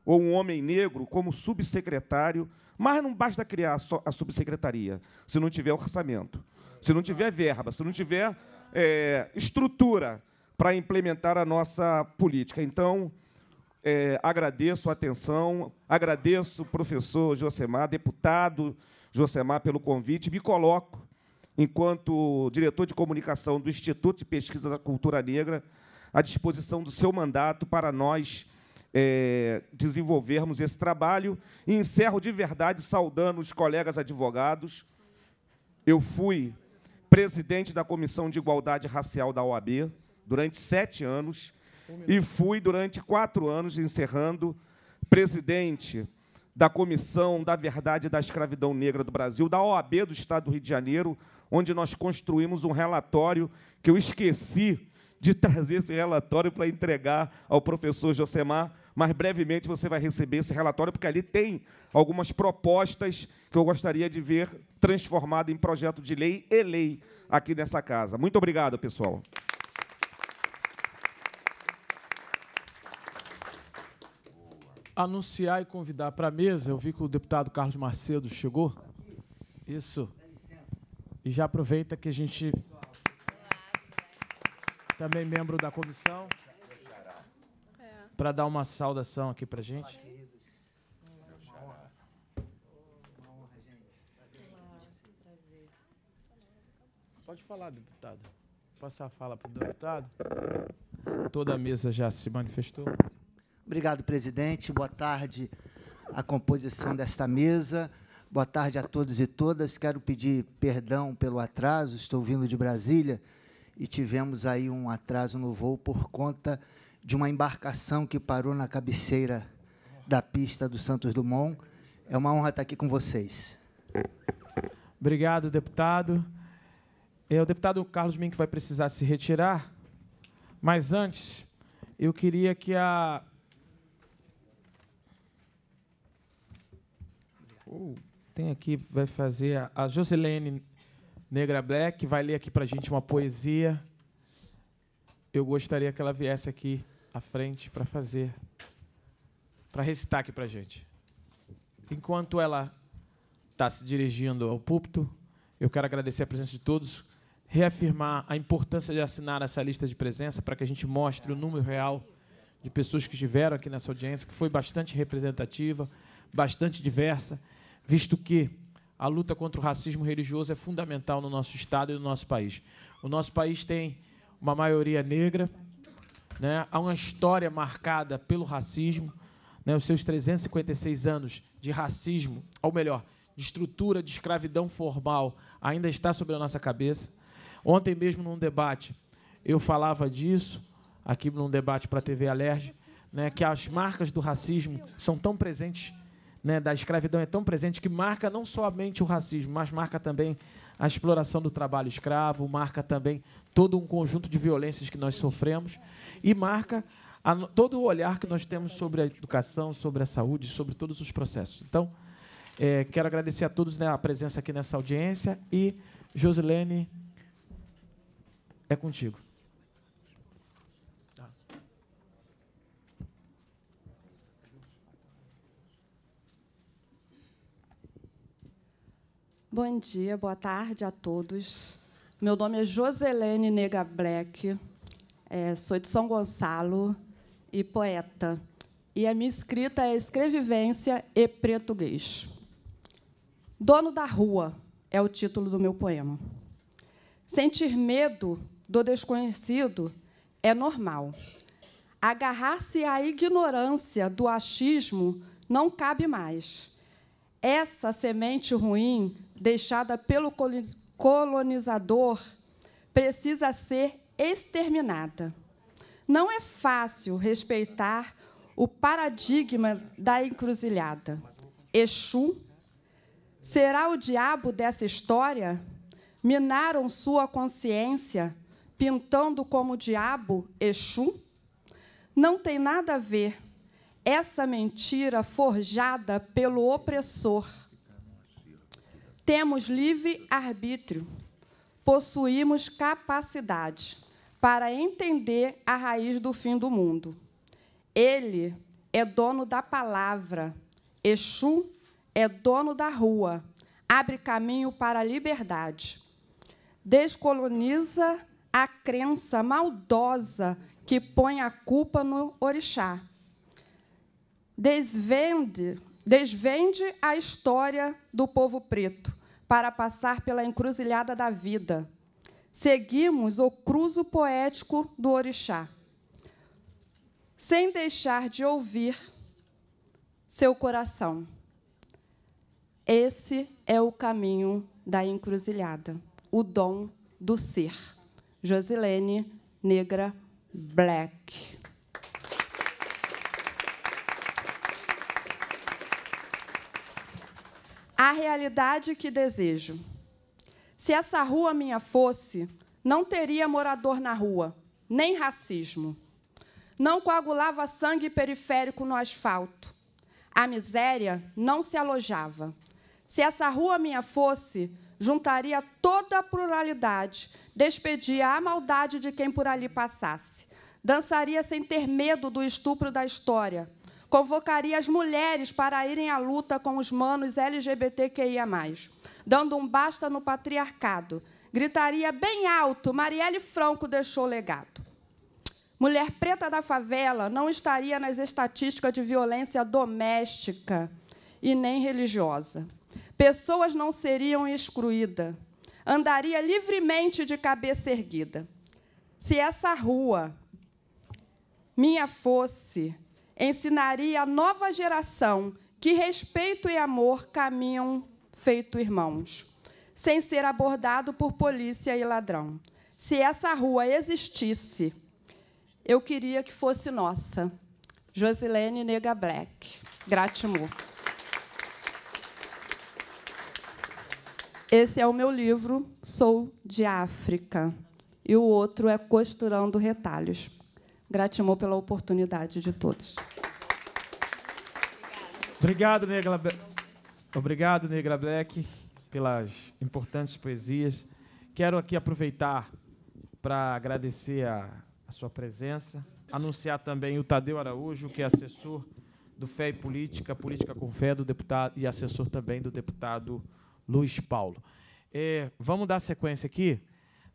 Speaker 18: ou um homem negro como subsecretário, mas não basta criar a subsecretaria se não tiver orçamento, se não tiver verba, se não tiver é, estrutura para implementar a nossa política. Então, é, agradeço a atenção, agradeço o professor Josemar, deputado Josemar, pelo convite, me coloco enquanto diretor de comunicação do Instituto de Pesquisa da Cultura Negra à disposição do seu mandato para nós é, desenvolvermos esse trabalho. E encerro de verdade saudando os colegas advogados. Eu fui presidente da Comissão de Igualdade Racial da OAB durante sete anos e fui, durante quatro anos, encerrando, presidente da Comissão da Verdade da Escravidão Negra do Brasil, da OAB do Estado do Rio de Janeiro, onde nós construímos um relatório que eu esqueci de trazer esse relatório para entregar ao professor Josemar, mas brevemente você vai receber esse relatório, porque ali tem algumas propostas que eu gostaria de ver transformado em projeto de lei e lei aqui nessa casa. Muito obrigado, pessoal.
Speaker 1: Anunciar e convidar para a mesa, eu vi que o deputado Carlos Macedo chegou. Isso. E já aproveita que a gente também membro da comissão, para dar uma saudação aqui para gente. Pode falar, deputado. Passar a fala para o deputado. Toda a mesa já se manifestou.
Speaker 19: Obrigado, presidente. Boa tarde à composição desta mesa. Boa tarde a todos e todas. Quero pedir perdão pelo atraso. Estou vindo de Brasília e tivemos aí um atraso no voo por conta de uma embarcação que parou na cabeceira da pista do Santos Dumont. É uma honra estar aqui com vocês.
Speaker 1: Obrigado, deputado. É o deputado Carlos Mink vai precisar se retirar, mas antes eu queria que a uh, tem aqui vai fazer a, a Joselene Negra Black, vai ler aqui para a gente uma poesia. Eu gostaria que ela viesse aqui à frente para fazer, para recitar aqui para a gente. Enquanto ela está se dirigindo ao púlpito, eu quero agradecer a presença de todos, reafirmar a importância de assinar essa lista de presença para que a gente mostre o número real de pessoas que estiveram aqui nessa audiência, que foi bastante representativa, bastante diversa, visto que a luta contra o racismo religioso é fundamental no nosso Estado e no nosso país. O nosso país tem uma maioria negra, né? há uma história marcada pelo racismo, né? os seus 356 anos de racismo, ou melhor, de estrutura de escravidão formal, ainda está sobre a nossa cabeça. Ontem mesmo, num debate, eu falava disso, aqui num debate para a TV Alerj, né, que as marcas do racismo são tão presentes né, da escravidão é tão presente que marca não somente o racismo, mas marca também a exploração do trabalho escravo, marca também todo um conjunto de violências que nós sofremos e marca a, todo o olhar que nós temos sobre a educação, sobre a saúde, sobre todos os processos. Então, é, quero agradecer a todos né, a presença aqui nessa audiência e, Josilene, é contigo.
Speaker 20: Bom dia, boa tarde a todos. Meu nome é Joselene Nega Black, é, sou de São Gonçalo e poeta. E a minha escrita é Escrevivência e Português. Dono da Rua é o título do meu poema. Sentir medo do desconhecido é normal. Agarrar-se à ignorância do achismo não cabe mais. Essa semente ruim, deixada pelo colonizador, precisa ser exterminada. Não é fácil respeitar o paradigma da encruzilhada. Exu será o diabo dessa história? Minaram sua consciência, pintando como diabo Exu? Não tem nada a ver essa mentira forjada pelo opressor. Temos livre arbítrio, possuímos capacidade para entender a raiz do fim do mundo. Ele é dono da palavra, Exu é dono da rua, abre caminho para a liberdade. Descoloniza a crença maldosa que põe a culpa no orixá. Desvende, desvende a história do povo preto para passar pela encruzilhada da vida. Seguimos o cruzo poético do orixá, sem deixar de ouvir seu coração. Esse é o caminho da encruzilhada, o dom do ser. Josilene Negra Black. A realidade que desejo. Se essa rua minha fosse, não teria morador na rua, nem racismo. Não coagulava sangue periférico no asfalto. A miséria não se alojava. Se essa rua minha fosse, juntaria toda a pluralidade, despedia a maldade de quem por ali passasse. Dançaria sem ter medo do estupro da história. Convocaria as mulheres para irem à luta com os manos LGBTQIA, dando um basta no patriarcado. Gritaria bem alto: Marielle Franco deixou legado. Mulher preta da favela não estaria nas estatísticas de violência doméstica e nem religiosa. Pessoas não seriam excluídas. Andaria livremente de cabeça erguida. Se essa rua minha fosse, ensinaria a nova geração que respeito e amor caminham feito irmãos, sem ser abordado por polícia e ladrão. Se essa rua existisse, eu queria que fosse nossa. Josilene Nega Black. Gratimor. Esse é o meu livro, Sou de África. E o outro é Costurando Retalhos. Gratimou pela oportunidade de todos.
Speaker 1: Obrigado, Negra Black. Obrigado, Negra Black, pelas importantes poesias. Quero aqui aproveitar para agradecer a, a sua presença, anunciar também o Tadeu Araújo, que é assessor do Fé e Política, Política com Fé, do deputado e assessor também do deputado Luiz Paulo. É, vamos dar sequência aqui.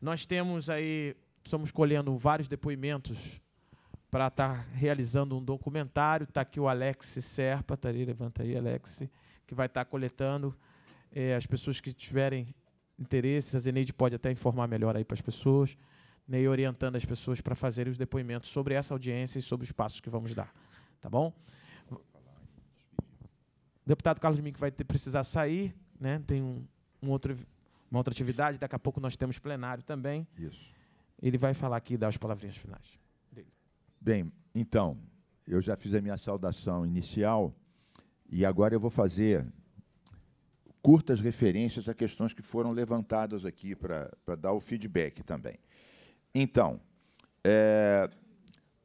Speaker 1: Nós temos aí, estamos colhendo vários depoimentos para estar tá realizando um documentário. Está aqui o Alex Serpa, tá aí, levanta aí, Alex, que vai estar tá coletando é, as pessoas que tiverem interesse. A Zeneide pode até informar melhor aí para as pessoas, né, e orientando as pessoas para fazerem os depoimentos sobre essa audiência e sobre os passos que vamos dar. Tá bom? O deputado Carlos Mink vai ter, precisar sair, né? Tem um, um outro, uma outra atividade. Daqui a pouco nós temos plenário também.
Speaker 3: Isso.
Speaker 1: Ele vai falar aqui e dar as palavrinhas finais.
Speaker 3: Bem, então, eu já fiz a minha saudação inicial e agora eu vou fazer curtas referências a questões que foram levantadas aqui para dar o feedback também. Então, é,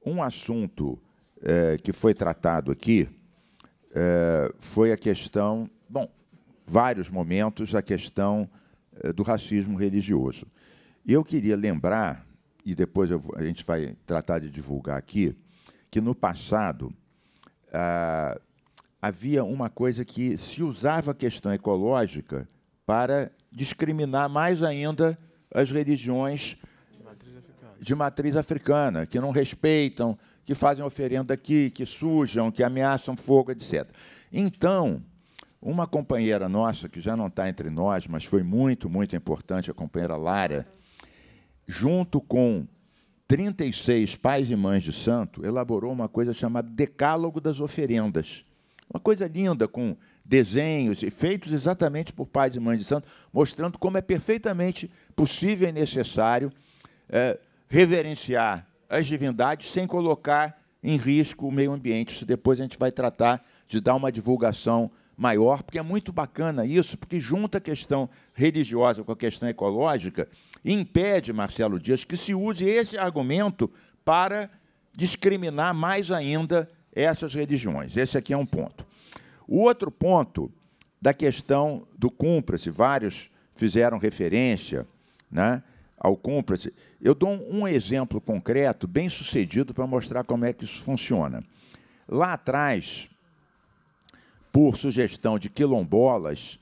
Speaker 3: um assunto é, que foi tratado aqui é, foi a questão, bom, vários momentos a questão eh, do racismo religioso. E eu queria lembrar, e depois a gente vai tratar de divulgar aqui, que no passado ah, havia uma coisa que se usava a questão ecológica para discriminar mais ainda as religiões de matriz africana, que não respeitam, que fazem oferenda aqui, que sujam, que ameaçam fogo, etc. Então, uma companheira nossa, que já não está entre nós, mas foi muito, muito importante, a companheira Lara, junto com 36 pais e mães de santo, elaborou uma coisa chamada Decálogo das Oferendas. Uma coisa linda, com desenhos feitos exatamente por pais e mães de santo, mostrando como é perfeitamente possível e necessário é, reverenciar as divindades sem colocar em risco o meio ambiente. Isso depois a gente vai tratar de dar uma divulgação maior, porque é muito bacana isso, porque junta a questão religiosa com a questão ecológica impede, Marcelo Dias, que se use esse argumento para discriminar mais ainda essas religiões. Esse aqui é um ponto. O outro ponto da questão do cúmplice, vários fizeram referência né, ao cúmplice. Eu dou um exemplo concreto, bem sucedido, para mostrar como é que isso funciona. Lá atrás, por sugestão de quilombolas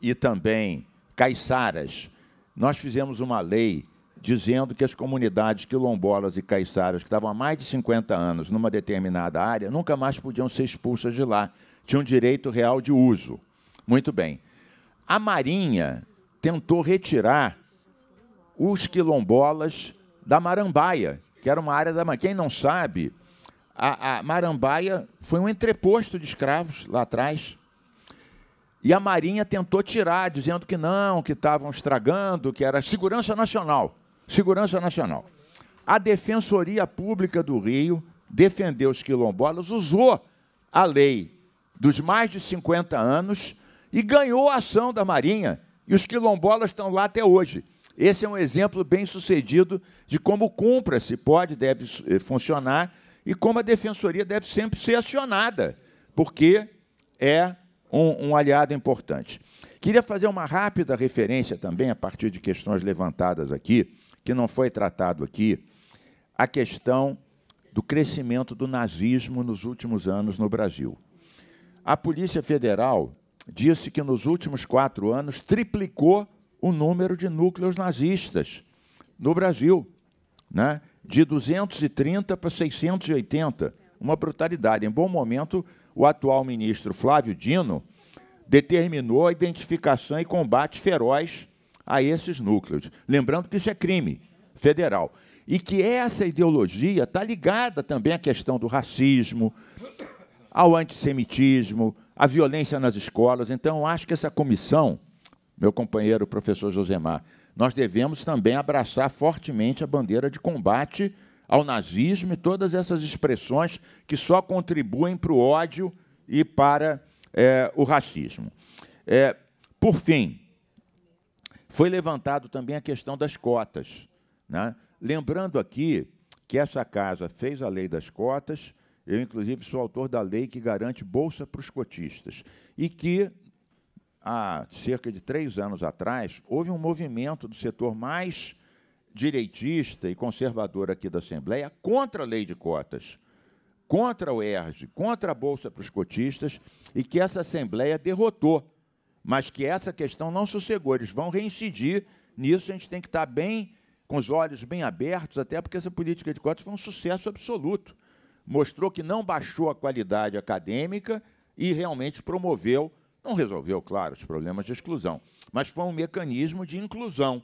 Speaker 3: e também caiçaras, nós fizemos uma lei dizendo que as comunidades quilombolas e caiçaras que estavam há mais de 50 anos numa determinada área nunca mais podiam ser expulsas de lá, tinham direito real de uso. Muito bem. A Marinha tentou retirar os quilombolas da Marambaia, que era uma área da Marinha. Quem não sabe, a, a Marambaia foi um entreposto de escravos lá atrás. E a Marinha tentou tirar, dizendo que não, que estavam estragando, que era segurança nacional. Segurança nacional. A Defensoria Pública do Rio defendeu os quilombolas, usou a lei dos mais de 50 anos e ganhou a ação da Marinha. E os quilombolas estão lá até hoje. Esse é um exemplo bem sucedido de como cumpra-se pode, deve eh, funcionar e como a defensoria deve sempre ser acionada, porque é um, um aliado importante. Queria fazer uma rápida referência também, a partir de questões levantadas aqui, que não foi tratado aqui, a questão do crescimento do nazismo nos últimos anos no Brasil. A Polícia Federal disse que nos últimos quatro anos triplicou o número de núcleos nazistas no Brasil. Né? de 230 para 680, uma brutalidade. Em bom momento, o atual ministro Flávio Dino determinou a identificação e combate feroz a esses núcleos. Lembrando que isso é crime federal. E que essa ideologia está ligada também à questão do racismo, ao antissemitismo, à violência nas escolas. Então, acho que essa comissão, meu companheiro professor Josemar, nós devemos também abraçar fortemente a bandeira de combate ao nazismo e todas essas expressões que só contribuem para o ódio e para é, o racismo. É, por fim, foi levantado também a questão das cotas. Né? Lembrando aqui que essa casa fez a lei das cotas, eu, inclusive, sou autor da lei que garante bolsa para os cotistas, e que há cerca de três anos atrás, houve um movimento do setor mais direitista e conservador aqui da Assembleia contra a lei de cotas, contra o ERJ, contra a Bolsa para os cotistas, e que essa Assembleia derrotou. Mas que essa questão não sossegou, eles vão reincidir nisso, a gente tem que estar bem, com os olhos bem abertos, até porque essa política de cotas foi um sucesso absoluto. Mostrou que não baixou a qualidade acadêmica e realmente promoveu não resolveu, claro, os problemas de exclusão, mas foi um mecanismo de inclusão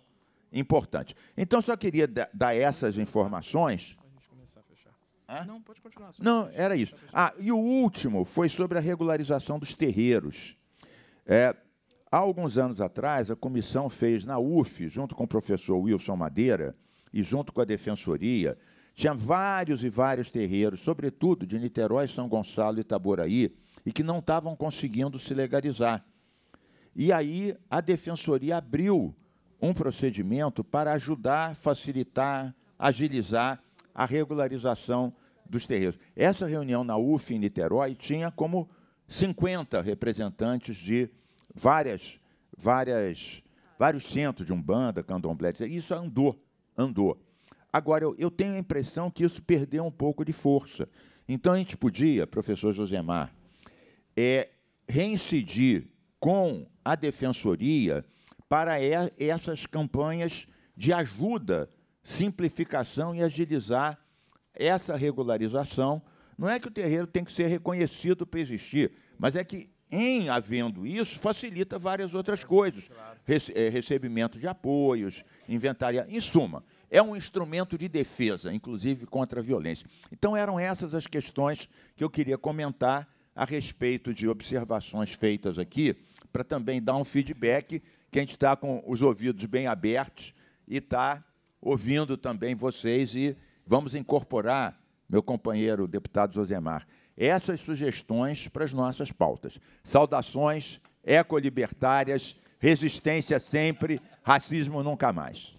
Speaker 3: importante. Então, só queria dar essas informações. Hã? Não, pode continuar. Não, era isso. Ah, e o último foi sobre a regularização dos terreiros. É, há alguns anos atrás, a comissão fez na UF, junto com o professor Wilson Madeira e junto com a Defensoria, tinha vários e vários terreiros, sobretudo de Niterói, São Gonçalo e Itaboraí, e que não estavam conseguindo se legalizar. E aí a defensoria abriu um procedimento para ajudar, facilitar, agilizar a regularização dos terreiros. Essa reunião na UF em Niterói tinha como 50 representantes de várias, várias, vários centros de Umbanda, Candomblé. Isso andou, andou. Agora, eu, eu tenho a impressão que isso perdeu um pouco de força. Então, a gente podia, professor Josemar, é, reincidir com a defensoria para essas campanhas de ajuda, simplificação e agilizar essa regularização. Não é que o terreiro tem que ser reconhecido para existir, mas é que, em havendo isso, facilita várias outras coisas. Rece eh, recebimento de apoios, inventaria. Em suma, é um instrumento de defesa, inclusive contra a violência. Então, eram essas as questões que eu queria comentar a respeito de observações feitas aqui, para também dar um feedback, que a gente está com os ouvidos bem abertos e está ouvindo também vocês e vamos incorporar, meu companheiro deputado Josemar, essas sugestões para as nossas pautas. Saudações ecolibertárias, resistência sempre, racismo nunca mais.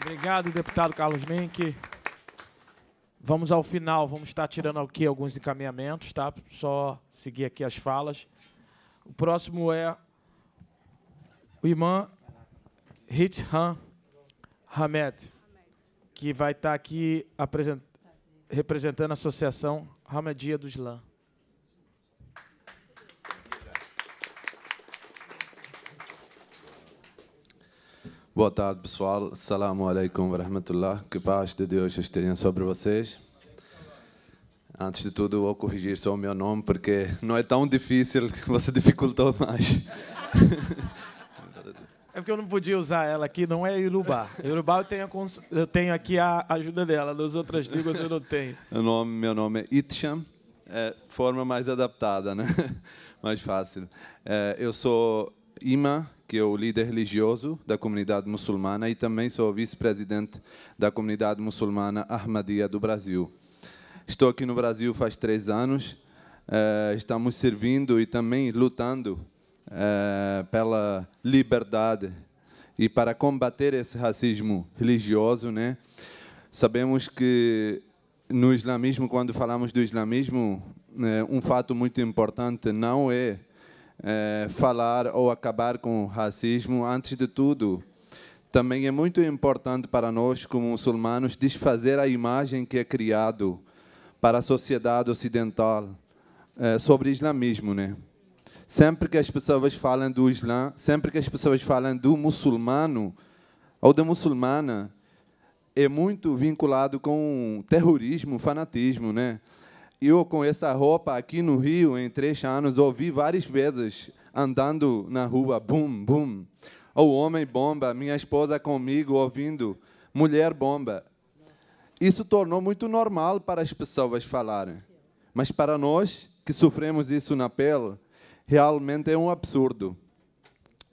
Speaker 1: Obrigado, deputado Carlos Menck. Vamos ao final, vamos estar tirando aqui alguns encaminhamentos, tá? Só seguir aqui as falas. O próximo é o imã Hitham Hamed, que vai estar aqui representando a Associação Hamadia do Islã.
Speaker 21: Boa tarde, pessoal. Assalamu alaikum wa rahmatullah. Que paz de Deus esteja sobre vocês. Antes de tudo, vou corrigir só o meu nome, porque não é tão difícil, você dificultou mais.
Speaker 1: É porque eu não podia usar ela aqui, não é Irubá. Irubá eu tenho, eu tenho aqui a ajuda dela, nas outras línguas eu não tenho.
Speaker 21: O nome, meu nome é Itcham, é forma mais adaptada, né? mais fácil. É, eu sou imã que é o líder religioso da comunidade muçulmana e também sou vice-presidente da comunidade muçulmana Ahmadiyya do Brasil. Estou aqui no Brasil faz três anos, eh, estamos servindo e também lutando eh, pela liberdade e para combater esse racismo religioso, né? Sabemos que no islamismo, quando falamos do islamismo, eh, um fato muito importante não é é, falar ou acabar com o racismo, antes de tudo, também é muito importante para nós, como muçulmanos, desfazer a imagem que é criado para a sociedade ocidental é, sobre islamismo, né? Sempre que as pessoas falam do Islã, sempre que as pessoas falam do muçulmano ou da muçulmana, é muito vinculado com terrorismo, fanatismo, né? eu com essa roupa aqui no Rio, em três anos, ouvi várias vezes andando na rua, bum, bum. O homem bomba, minha esposa comigo ouvindo, mulher bomba. Isso tornou muito normal para as pessoas falarem. Mas para nós que sofremos isso na pele, realmente é um absurdo.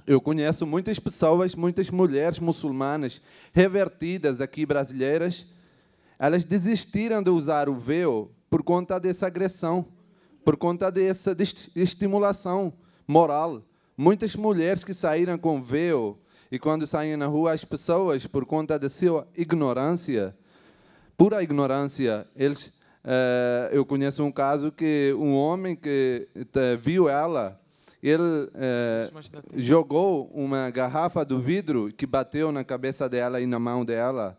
Speaker 21: Eu conheço muitas pessoas, muitas mulheres muçulmanas revertidas aqui brasileiras, elas desistiram de usar o véu por conta dessa agressão, por conta dessa estimulação moral. Muitas mulheres que saíram com véu e quando saem na rua, as pessoas, por conta da sua ignorância, pura ignorância, eles, uh, eu conheço um caso que um homem que uh, viu ela, ele uh, jogou uma garrafa do vidro que bateu na cabeça dela e na mão dela.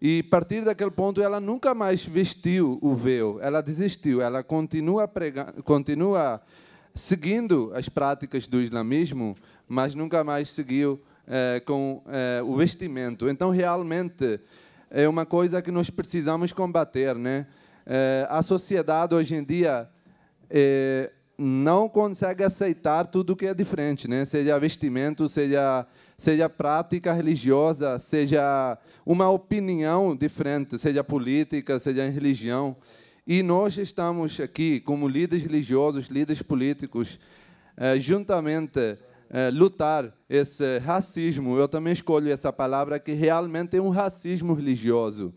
Speaker 21: E a partir daquele ponto ela nunca mais vestiu o véu, ela desistiu, ela continua pregando, continua seguindo as práticas do islamismo, mas nunca mais seguiu eh, com eh, o vestimento. Então realmente é uma coisa que nós precisamos combater, né? Eh, a sociedade hoje em dia não consegue aceitar tudo que é diferente, né? Seja vestimento, seja seja prática religiosa, seja uma opinião diferente, seja política, seja em religião. E nós estamos aqui, como líderes religiosos, líderes políticos, eh, juntamente eh, lutar esse racismo. Eu também escolho essa palavra que realmente é um racismo religioso.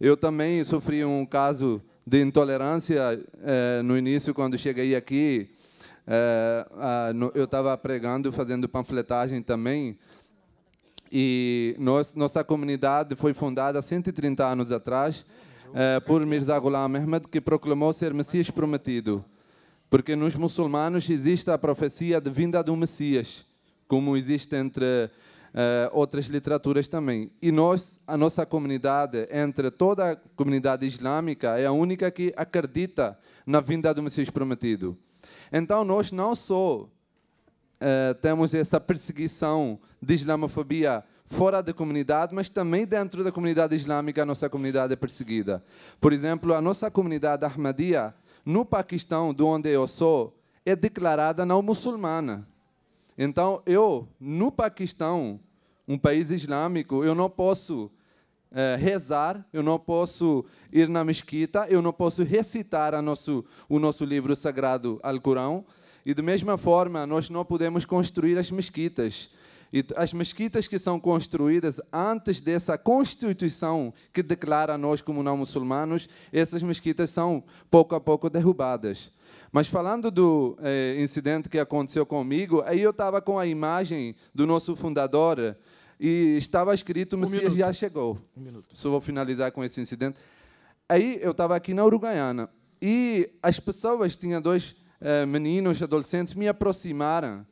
Speaker 21: Eu também sofri um caso de intolerância eh, no início, quando cheguei aqui. eu estava pregando, fazendo panfletagem também e nós, nossa comunidade foi fundada 130 anos atrás eh, por Mirza Ghulam Ahmed, que proclamou ser Messias prometido. Porque nos muçulmanos existe a profecia de vinda do Messias, como existe entre eh, outras literaturas também. E nós, a nossa comunidade, entre toda a comunidade islâmica, é a única que acredita na vinda do Messias prometido. Então, nós não só uh, temos essa perseguição de islamofobia fora da comunidade, mas também dentro da comunidade islâmica, a nossa comunidade é perseguida. Por exemplo, a nossa comunidade Ahmadiyya, no Paquistão, de onde eu sou, é declarada não muçulmana. Então, eu, no Paquistão, um país islâmico, eu não posso é, rezar, eu não posso ir na mesquita, eu não posso recitar nosso, o nosso livro sagrado, Alcorão, e da mesma forma, nós não podemos construir as mesquitas. E as mesquitas que são construídas antes dessa constituição que declara nós como não muçulmanos, essas mesquitas são pouco a pouco derrubadas. Mas falando do eh, incidente que aconteceu comigo, aí eu estava com a imagem do nosso fundador e estava escrito
Speaker 1: Um
Speaker 21: Messias já chegou.
Speaker 1: Um minuto.
Speaker 21: Só vou finalizar com esse incidente. Aí eu estava aqui na Uruguaiana e as pessoas, tinha dois eh, meninos, adolescentes, me aproximaram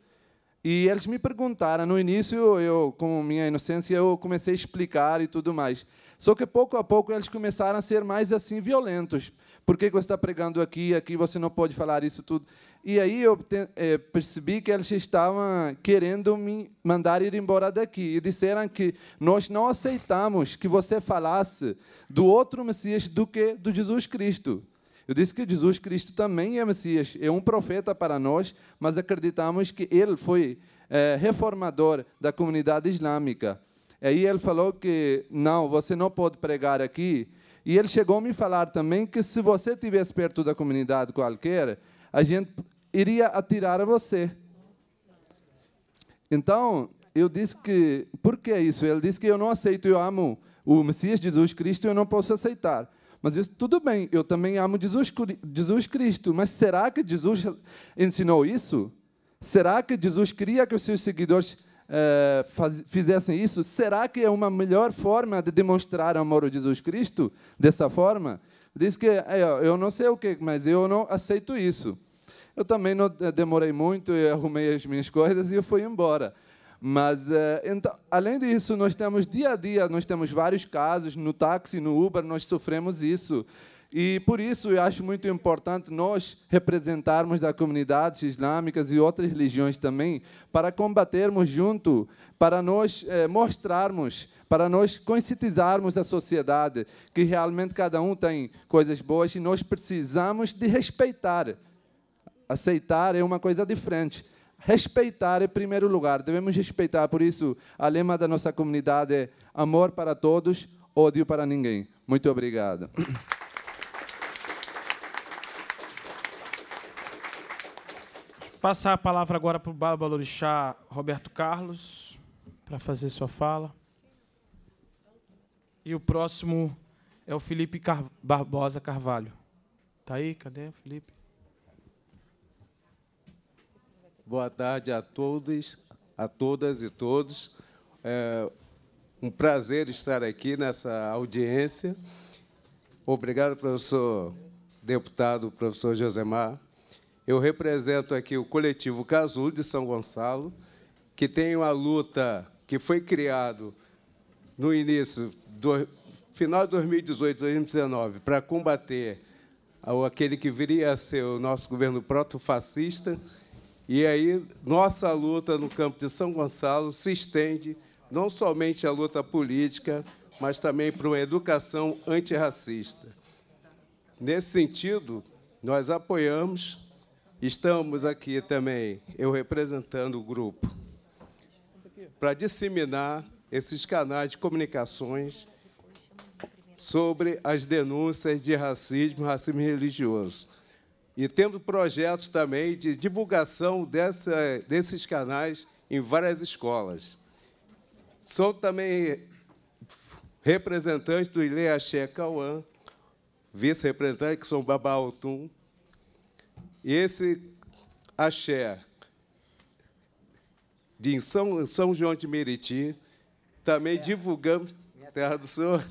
Speaker 21: e eles me perguntaram. No início, eu, com minha inocência, eu comecei a explicar e tudo mais. Só que pouco a pouco eles começaram a ser mais assim violentos. Por que você está pregando aqui? Aqui você não pode falar isso tudo. E aí eu eh, percebi que eles estavam querendo me mandar ir embora daqui. E disseram que nós não aceitamos que você falasse do outro Messias do que do Jesus Cristo. Eu disse que Jesus Cristo também é Messias, é um profeta para nós, mas acreditamos que ele foi eh, reformador da comunidade islâmica. Aí ele falou que não, você não pode pregar aqui. E ele chegou a me falar também que se você estivesse perto da comunidade qualquer, a gente iria atirar a você. Então, eu disse que, por que isso? Ele disse que eu não aceito, eu amo o Messias Jesus Cristo, eu não posso aceitar. Mas eu tudo bem, eu também amo Jesus, Jesus Cristo, mas será que Jesus ensinou isso? Será que Jesus queria que os seus seguidores eh, faz- fizessem isso? Será que é uma melhor forma de demonstrar amor a Jesus Cristo? Dessa forma? Diz que é, eu não sei o que, mas eu não aceito isso. Eu também não eh, demorei muito, eu arrumei as minhas coisas e eu fui embora. Mas, eh, então, além disso, nós temos dia a dia, nós temos vários casos no táxi, no Uber, nós sofremos isso. E por isso eu acho muito importante nós representarmos as comunidades islâmicas e outras religiões também, para combatermos junto, para nós eh, mostrarmos, para nós conscientizarmos a sociedade que realmente cada um tem coisas boas e nós precisamos de respeitar. Aceitar é uma coisa diferente. Respeitar em primeiro lugar, devemos respeitar, por isso, a lema da nossa comunidade é amor para todos, ódio para ninguém. Muito obrigado.
Speaker 1: Passar a palavra agora para o Babalorixá Roberto Carlos, para fazer sua fala. E o próximo é o Felipe Car- Barbosa Carvalho. Tá aí? Cadê o Felipe?
Speaker 22: Boa tarde a todos, a todas e todos. É um prazer estar aqui nessa audiência. Obrigado, professor deputado, professor Josemar. Eu represento aqui o coletivo Casul de São Gonçalo, que tem uma luta que foi criado no início do final de 2018, 2019, para combater aquele que viria a ser o nosso governo proto-fascista. E aí, nossa luta no campo de São Gonçalo se estende não somente à luta política, mas também para uma educação antirracista. Nesse sentido, nós apoiamos, estamos aqui também, eu representando o grupo, para disseminar esses canais de comunicações sobre as denúncias de racismo racismo religioso. E temos projetos também de divulgação dessa, desses canais em várias escolas. Sou também representante do Ile Axé Cauã, vice-representante, que sou Babá Altum. E esse axé de São, São João de Meriti, também divulgamos, terra do Senhor,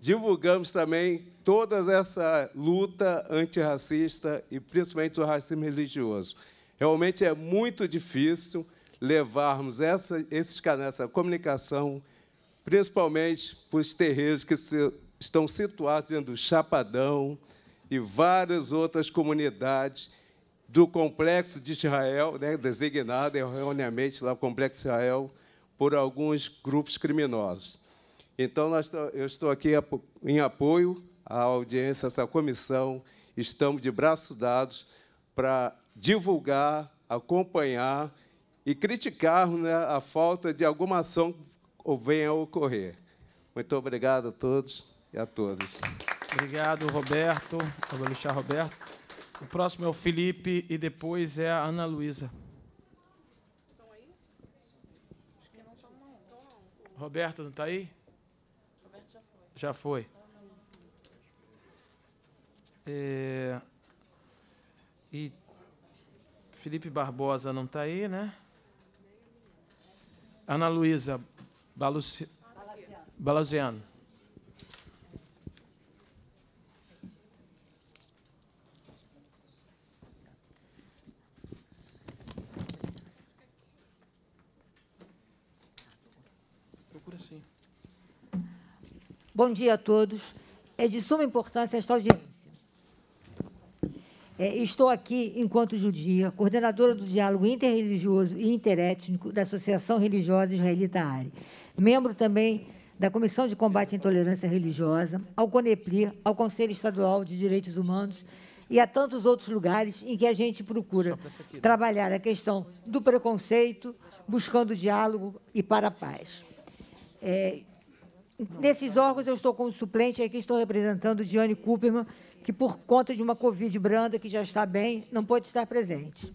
Speaker 22: divulgamos também toda essa luta antirracista e principalmente o racismo religioso. Realmente é muito difícil levarmos essa, esses canais, essa comunicação, principalmente para os terreiros que se, estão situados dentro do Chapadão e várias outras comunidades do Complexo de Israel, né, designado erroneamente lá o Complexo de Israel, por alguns grupos criminosos. Então, nós, eu estou aqui em apoio à audiência, essa comissão, estamos de braços dados para divulgar, acompanhar e criticar né, a falta de alguma ação venha a ocorrer. Muito obrigado a todos e a todas.
Speaker 1: Obrigado, Roberto. Eu vou Roberto. O próximo é o Felipe e depois é a Ana Luísa. Roberto não está aí? Já foi. É... E Felipe Barbosa não está aí, né? Ana Luísa Baluci... Balaziano. Procura sim.
Speaker 23: Bom dia a todos. É de suma importância esta audiência. É, estou aqui enquanto judia, coordenadora do diálogo interreligioso e interétnico da Associação Religiosa Israelita ARE, membro também da Comissão de Combate à Intolerância Religiosa, ao CONEPRI, ao Conselho Estadual de Direitos Humanos e a tantos outros lugares em que a gente procura trabalhar a questão do preconceito, buscando diálogo e para a paz. É, nesses órgãos, eu estou como suplente, aqui estou representando Diane Cooperman, que, por conta de uma Covid branda, que já está bem, não pôde estar presente.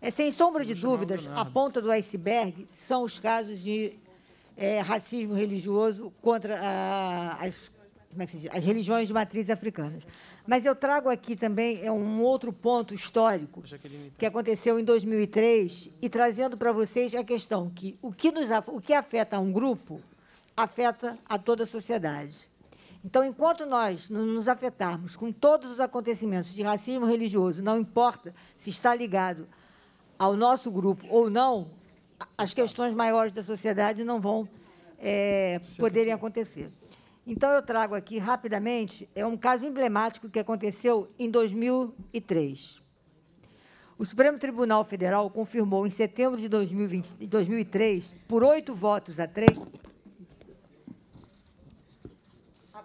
Speaker 23: É, sem sombra de dúvidas, a ponta do iceberg são os casos de é, racismo religioso contra a, as, é as religiões de matriz africanas. Mas eu trago aqui também é um outro ponto histórico que aconteceu em 2003 e trazendo para vocês a questão que o que, nos, o que afeta um grupo afeta a toda a sociedade. Então, enquanto nós nos afetarmos com todos os acontecimentos de racismo religioso, não importa se está ligado ao nosso grupo ou não, as questões maiores da sociedade não vão é, poderem acontecer. Então, eu trago aqui rapidamente é um caso emblemático que aconteceu em 2003. O Supremo Tribunal Federal confirmou em setembro de 2020, 2003, por oito votos a três,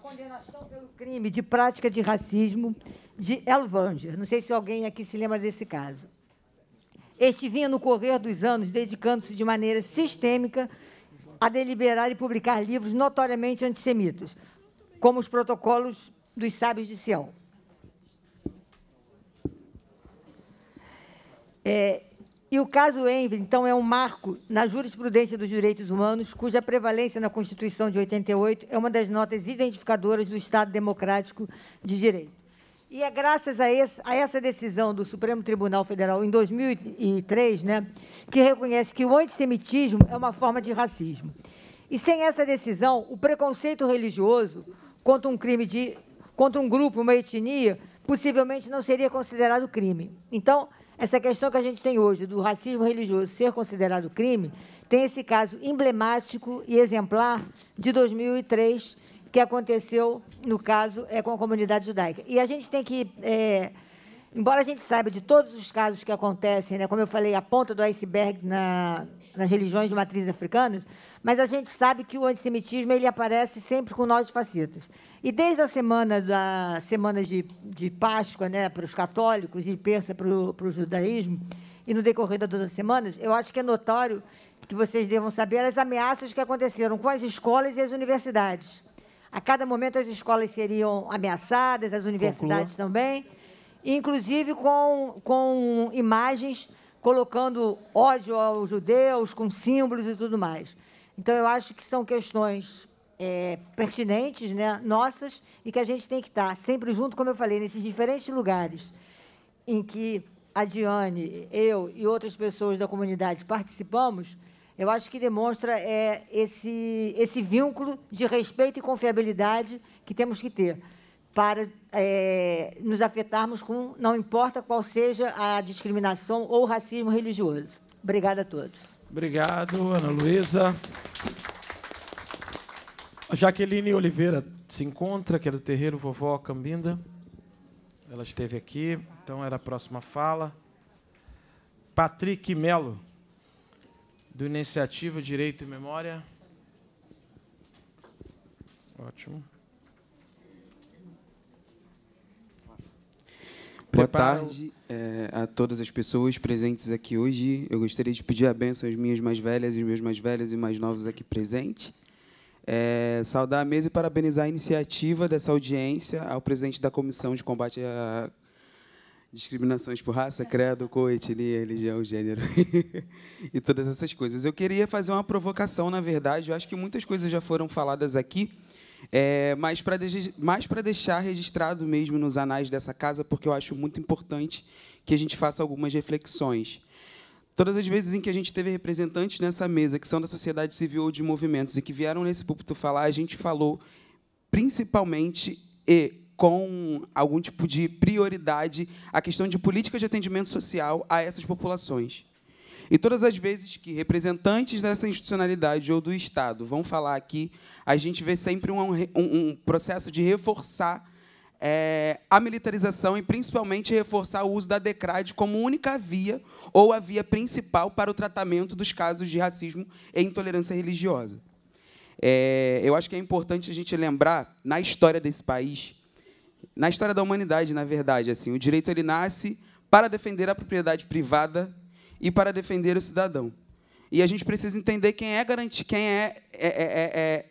Speaker 23: condenação pelo crime de prática de racismo de Elvanger. Não sei se alguém aqui se lembra desse caso. Este vinha, no correr dos anos, dedicando-se de maneira sistêmica a deliberar e publicar livros notoriamente antissemitas, como os protocolos dos sábios de Sião. É, e o caso Enver, então, é um marco na jurisprudência dos direitos humanos, cuja prevalência na Constituição de 88 é uma das notas identificadoras do Estado democrático de direito. E é graças a, esse, a essa decisão do Supremo Tribunal Federal, em 2003, né, que reconhece que o antissemitismo é uma forma de racismo. E sem essa decisão, o preconceito religioso contra um crime de contra um grupo, uma etnia, possivelmente não seria considerado crime. Então, essa questão que a gente tem hoje do racismo religioso ser considerado crime, tem esse caso emblemático e exemplar de 2003, que aconteceu, no caso, é, com a comunidade judaica. E a gente tem que. É, embora a gente saiba de todos os casos que acontecem, né, como eu falei, a ponta do iceberg na, nas religiões de matriz africanas, mas a gente sabe que o antissemitismo ele aparece sempre com nós fascistas. E desde a semana da semana de, de Páscoa, né, para os católicos e persa para o, para o judaísmo, e no decorrer das duas semanas, eu acho que é notório que vocês devam saber as ameaças que aconteceram com as escolas e as universidades. A cada momento as escolas seriam ameaçadas, as universidades Conclua. também, inclusive com, com imagens colocando ódio aos judeus, com símbolos e tudo mais. Então, eu acho que são questões é, pertinentes, né, nossas, e que a gente tem que estar sempre junto, como eu falei, nesses diferentes lugares em que a Diane, eu e outras pessoas da comunidade participamos, eu acho que demonstra é, esse, esse vínculo de respeito e confiabilidade que temos que ter para é, nos afetarmos com, não importa qual seja a discriminação ou racismo religioso. Obrigada a todos.
Speaker 1: Obrigado, Ana Luísa. Jaqueline Oliveira se encontra, que é do terreiro Vovó Cambinda. Ela esteve aqui, então era a próxima fala. Patrick Melo, do Iniciativa Direito e Memória. Ótimo.
Speaker 24: Boa tarde eh, a todas as pessoas presentes aqui hoje. Eu gostaria de pedir a bênção às minhas mais velhas e meus mais velhos e mais novos aqui presentes. Eh, saudar a mesa e parabenizar a iniciativa dessa audiência ao presidente da Comissão de Combate a Discriminações por raça, credo, cor, etnia, religião, gênero e todas essas coisas. Eu queria fazer uma provocação, na verdade. Eu acho que muitas coisas já foram faladas aqui, é, mas para para deixar registrado mesmo nos anais dessa casa, porque eu acho muito importante que a gente faça algumas reflexões. Todas as vezes em que a gente teve representantes nessa mesa que são da sociedade civil ou de movimentos e que vieram nesse púlpito falar, a gente falou principalmente e com algum tipo de prioridade a questão de políticas de atendimento social a essas populações. E todas as vezes que representantes dessa institucionalidade ou do Estado vão falar aqui, a gente vê sempre um, um- um processo de reforçar é, a militarização e, principalmente, reforçar o uso da DECRAD como única via ou a via principal para o tratamento dos casos de racismo e intolerância religiosa. É, eu acho que é importante a gente lembrar, na história desse país, na história da humanidade, na verdade, assim, o direito ele nasce para defender a propriedade privada e para defender o cidadão. E a gente precisa entender quem é garantir, quem é, é- é- é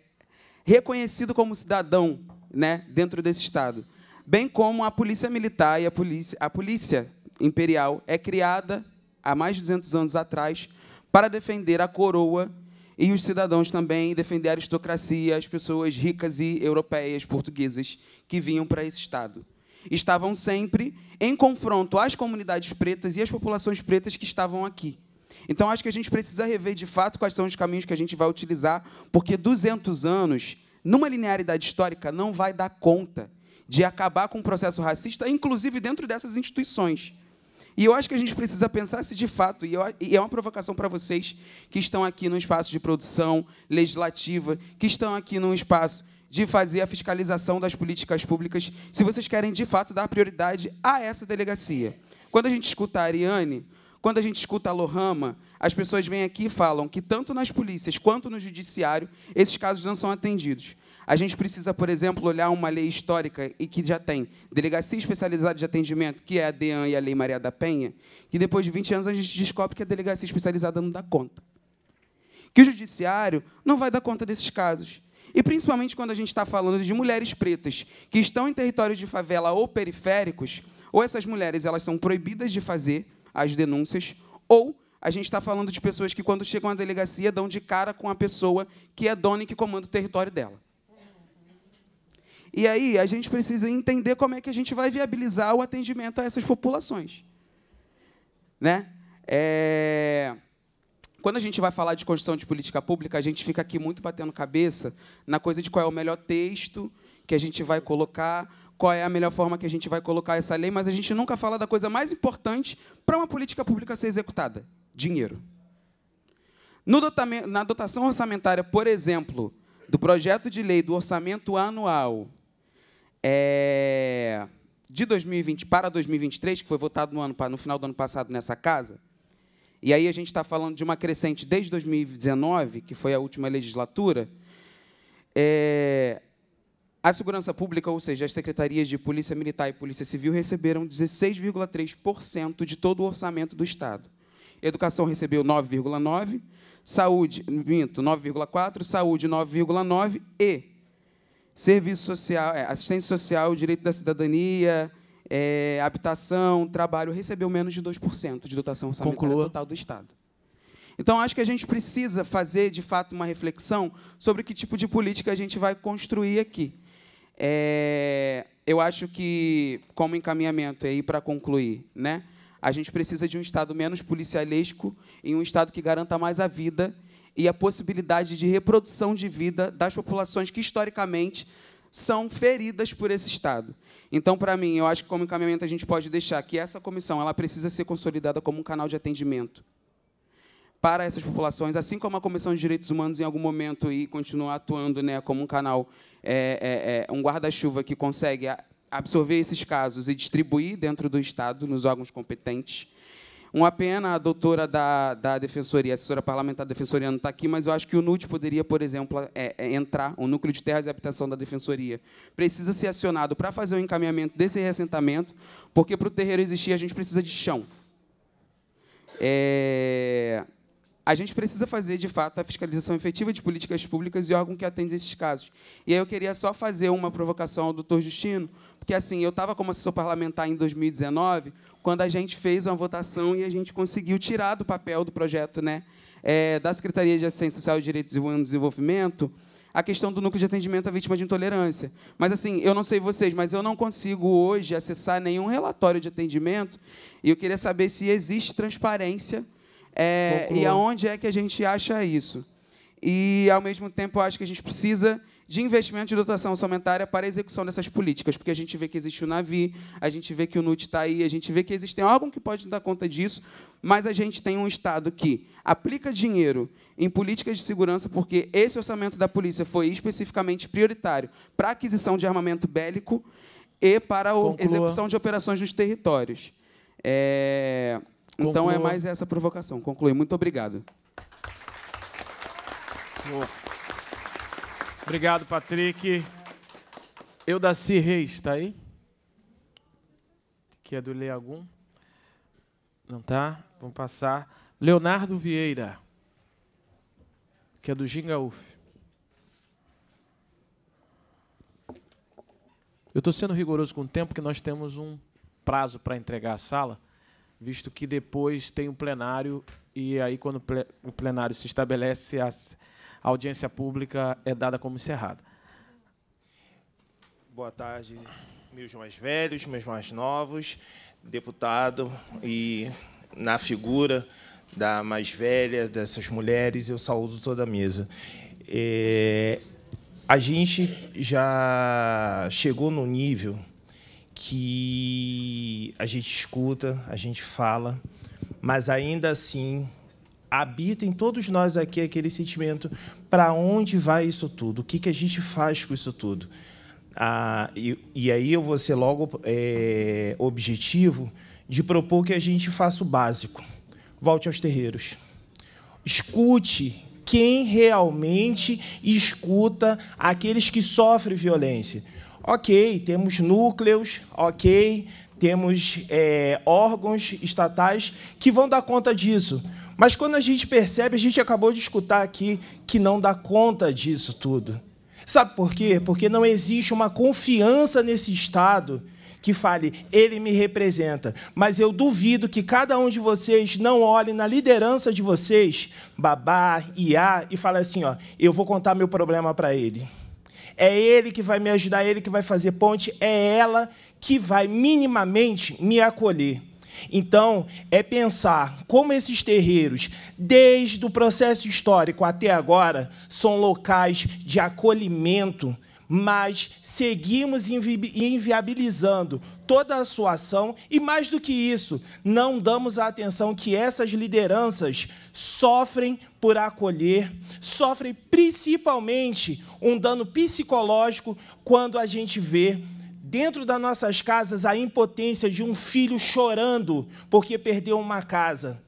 Speaker 24: reconhecido como cidadão, né, dentro desse estado, bem como a polícia militar e a polícia, a polícia imperial é criada há mais de 200 anos atrás para defender a coroa e os cidadãos também defender a aristocracia, as pessoas ricas e europeias, portuguesas, que vinham para esse Estado. Estavam sempre em confronto às comunidades pretas e às populações pretas que estavam aqui. Então, acho que a gente precisa rever, de fato, quais são os caminhos que a gente vai utilizar, porque 200 anos, numa linearidade histórica, não vai dar conta de acabar com o processo racista, inclusive dentro dessas instituições. E eu acho que a gente precisa pensar se, de fato, e, e é uma provocação para vocês que estão aqui no espaço de produção legislativa, que estão aqui no espaço de fazer a fiscalização das políticas públicas, se vocês querem, de fato, dar prioridade a essa delegacia. Quando a gente escuta a Ariane, quando a gente escuta a Lohama, as pessoas vêm aqui e falam que, tanto nas polícias quanto no judiciário, esses casos não são atendidos. A gente precisa, por exemplo, olhar uma lei histórica e que já tem Delegacia Especializada de Atendimento, que é a DEAN e a Lei Maria da Penha, que depois de 20 anos a gente descobre que a Delegacia Especializada não dá conta. Que o Judiciário não vai dar conta desses casos. E principalmente quando a gente está falando de mulheres pretas que estão em territórios de favela ou periféricos, ou essas mulheres elas são proibidas de fazer as denúncias, ou a gente está falando de pessoas que, quando chegam à delegacia, dão de cara com a pessoa que é dona e que comanda o território dela. E aí a gente precisa entender como é que a gente vai viabilizar o atendimento a essas populações. Né? É, Quando a gente vai falar de construção de política pública, a gente fica aqui muito batendo cabeça na coisa de qual é o melhor texto que a gente vai colocar, qual é a melhor forma que a gente vai colocar essa lei, mas a gente nunca fala da coisa mais importante para uma política pública ser executada: dinheiro. Na dotação orçamentária, por exemplo, do projeto de lei do orçamento anual é, de 2020 para 2023, que foi votado no, ano, no final do ano passado nessa casa, e aí a gente está falando de uma crescente desde 2019, que foi a última legislatura, é, a segurança pública, ou seja, as secretarias de Polícia Militar e Polícia Civil, receberam 16,3% de todo o orçamento do Estado. Educação recebeu 9,9%, saúde, minto, 9,4%, saúde 9,9% e serviço social, é, assistência social, direito da cidadania, é, habitação, trabalho, recebeu menos de 2% de dotação orçamentária
Speaker 1: Conclua.
Speaker 24: total do Estado. Então, acho que a gente precisa fazer, de fato, uma reflexão sobre que tipo de política a gente vai construir aqui. É, eu acho que, como encaminhamento aí para concluir, né, a gente precisa de um Estado menos policialesco e um Estado que garanta mais a vida e a possibilidade de reprodução de vida das populações que, historicamente, são feridas por esse Estado. Então, para mim, eu acho que, como encaminhamento, a gente pode deixar que essa comissão ela precisa ser consolidada como um canal de atendimento para essas populações, assim como a Comissão de Direitos Humanos, em algum momento, e continuar atuando né, como um canal, é, é, é, um guarda-chuva que consegue absorver esses casos e distribuir dentro do Estado, nos órgãos competentes. Uma pena a doutora da, da Defensoria, a assessora parlamentar da Defensoria não está aqui, mas eu acho que o NUT poderia, por exemplo, é, é entrar, o Núcleo de Terras e Habitação da Defensoria, precisa ser acionado para fazer o encaminhamento desse reassentamento, porque para o terreiro existir a gente precisa de chão. É, a gente precisa fazer, de fato, a fiscalização efetiva de políticas públicas e órgão que atende esses casos. E aí eu queria só fazer uma provocação ao doutor Justino, porque assim, eu estava como assessor parlamentar em 2019, quando a gente fez uma votação e a gente conseguiu tirar do papel do projeto né, é, da Secretaria de Assistência Social e Direitos e Desenvolvimento a questão do núcleo de atendimento à vítima de intolerância. Mas, assim, eu não sei vocês, mas eu não consigo hoje acessar nenhum relatório de atendimento e eu queria saber se existe transparência é, e aonde é que a gente acha isso. E, ao mesmo tempo, eu acho que a gente precisa de investimento de dotação orçamentária para a execução dessas políticas, porque a gente vê que existe o Navi, a gente vê que o NUT está aí, a gente vê que existem órgãos que podem dar conta disso, mas a gente tem um Estado que aplica dinheiro em políticas de segurança, porque esse orçamento da polícia foi especificamente prioritário para a aquisição de armamento bélico e para a
Speaker 1: Conclua.
Speaker 24: execução de operações nos territórios. É, Então, é mais essa provocação. Conclui. Muito obrigado.
Speaker 1: Obrigado, Patrick. Eudaci Reis, está aí? Que é do Leagum. Não tá? Vamos passar. Leonardo Vieira, que é do Gingaúf. Eu estou sendo rigoroso com o tempo, porque nós temos um prazo para entregar a sala, visto que depois tem um plenário, e aí, quando o ple- o plenário se estabelece, a a audiência pública é dada como encerrada.
Speaker 25: Boa tarde, meus mais velhos, meus mais novos, deputado, e na figura da mais velha dessas mulheres, eu saúdo toda a mesa. É, a gente já chegou no nível que a gente escuta, a gente fala, mas ainda assim habita em todos nós aqui aquele sentimento para onde vai isso tudo, o que, que a gente faz com isso tudo. Ah, e, e aí eu vou ser logo é, objetivo de propor que a gente faça o básico. Volte aos terreiros. Escute quem realmente escuta aqueles que sofrem violência. Ok, temos núcleos, ok, temos é, órgãos estatais que vão dar conta disso. Mas quando a gente percebe, a gente acabou de escutar aqui que não dá conta disso tudo. Sabe por quê? Porque não existe uma confiança nesse Estado que fale, ele me representa. Mas eu duvido que cada um de vocês não olhe na liderança de vocês, babá, iá, e fale assim: ó, eu vou contar meu problema para ele. É ele que vai me ajudar, é ele que vai fazer ponte, é ela que vai minimamente me acolher. Então, é pensar como esses terreiros, desde o processo histórico até agora, são locais de acolhimento, mas seguimos invi- inviabilizando toda a sua ação e, mais do que isso, não damos a atenção que essas lideranças sofrem por acolher, sofrem principalmente um dano psicológico quando a gente vê dentro das nossas casas a impotência de um filho chorando porque perdeu uma casa.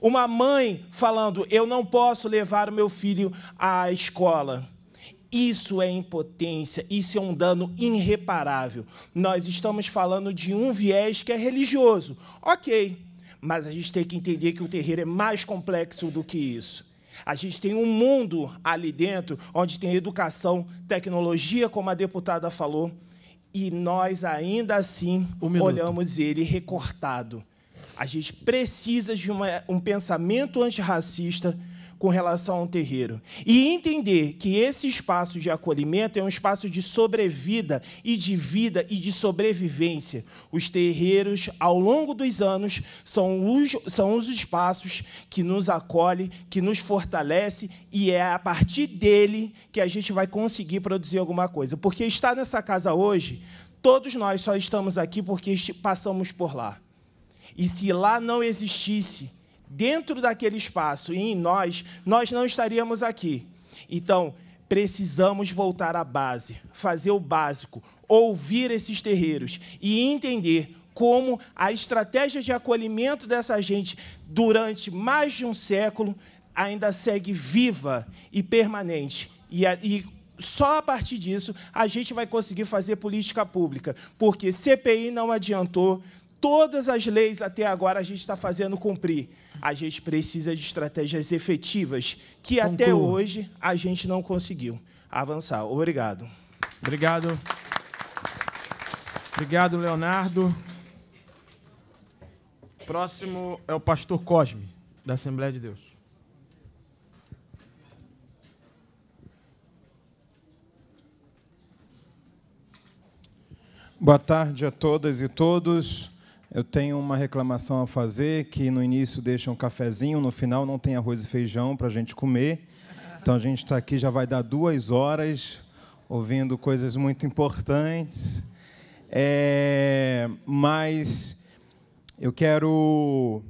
Speaker 25: Uma mãe falando: Eu não posso levar o meu filho à escola. Isso é impotência, isso é um dano irreparável. Nós estamos falando de um viés que é religioso. Ok, mas a gente tem que entender que o terreiro é mais complexo do que isso. A gente tem um mundo ali dentro onde tem educação, tecnologia, como a deputada falou, e nós ainda assim olhamos ele recortado. A gente precisa de uma- um pensamento antirracista com relação ao terreiro. E entender que esse espaço de acolhimento é um espaço de sobrevida e de vida e de sobrevivência. Os terreiros, ao longo dos anos, são os, são os espaços que nos acolhe, que nos fortalece, e é a partir dele que a gente vai conseguir produzir alguma coisa. Porque estar nessa casa hoje, todos nós só estamos aqui porque passamos por lá. E se lá não existisse, dentro daquele espaço e em nós, nós não estaríamos aqui. Então, precisamos voltar à base, fazer o básico, ouvir esses terreiros e entender
Speaker 26: como a estratégia de acolhimento dessa gente durante mais de um século ainda segue viva e permanente. E, e só a partir disso a gente vai conseguir fazer política pública, porque CPI não adiantou, todas as leis até agora a gente está fazendo cumprir. A gente precisa de estratégias efetivas que
Speaker 1: Conclua.
Speaker 26: até hoje a gente não conseguiu avançar. Obrigado.
Speaker 1: Obrigado. Obrigado, Leonardo. Próximo é o pastor Cosme, da Assembleia de Deus.
Speaker 25: Boa tarde a todas e todos. Eu tenho uma reclamação a fazer, que no início deixa um cafezinho, no final não tem arroz e feijão para a gente comer. Então a gente está aqui, já vai dar duas horas, ouvindo coisas muito importantes. É, mas eu quero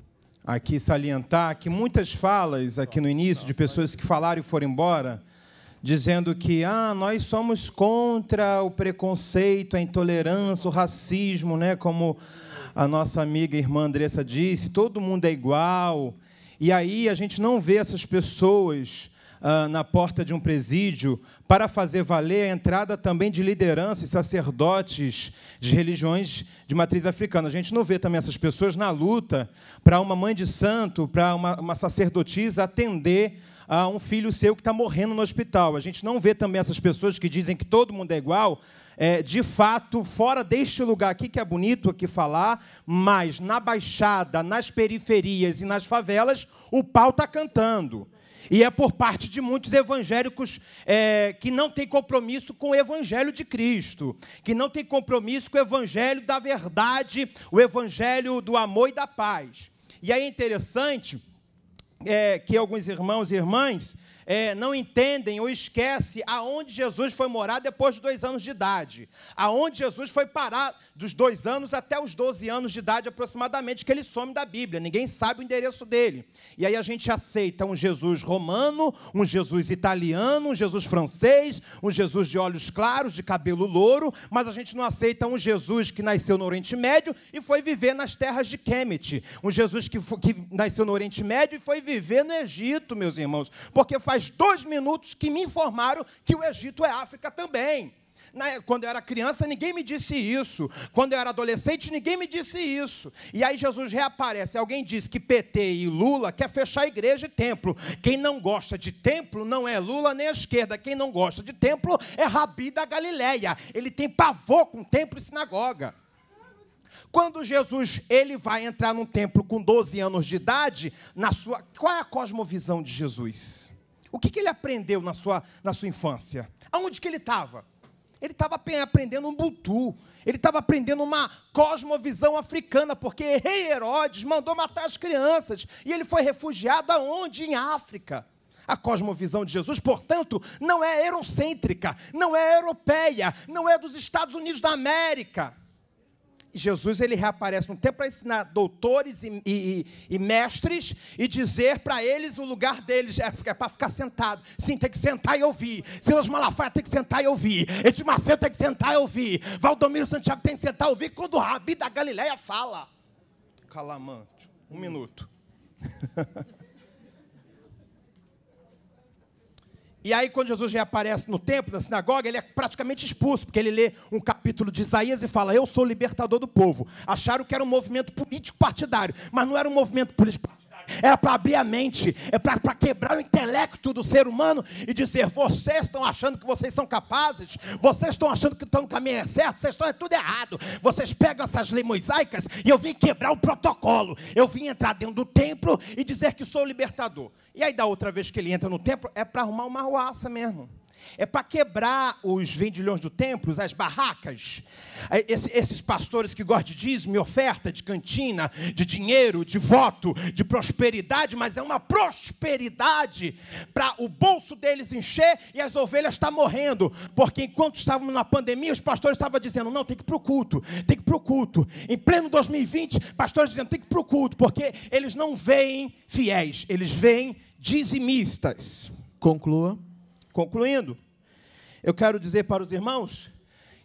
Speaker 25: aqui salientar que muitas falas aqui no início de pessoas que falaram e foram embora, dizendo que ah, nós somos contra o preconceito, a intolerância, o racismo, né? como a nossa amiga irmã Andressa disse, todo mundo é igual. E aí a gente não vê essas pessoas ah, na porta de um presídio para fazer valer a entrada também de lideranças, sacerdotes de religiões de matriz africana. A gente não vê também essas pessoas na luta para uma mãe de santo, para uma, uma sacerdotisa atender a um filho seu que está morrendo no hospital. A gente não vê também essas pessoas que dizem que todo mundo é igual, é, de fato, fora deste lugar aqui, que é bonito aqui falar, mas na Baixada, nas periferias e nas favelas, o pau está cantando. E é por parte de muitos evangélicos é, que não têm compromisso com o Evangelho de Cristo, que não têm compromisso com o Evangelho da verdade, o Evangelho do amor e da paz. E aí é interessante é, que alguns irmãos e irmãs é, não entendem ou esquecem aonde Jesus foi morar depois de dois anos de idade. Aonde Jesus foi parar dos dois anos até os 12 anos de idade, aproximadamente, que ele some da Bíblia. Ninguém sabe o endereço dele. E aí a gente aceita um Jesus romano, um Jesus italiano, um Jesus francês, um Jesus de olhos claros, de cabelo louro, mas a gente não aceita um Jesus que nasceu no Oriente Médio e foi viver nas terras de Kemet. Um Jesus que, fo- que nasceu no Oriente Médio e foi viver no Egito, meus irmãos. Porque faz dois minutos que me informaram que o Egito é África também. Quando eu era criança, ninguém me disse isso. Quando eu era adolescente, ninguém me disse isso. E aí Jesus reaparece. Alguém diz que PT e Lula quer fechar igreja e templo. Quem não gosta de templo não é Lula nem a esquerda. Quem não gosta de templo é Rabi da Galileia. Ele tem pavor com templo e sinagoga. Quando Jesus ele vai entrar num templo com 12 anos de idade, na sua qual é a cosmovisão de Jesus? O que, que ele aprendeu na sua, na sua infância? Aonde que ele estava? Ele estava aprendendo um butu. Ele estava aprendendo uma cosmovisão africana, porque rei Herodes mandou matar as crianças. E ele foi refugiado aonde? Em África. A cosmovisão de Jesus, portanto, não é eurocêntrica, não é europeia, não é dos Estados Unidos da América. Jesus ele reaparece no tempo para ensinar doutores e, e- e mestres e dizer para eles o lugar deles é, é para ficar sentado. Sim, tem que sentar e ouvir. Silas Malafaia tem que sentar e ouvir. Edir Macedo tem que sentar e ouvir. Valdomiro Santiago tem que sentar e ouvir quando o Rabi da Galileia fala. Calamante, um minuto. E aí, quando Jesus reaparece no templo, na sinagoga, ele é praticamente expulso, porque ele lê um capítulo de Isaías e fala: Eu sou libertador do povo. Acharam que era um movimento político partidário, mas não era um movimento político partidário. Era para abrir a mente, é para quebrar o intelecto do ser humano e dizer: vocês estão achando que vocês são capazes, vocês estão achando que estão no caminho certo, vocês estão é tudo errado. Vocês pegam essas leis mosaicas e eu vim quebrar o protocolo. Eu vim entrar dentro do templo e dizer que sou libertador. E aí, da outra vez que ele entra no templo, é para arrumar uma ruaça mesmo. É para quebrar os vendilhões do templo, as barracas. Esse- Esses pastores que gostam de dízimo oferta, de cantina, de dinheiro, de voto, de prosperidade, mas é uma prosperidade para o bolso deles encher e as ovelhas estão morrendo. Porque enquanto estávamos na pandemia, os pastores estavam dizendo: não, tem que ir para o culto, tem que ir para o culto. Em pleno 2020, pastores dizendo: tem que ir para o culto, porque eles não veem fiéis, eles veem dizimistas.
Speaker 1: Conclua.
Speaker 25: Concluindo, eu quero dizer para os irmãos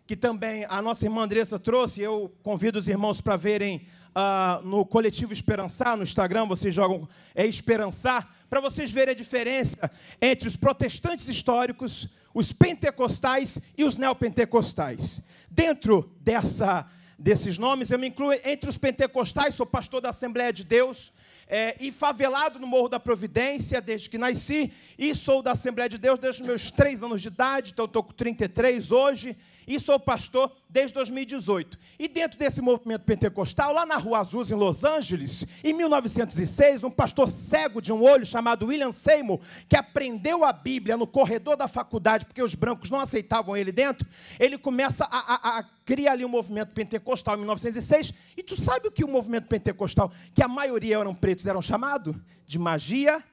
Speaker 25: que também a nossa irmã Andressa trouxe. Eu convido os irmãos para verem ah, no Coletivo Esperançar, no Instagram, vocês jogam é Esperançar, para vocês verem a diferença entre os protestantes históricos, os pentecostais e os neopentecostais. Dentro dessa desses nomes, eu me incluo entre os pentecostais, sou pastor da Assembleia de Deus, é, e favelado no Morro da Providência desde que nasci, e sou da Assembleia de Deus desde os meus três anos de idade, então estou com 33 hoje, e sou pastor desde 2018. E dentro desse movimento pentecostal, lá na Rua Azul, em Los Angeles, em 1906, um pastor cego de um olho chamado William Seymour, que aprendeu a Bíblia no corredor da faculdade, porque os brancos não aceitavam ele dentro, ele começa a, a, a criar ali um movimento pentecostal em 1906. E tu sabe o que o movimento pentecostal, que a maioria eram pretos, eram chamados? De magia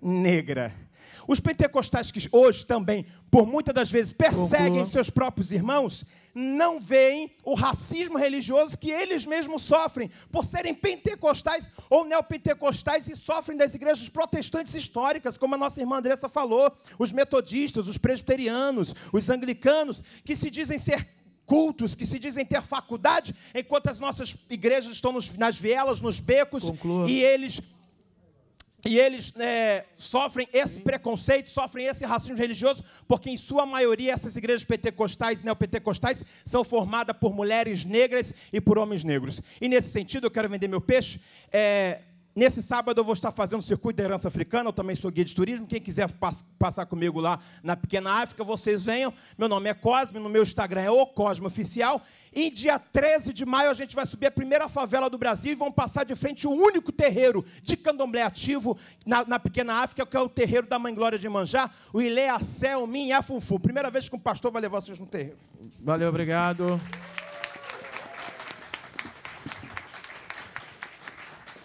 Speaker 25: negra. Os pentecostais que hoje também, por muitas das vezes, perseguem
Speaker 1: Conclua.
Speaker 25: seus próprios irmãos, não veem o racismo religioso que eles mesmos sofrem por serem pentecostais ou neopentecostais e sofrem das igrejas protestantes históricas, como a nossa irmã Andressa falou, os metodistas, os presbiterianos, os anglicanos, que se dizem ser cultos, que se dizem ter faculdade, enquanto as nossas igrejas estão nos- nas vielas, nos becos,
Speaker 1: Conclua.
Speaker 25: e eles e eles é, sofrem esse preconceito, sofrem esse racismo religioso, porque em sua maioria essas igrejas pentecostais e neopentecostais são formadas por mulheres negras e por homens negros. E nesse sentido, eu quero vender meu peixe. É, nesse sábado eu vou estar fazendo o circuito da herança africana, eu também sou guia de turismo. Quem quiser pas- passar comigo lá na Pequena África, vocês venham. Meu nome é Cosme, no meu Instagram é o Cosme Oficial. E dia 13 de maio a gente vai subir a primeira favela do Brasil e vão passar de frente o único terreiro de candomblé ativo na, na Pequena África, que é o terreiro da Mãe Glória de Manjá, o Ilê, a Céu, Min e a Funfu. Primeira vez que um pastor vai levar vocês no terreiro.
Speaker 1: Valeu, obrigado.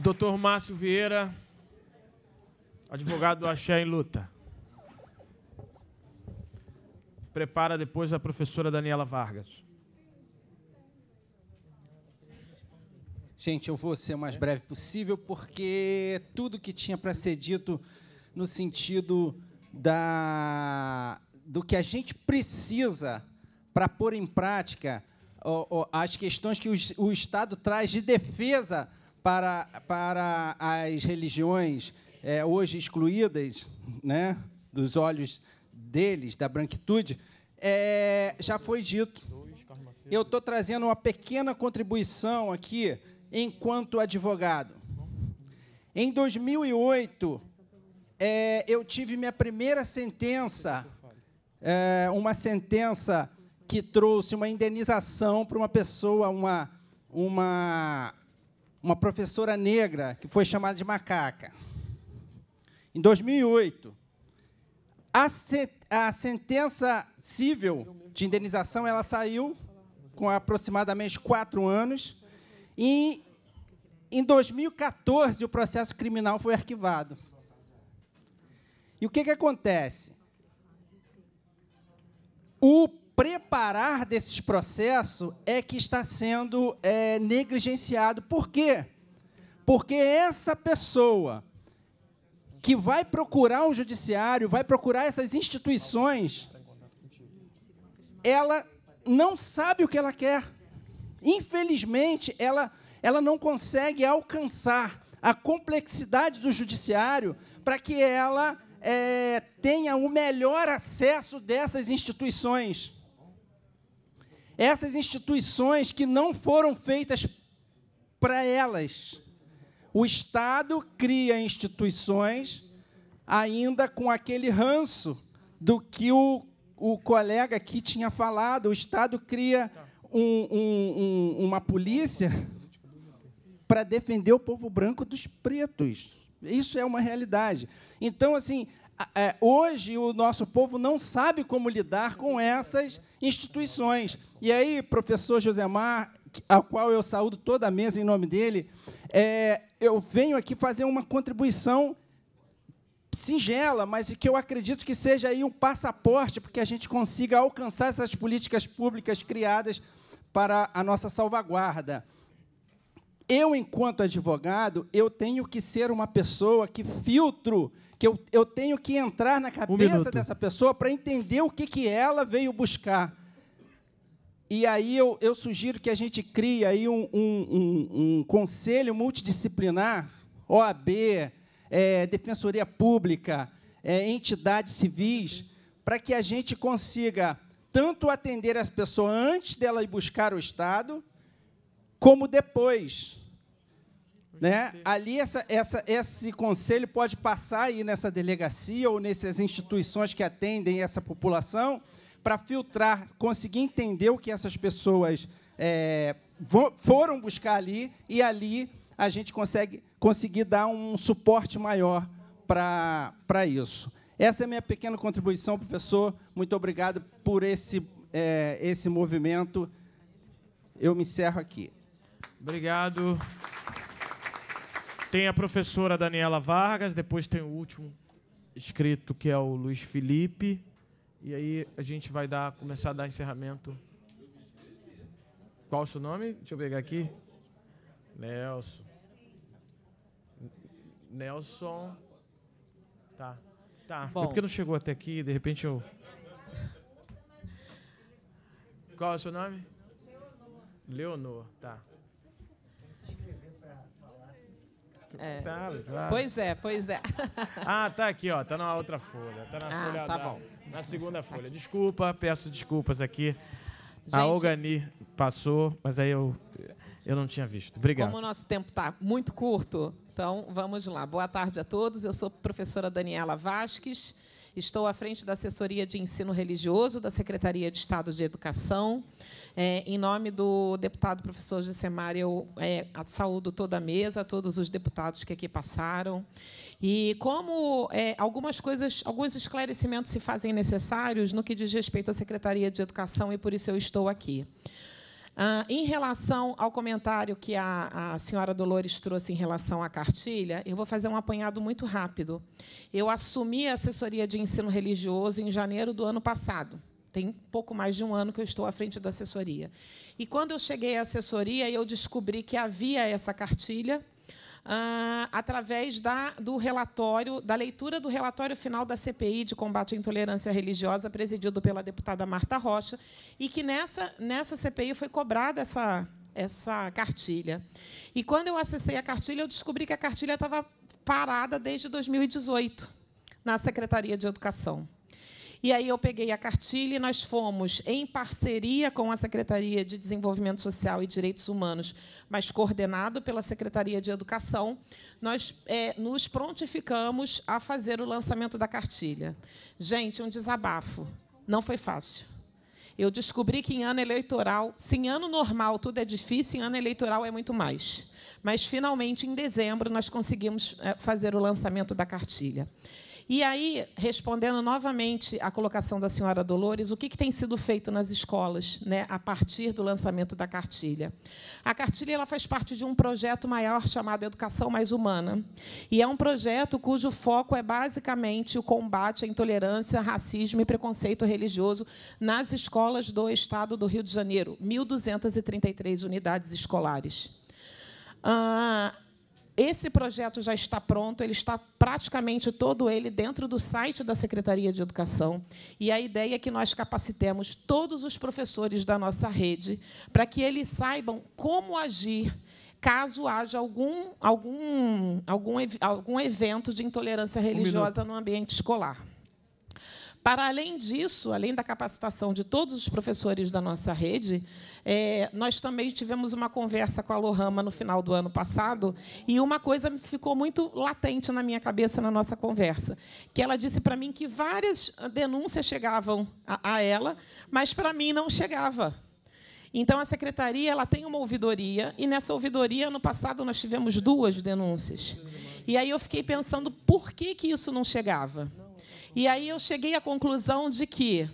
Speaker 1: Doutor Márcio Vieira, advogado do Axé em Luta. Prepara depois a professora Daniela Vargas.
Speaker 27: Gente, eu vou ser o mais breve possível, porque tudo que tinha para ser dito no sentido da, do que a gente precisa para pôr em prática as questões que o Estado traz de defesa para, para as religiões é, hoje excluídas né, dos olhos deles, da branquitude, é, já foi dito. Eu estou trazendo uma pequena contribuição aqui, enquanto advogado. Em 2008, é, eu tive minha primeira sentença, é, uma sentença que trouxe uma indenização para uma pessoa, uma, uma, uma professora negra, que foi chamada de macaca. Em 2008, a, a sentença civil de indenização ela saiu com aproximadamente quatro anos. E em 2014 o processo criminal foi arquivado. E o que, que acontece? O preparar desses processos é que está sendo é, negligenciado. Por quê? Porque essa pessoa que vai procurar o judiciário, vai procurar essas instituições, ela não sabe o que ela quer. Infelizmente, ela, ela não consegue alcançar a complexidade do judiciário para que ela é, tenha o melhor acesso dessas instituições. Essas instituições que não foram feitas para elas. O Estado cria instituições ainda com aquele ranço do que o, o colega aqui tinha falado. O Estado cria um- um- um- uma polícia para defender o povo branco dos pretos. Isso é uma realidade. Então, assim, é, hoje o nosso povo não sabe como lidar com essas instituições. E aí, professor Josemar, ao qual eu saúdo toda a mesa em nome dele, é, eu venho aqui fazer uma contribuição singela, mas que eu acredito que seja aí um passaporte para que a gente consiga alcançar essas políticas públicas criadas para a nossa salvaguarda. Eu, enquanto advogado, eu tenho que ser uma pessoa que filtro, que eu, eu tenho que entrar na cabeça
Speaker 1: minuto.
Speaker 27: dessa pessoa para entender o que, que ela veio buscar. e aí eu, eu sugiro que a gente crie aí um, um, um, um conselho multidisciplinar, OAB, é, Defensoria Pública, é, entidades civis, para que a gente consiga tanto atender as pessoas antes dela ir buscar o Estado, como depois. Né? Ali, essa, essa, esse conselho pode passar aí nessa delegacia ou nessas instituições que atendem essa população para filtrar, conseguir entender o que essas pessoas é, foram buscar ali e ali a gente consegue conseguir dar um suporte maior para isso. Essa é a minha pequena contribuição, professor. Muito obrigado por esse, é, esse movimento. Eu me encerro aqui.
Speaker 1: Obrigado. Tem a professora Daniela Vargas, depois tem o último escrito, que é o Luiz Felipe. E aí a gente vai dar, começar a dar encerramento. Qual o seu nome? Deixa eu pegar aqui. Nelson. Nelson. Tá. Tá.
Speaker 28: Bom.
Speaker 1: É porque não chegou até aqui, de repente eu. Qual é o seu nome? Leonor. Tá.
Speaker 28: É.
Speaker 1: Claro.
Speaker 28: Pois é, pois é.
Speaker 1: Ah, tá aqui, ó. Tá na outra folha. Tá na
Speaker 28: Ah,
Speaker 1: folha
Speaker 28: tá
Speaker 1: da-
Speaker 28: bom.
Speaker 1: Na segunda folha. Desculpa, peço desculpas aqui. A
Speaker 28: Gente-
Speaker 1: Ogani passou, mas aí eu, eu não tinha visto. Obrigado.
Speaker 28: Como o nosso tempo está muito curto, então vamos lá. Boa tarde a todos. Eu sou a professora Daniela Vasques. Estou à frente da assessoria de ensino religioso da Secretaria de Estado de Educação. É, em nome do deputado professor Gessemar, eu é, saúdo toda a mesa, todos os deputados que aqui passaram. E como é, algumas coisas, alguns esclarecimentos se fazem necessários no que diz respeito à Secretaria de Educação, e por isso eu estou aqui. Ah, em relação ao comentário que a, a senhora Dolores trouxe em relação à cartilha, eu vou fazer um apanhado muito rápido. Eu assumi a assessoria de ensino religioso em janeiro do ano passado. Tem pouco mais de um ano que eu estou à frente da assessoria. E quando eu cheguei à assessoria, eu descobri que havia essa cartilha ah, através da, do relatório, da leitura do relatório final da CPI de combate à intolerância religiosa, presidido pela deputada Marta Rocha, e que nessa, nessa CPI foi cobrada essa, essa cartilha. E quando eu acessei a cartilha, eu descobri que a cartilha estava parada desde 2018 na Secretaria de Educação. E aí eu peguei a cartilha e nós fomos, em parceria com a Secretaria de Desenvolvimento Social e Direitos Humanos, mas coordenado pela Secretaria de Educação, nós é, nos prontificamos a fazer o lançamento da cartilha. Gente, um desabafo. Não foi fácil. Eu descobri que em ano eleitoral, se em ano normal tudo é difícil, em ano eleitoral é muito mais. Mas, finalmente, em dezembro, nós conseguimos é, fazer o lançamento da cartilha. E aí, respondendo novamente à colocação da senhora Dolores, o que, que tem sido feito nas escolas né, a partir do lançamento da cartilha? A cartilha ela faz parte de um projeto maior chamado Educação Mais Humana. E é um projeto cujo foco é basicamente o combate à intolerância, racismo e preconceito religioso nas escolas do Estado do Rio de Janeiro, 1.233 unidades escolares. Ah, esse projeto já está pronto, ele está praticamente todo ele dentro do site da Secretaria de Educação. E a ideia é que nós capacitemos todos os professores da nossa rede para que eles saibam como agir caso haja algum, algum, algum, algum evento de intolerância religiosa no ambiente escolar. Para além disso, além da capacitação de todos os professores da nossa rede, eh, nós também tivemos uma conversa com a Lohama no final do ano passado, e uma coisa ficou muito latente na minha cabeça na nossa conversa, que ela disse para mim que várias denúncias chegavam a, a ela, mas para mim não chegava. Então, a secretaria ela tem uma ouvidoria, e nessa ouvidoria, no passado, nós tivemos duas denúncias. E aí eu fiquei pensando por que, que isso não chegava. E aí eu cheguei à conclusão de que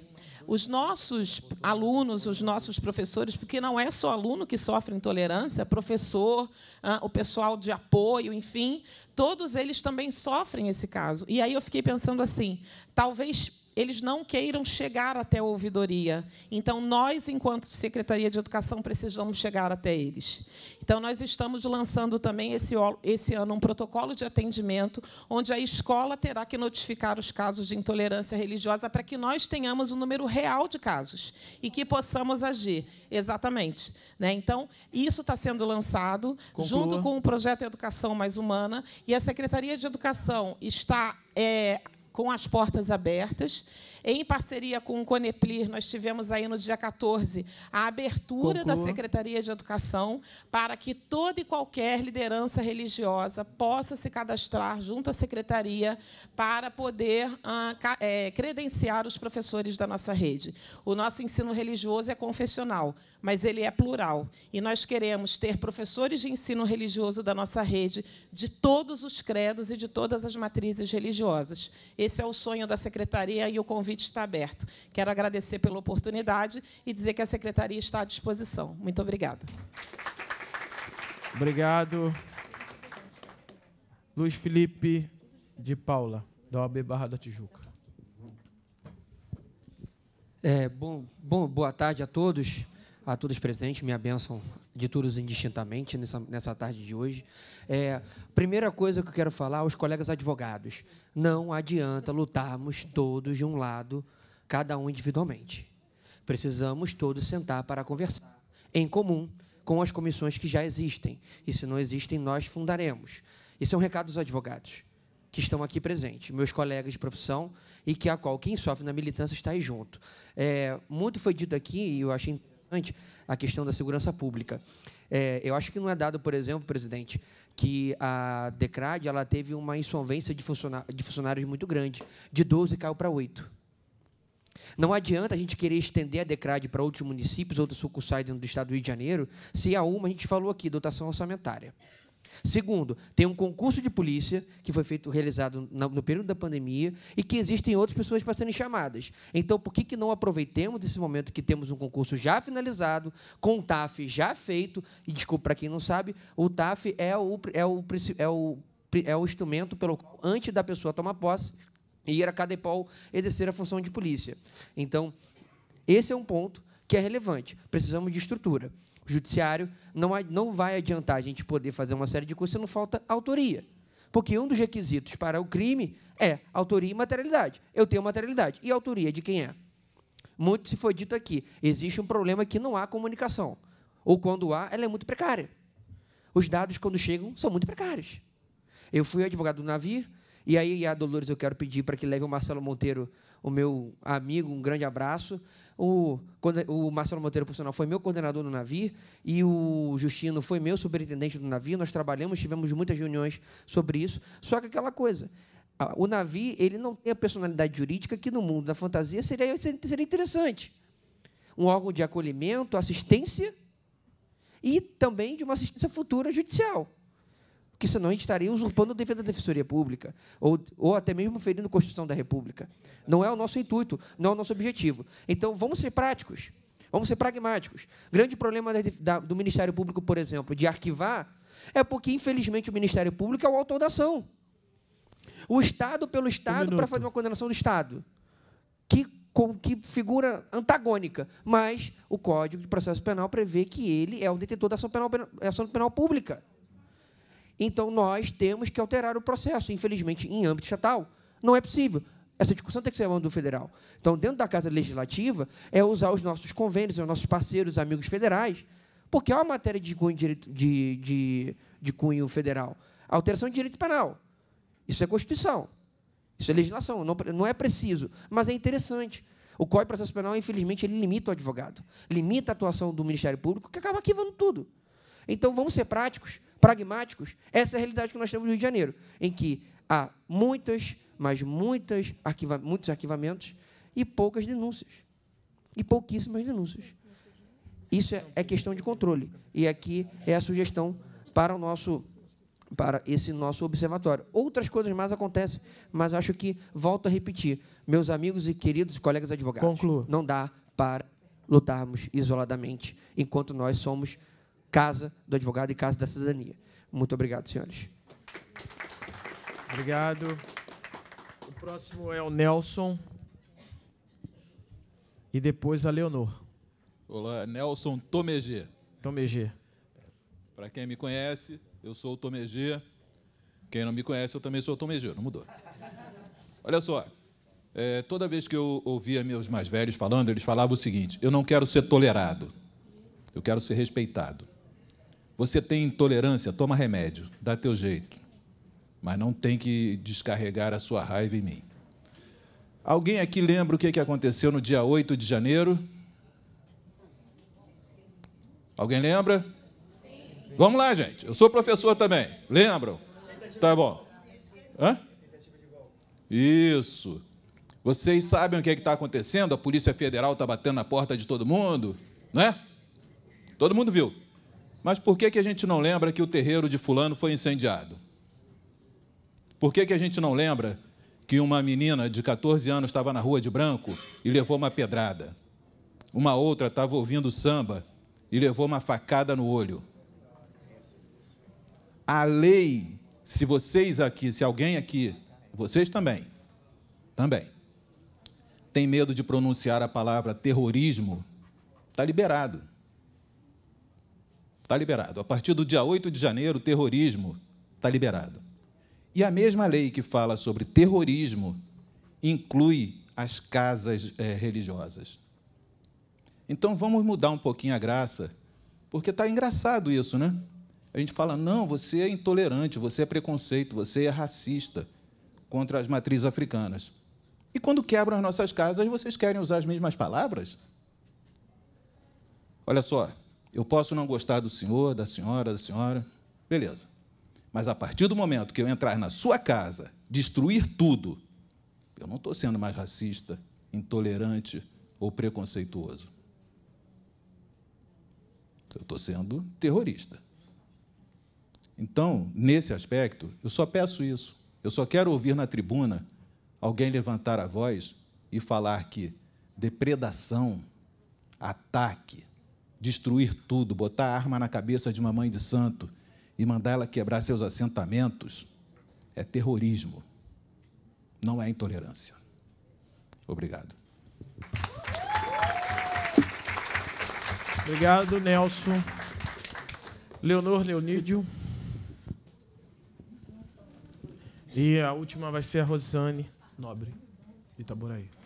Speaker 28: os nossos alunos, os nossos professores, porque não é só aluno que sofre intolerância, professor, ah, o pessoal de apoio, enfim, todos eles também sofrem esse caso. E aí eu fiquei pensando assim, talvez eles não queiram chegar até a ouvidoria. Então, nós, enquanto Secretaria de Educação, precisamos chegar até eles. Então, nós estamos lançando também esse, esse ano um protocolo de atendimento, onde a escola terá que notificar os casos de intolerância religiosa para que nós tenhamos um número real de casos e que possamos agir. Exatamente. Né? Então, isso está sendo lançado
Speaker 1: Conclua.
Speaker 28: junto com o projeto Educação Mais Humana, e a Secretaria de Educação está é, com as portas abertas. Em parceria com o Coneplir, nós tivemos aí no dia 14 a abertura da. Secretaria de Educação para que toda e qualquer liderança religiosa possa se cadastrar junto à Secretaria para poder ah, eh, credenciar os professores da nossa rede. O nosso ensino religioso é confessional, mas ele é plural. E nós queremos ter professores de ensino religioso da nossa rede de todos os credos e de todas as matrizes religiosas. Esse é o sonho da secretaria e o convite está aberto. Quero agradecer pela oportunidade e dizer que a secretaria está à disposição. Muito obrigada.
Speaker 1: Obrigado. Luiz Felipe de Paula, da OAB Barra da Tijuca.
Speaker 29: É, bom, bom, boa tarde a todos, a todos presentes, minha bênção de todos indistintamente nessa, nessa tarde de hoje. É, primeira coisa que eu quero falar aos colegas advogados: não adianta lutarmos todos de um lado, cada um individualmente. Precisamos todos sentar para conversar em comum com as comissões que já existem. E se não existem, nós fundaremos. Isso é um recado dos advogados que estão aqui presentes, meus colegas de profissão, e que a qual quem sofre na militância está aí junto. É, muito foi dito aqui, e eu achei interessante, a questão da segurança pública. É, eu acho que não é dado, por exemplo, presidente, que a Decrad ela teve uma insolvência de, de funcionários muito grande, de 12 caiu para 8. Não adianta a gente querer estender a Decrad para outros municípios, outras sucursais dentro do estado do Rio de Janeiro, se a uma, a gente falou aqui, dotação orçamentária. Segundo, tem um concurso de polícia que foi feito, realizado no período da pandemia e que existem outras pessoas para serem chamadas. Então, por que, que não aproveitemos esse momento que temos um concurso já finalizado, com o TAF já feito? E desculpa para quem não sabe, o TAF é o, é o, é o, é o instrumento pelo qual, antes da pessoa tomar posse, ir a cada exercer a função de polícia. Então, esse é um ponto que é relevante. Precisamos de estrutura. Judiciário não, não vai adiantar a gente poder fazer uma série de coisas se não falta autoria. Porque um dos requisitos para o crime é autoria e materialidade. Eu tenho materialidade. E autoria de quem é? Muito se foi dito aqui. Existe um problema que não há comunicação. Ou quando há, ela é muito precária. Os dados, quando chegam, são muito precários. Eu fui advogado do navio, e aí, a Dolores, eu quero pedir para que leve o Marcelo Monteiro, o meu amigo, um grande abraço. O, o Marcelo Monteiro, por sinal, foi meu coordenador no navio, e o Justino foi meu superintendente do navio. Nós trabalhamos, tivemos muitas reuniões sobre isso. Só que aquela coisa, o navio ele não tem a personalidade jurídica que no mundo da fantasia seria, seria interessante. Um órgão de acolhimento, assistência e também de uma assistência futura judicial. Porque senão a gente estaria usurpando o dever da defensoria pública, ou, ou até mesmo ferindo a Constituição da República. Não é o nosso intuito, não é o nosso objetivo. Então, vamos ser práticos, vamos ser pragmáticos. Grande problema da- da- do Ministério Público, por exemplo, de arquivar, é porque, infelizmente, o Ministério Público é o autor da ação. O Estado pelo Estado para
Speaker 1: minuto.
Speaker 29: fazer uma condenação do Estado. Que, com, que figura antagônica. Mas o Código de Processo Penal prevê que ele é o detentor da ação penal, ação penal pública. Então, nós temos que alterar o processo. Infelizmente, em âmbito estatal, não é possível. Essa discussão tem que ser no âmbito federal. Então, dentro da Casa Legislativa, é usar os nossos convênios, os nossos parceiros, amigos federais, porque é uma matéria de cunho, de, de, de cunho federal. Alteração de direito penal. Isso é Constituição. Isso é legislação. Não, não é preciso, mas é interessante. O Código de Processo Penal, infelizmente, ele limita o advogado. Limita a atuação do Ministério Público, que acaba arquivando tudo. Então, vamos ser práticos, pragmáticos. Essa é a realidade que nós temos no Rio de Janeiro, em que há muitas, mas muitas arquiva muitos arquivamentos e poucas denúncias. E pouquíssimas denúncias. Isso é, é questão de controle. E aqui é a sugestão para o nosso para esse nosso observatório. Outras coisas mais acontecem, mas acho que volto a repetir, meus amigos e queridos colegas advogados,
Speaker 1: Conclua.
Speaker 29: não dá para lutarmos isoladamente enquanto nós somos casa do advogado e casa da cidadania. Muito obrigado, senhores.
Speaker 1: Obrigado. O próximo é o Nelson, E depois a Leonor.
Speaker 30: Olá, Nelson Tomegê.
Speaker 1: Tomegê.
Speaker 30: Para quem me conhece, eu sou o Tomegê. Quem não me conhece, eu também sou o Tomegê, não mudou. Olha só, é, toda vez que eu ouvia meus mais velhos falando, eles falavam o seguinte: eu não quero ser tolerado, eu quero ser respeitado. Você tem intolerância, toma remédio, dá teu jeito, mas não tem que descarregar a sua raiva em mim. Alguém aqui lembra o que aconteceu no dia 8 de janeiro? Alguém lembra? Vamos lá, gente. Eu sou professor também. Lembram? Tá bom. Hã? Isso. Vocês sabem o que é está acontecendo? A Polícia Federal está batendo na porta de todo mundo, não é? Todo mundo viu. Mas por que, que a gente não lembra que o terreiro de Fulano foi incendiado? Por que, que a gente não lembra que uma menina de 14 anos estava na rua de branco e levou uma pedrada? Uma outra estava ouvindo samba e levou uma facada no olho. A lei, se vocês aqui, se alguém aqui, vocês também, também, tem medo de pronunciar a palavra terrorismo, está liberado. Está liberado. A partir do dia 8 de janeiro, terrorismo está liberado. E a mesma lei que fala sobre terrorismo inclui as casas é, religiosas. Então vamos mudar um pouquinho a graça, porque está engraçado isso, né? A gente fala, não, você é intolerante, você é preconceito, você é racista contra as matrizes africanas. E quando quebram as nossas casas, vocês querem usar as mesmas palavras? Olha só, eu posso não gostar do senhor, da senhora, da senhora, beleza. Mas a partir do momento que eu entrar na sua casa, destruir tudo, eu não estou sendo mais racista, intolerante ou preconceituoso. Eu estou sendo terrorista. Então, nesse aspecto, eu só peço isso. Eu só quero ouvir na tribuna alguém levantar a voz e falar que depredação, ataque, destruir tudo, botar arma na cabeça de uma mãe de santo e mandar ela quebrar seus assentamentos, é terrorismo, não é intolerância. Obrigado.
Speaker 1: Obrigado, Nelson. Leonor Leonídio. E a última vai ser a Rosane Nobre, de Itaboraí.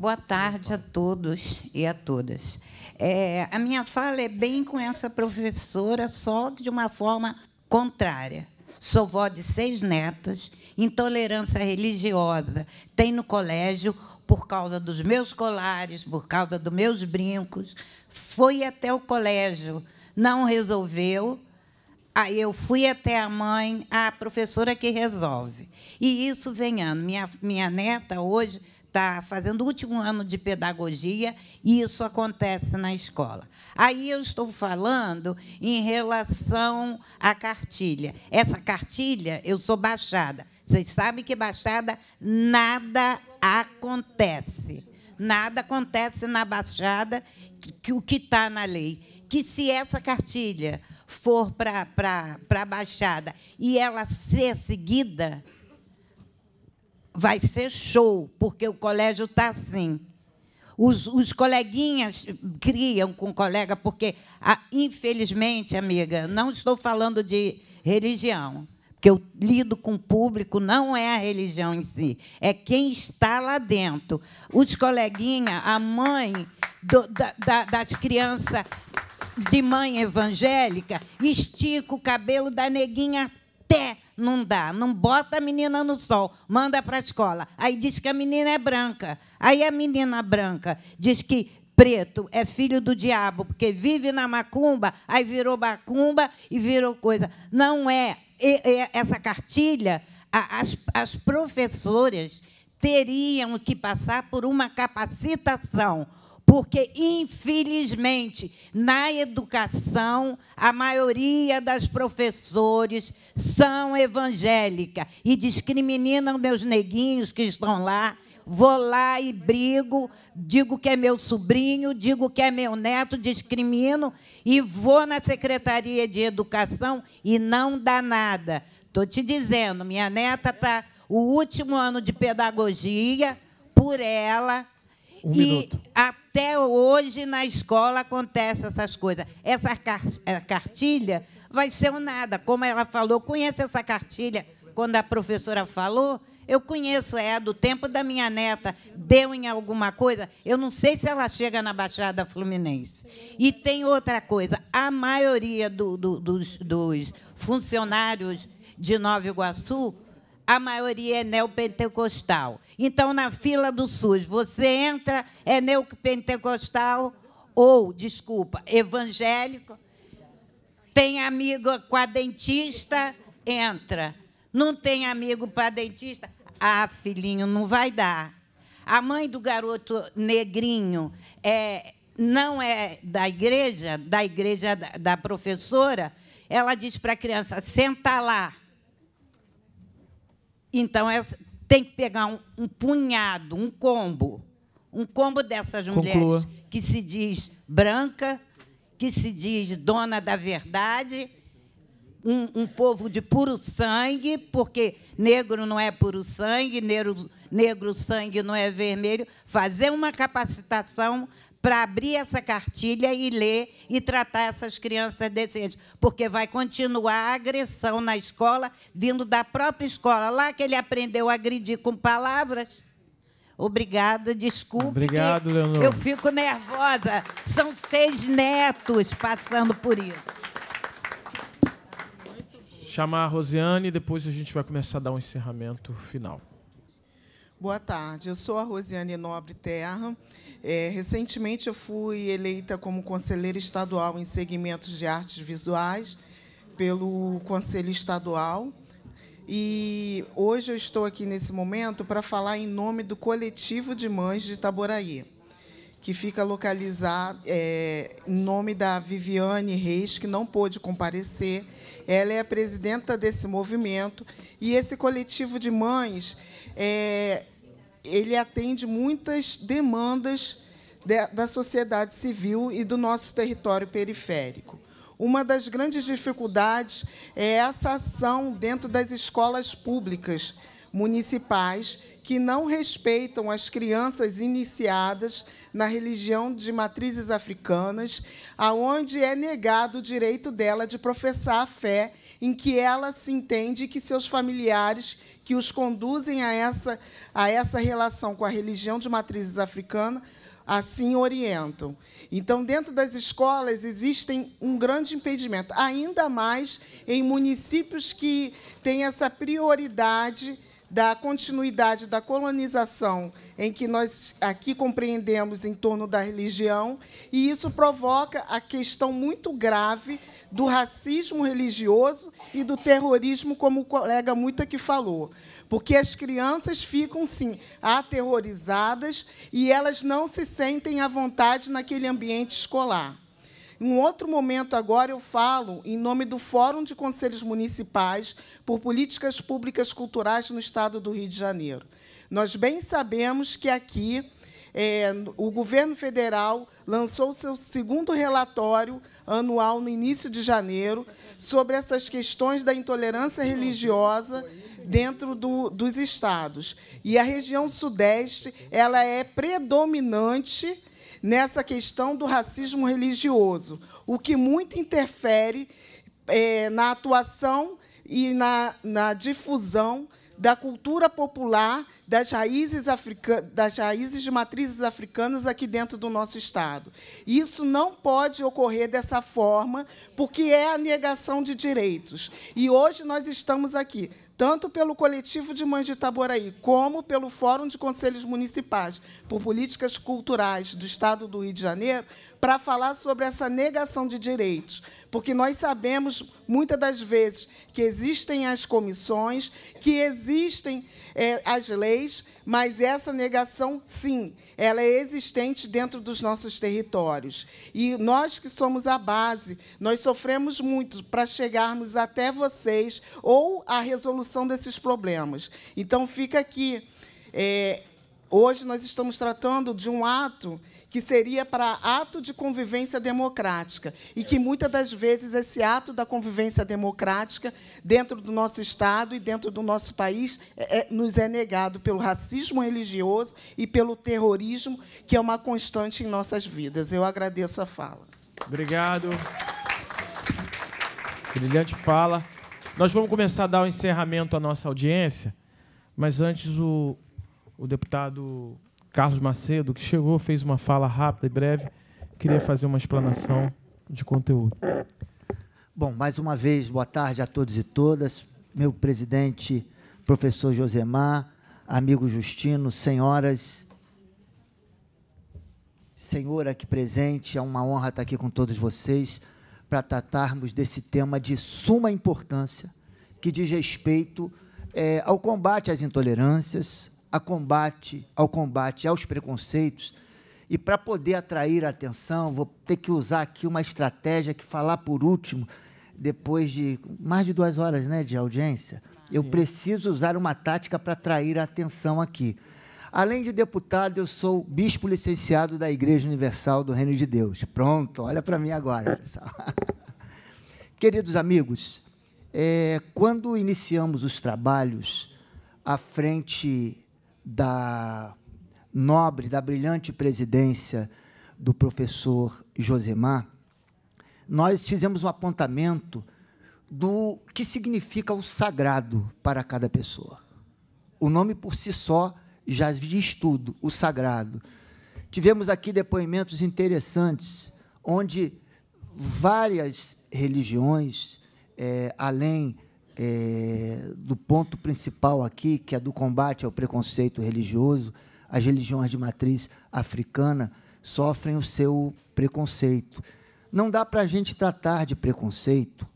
Speaker 31: Boa tarde a todos e a todas. É, a minha fala é bem com essa professora, só de uma forma contrária. Sou vó de seis netas, intolerância religiosa tem no colégio por causa dos meus colares, por causa dos meus brincos. Fui até o colégio, não resolveu. Aí eu fui até a mãe, a professora que resolve. E isso vem ano. Minha, minha neta hoje está fazendo o último ano de pedagogia e isso acontece na escola. Aí eu estou falando em relação à cartilha. Essa cartilha, eu sou baixada. Vocês sabem que baixada nada acontece. Nada acontece na baixada que o que está na lei. Que se essa cartilha for para a baixada e ela ser seguida, vai ser show, porque o colégio está assim. Os, os, coleguinhas criam com colega, porque, ah, infelizmente, amiga, não estou falando de religião, porque eu lido com o público, não é a religião em si, é quem está lá dentro. Os coleguinhas, a mãe do, da, da, das crianças de mãe evangélica, estica o cabelo da neguinha até não dá, não bota a menina no sol, manda para a escola. Aí diz que a menina é branca. Aí a menina branca diz que preto é filho do diabo, porque vive na macumba, aí virou macumba e virou coisa. Não é. essa cartilha, as, as professoras teriam que passar por uma capacitação porque, infelizmente, na educação, a maioria das professores são evangélicas e discriminam meus neguinhos que estão lá. Vou lá e brigo, digo que é meu sobrinho, digo que é meu neto, discrimino e vou na Secretaria de Educação e não dá nada. Estou te dizendo, minha neta está o último ano de pedagogia por ela.
Speaker 1: Um
Speaker 31: e
Speaker 1: minuto.
Speaker 31: até hoje na escola acontece essas coisas. Essa eh, cartilha vai ser um nada. Como ela falou, conheço essa cartilha. Quando a professora falou, eu conheço, é do tempo da minha neta. Deu em alguma coisa? Eu não sei se ela chega na Baixada Fluminense. E tem outra coisa: a maioria do- do- dos, dos funcionários de Nova Iguaçu a maioria é neopentecostal. Então, na fila do SUS, você entra, é neopentecostal ou, desculpa, evangélico, tem amigo com a dentista, entra. Não tem amigo para dentista? Ah, filhinho, não vai dar. A mãe do garoto negrinho é, não é da igreja, da igreja da, da professora, ela diz para a criança: senta lá. Então, é- tem que pegar um, um punhado, um combo, um combo dessas
Speaker 1: Conclua.
Speaker 31: mulheres que se diz branca, que se diz dona da verdade, um, um povo de puro sangue, porque negro não é puro sangue, negro, negro sangue não é vermelho, fazer uma capacitação para abrir essa cartilha e ler e tratar essas crianças decentes, porque vai continuar a agressão na escola, vindo da própria escola, lá que ele aprendeu a agredir com palavras. Obrigada, desculpe.
Speaker 1: Obrigado, Leonor.
Speaker 31: Eu fico nervosa. São seis netos passando por isso.
Speaker 1: Chamar a Rosiane e depois a gente vai começar a dar um encerramento final.
Speaker 32: Boa tarde, eu sou a Rosiane Nobre Terra. É, recentemente eu fui eleita como conselheira estadual em segmentos de artes visuais pelo Conselho Estadual. E hoje eu estou aqui nesse momento para falar em nome do coletivo de mães de Itaboraí, que fica localizado é, em nome da Viviane Reis, que não pôde comparecer. Ela é a presidenta desse movimento. E esse coletivo de mães é, ele atende muitas demandas de- da sociedade civil e do nosso território periférico. Uma das grandes dificuldades é essa ação dentro das escolas públicas municipais que não respeitam as crianças iniciadas na religião de matrizes africanas, aonde é negado o direito dela de professar a fé em que ela se entende e que seus familiares que os conduzem a essa, a essa relação com a religião de matrizes africanas assim orientam. Então, dentro das escolas existem um grande impedimento, ainda mais em municípios que têm essa prioridade da continuidade da colonização, em que nós aqui compreendemos em torno da religião, e isso provoca a questão muito grave do racismo religioso e do terrorismo, como o colega muito aqui falou. Porque as crianças ficam, sim, aterrorizadas e elas não se sentem à vontade naquele ambiente escolar. Em outro momento, agora, eu falo em nome do Fórum de Conselhos Municipais por Políticas Públicas Culturais no Estado do Rio de Janeiro. Nós bem sabemos que aqui é, o governo federal lançou seu segundo relatório anual no início de janeiro sobre essas questões da intolerância religiosa dentro do- dos estados. E a região sudeste ela é predominante nessa questão do racismo religioso, o que muito interfere eh, na atuação e na, na difusão da cultura popular das raízes, das raízes de matrizes africanas aqui dentro do nosso Estado. Isso não pode ocorrer dessa forma, porque é a negação de direitos. E hoje nós estamos aqui, tanto pelo coletivo de mães de Itaboraí, como pelo Fórum de Conselhos Municipais por Políticas Culturais do Estado do Rio de Janeiro, para falar sobre essa negação de direitos. Porque nós sabemos, muitas das vezes, que existem as comissões, que existem eh, as leis, mas essa negação, sim, ela é existente dentro dos nossos territórios. E nós que somos a base, nós sofremos muito para chegarmos até vocês ou a resolução desses problemas. Então, fica aqui eh, Hoje nós estamos tratando de um ato que seria para ato de convivência democrática e que muitas das vezes esse ato da convivência democrática dentro do nosso estado e dentro do nosso país é, é, nos é negado pelo racismo religioso e pelo terrorismo que é uma constante em nossas vidas. Eu agradeço a fala.
Speaker 1: Obrigado. Brilhante fala. Nós vamos começar a dar o um encerramento à nossa audiência, mas antes o, o deputado Carlos Macedo, que chegou, fez uma fala rápida e breve, queria fazer uma explanação de conteúdo.
Speaker 19: Bom, mais uma vez, boa tarde a todos e todas. Meu presidente, professor Josemar, amigo Justino, senhoras, senhor aqui presente, é uma honra estar aqui com todos vocês para tratarmos desse tema de suma importância, que diz respeito é, ao combate às intolerâncias, a combate, ao combate aos preconceitos. E para poder atrair a atenção, vou ter que usar aqui uma estratégia que falar por último, depois de mais de duas horas né, de audiência. Eu preciso usar uma tática para atrair a atenção aqui. Além de deputado, eu sou bispo licenciado da Igreja Universal do Reino de Deus. Pronto, olha para mim agora, pessoal. Queridos amigos, é, quando iniciamos os trabalhos à frente da nobre, da brilhante presidência do professor Josemar, nós fizemos um apontamento do que significa o sagrado para cada pessoa. O nome por si só já diz tudo, o sagrado. Tivemos aqui depoimentos interessantes, onde várias religiões, é, além é, do ponto principal aqui, que é do combate ao preconceito religioso, as religiões de matriz africana sofrem o seu preconceito. Não dá para a gente tratar de preconceito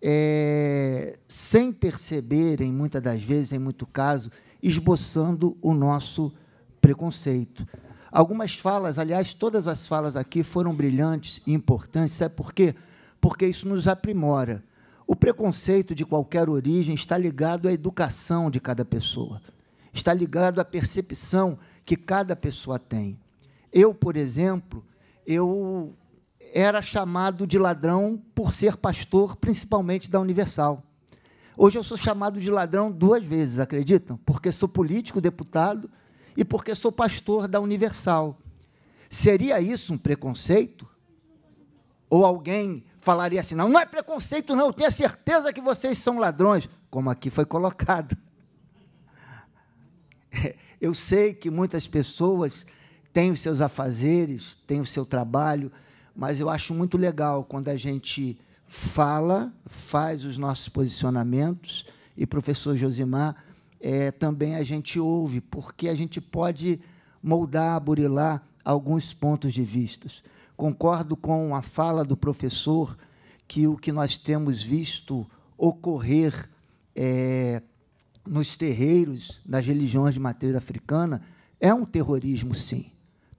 Speaker 19: é, sem perceber, em muitas das vezes, em muito caso, esboçando o nosso preconceito. Algumas falas, aliás, todas as falas aqui foram brilhantes e importantes, sabe por quê? Porque isso nos aprimora. O preconceito de qualquer origem está ligado à educação de cada pessoa, está ligado à percepção que cada pessoa tem. Eu, por exemplo, eu era chamado de ladrão por ser pastor, principalmente da Universal. Hoje eu sou chamado de ladrão duas vezes, acreditam? Porque sou político, deputado e porque sou pastor da Universal. Seria isso um preconceito? Ou alguém falaria assim: não, não é preconceito, não, eu tenho certeza que vocês são ladrões, como aqui foi colocado. Eu sei que muitas pessoas têm os seus afazeres, têm o seu trabalho, mas eu acho muito legal quando a gente fala, faz os nossos posicionamentos, e professor Josimar, é, também a gente ouve, porque a gente pode moldar, burilar alguns pontos de vistas. Concordo com a fala do professor que o que nós temos visto ocorrer é, nos terreiros das religiões de matriz africana é um terrorismo, sim.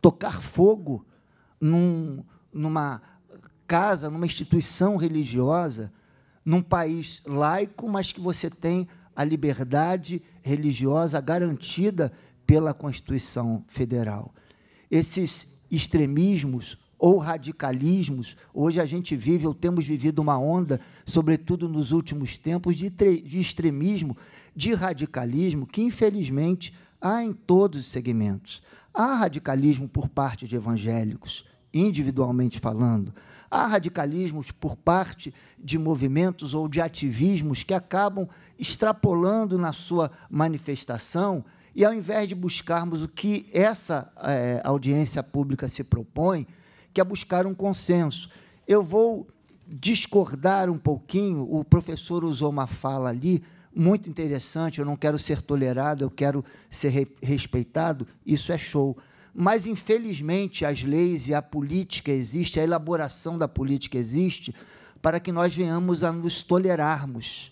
Speaker 19: Tocar fogo num, numa casa, numa instituição religiosa, num país laico, mas que você tem a liberdade religiosa garantida pela Constituição Federal. Esses extremismos ou radicalismos. Hoje a gente vive, ou temos vivido uma onda, sobretudo nos últimos tempos, de, de extremismo, de radicalismo, que infelizmente há em todos os segmentos. Há radicalismo por parte de evangélicos, individualmente falando. Há radicalismos por parte de movimentos ou de ativismos que acabam extrapolando na sua manifestação e, ao invés de buscarmos o que essa é, audiência pública se propõe, que é buscar um consenso. Eu vou discordar um pouquinho, o professor usou uma fala ali muito interessante, eu não quero ser tolerado, eu quero ser re respeitado, isso é show. Mas, infelizmente, as leis e a política existe, a elaboração da política existe, para que nós venhamos a nos tolerarmos.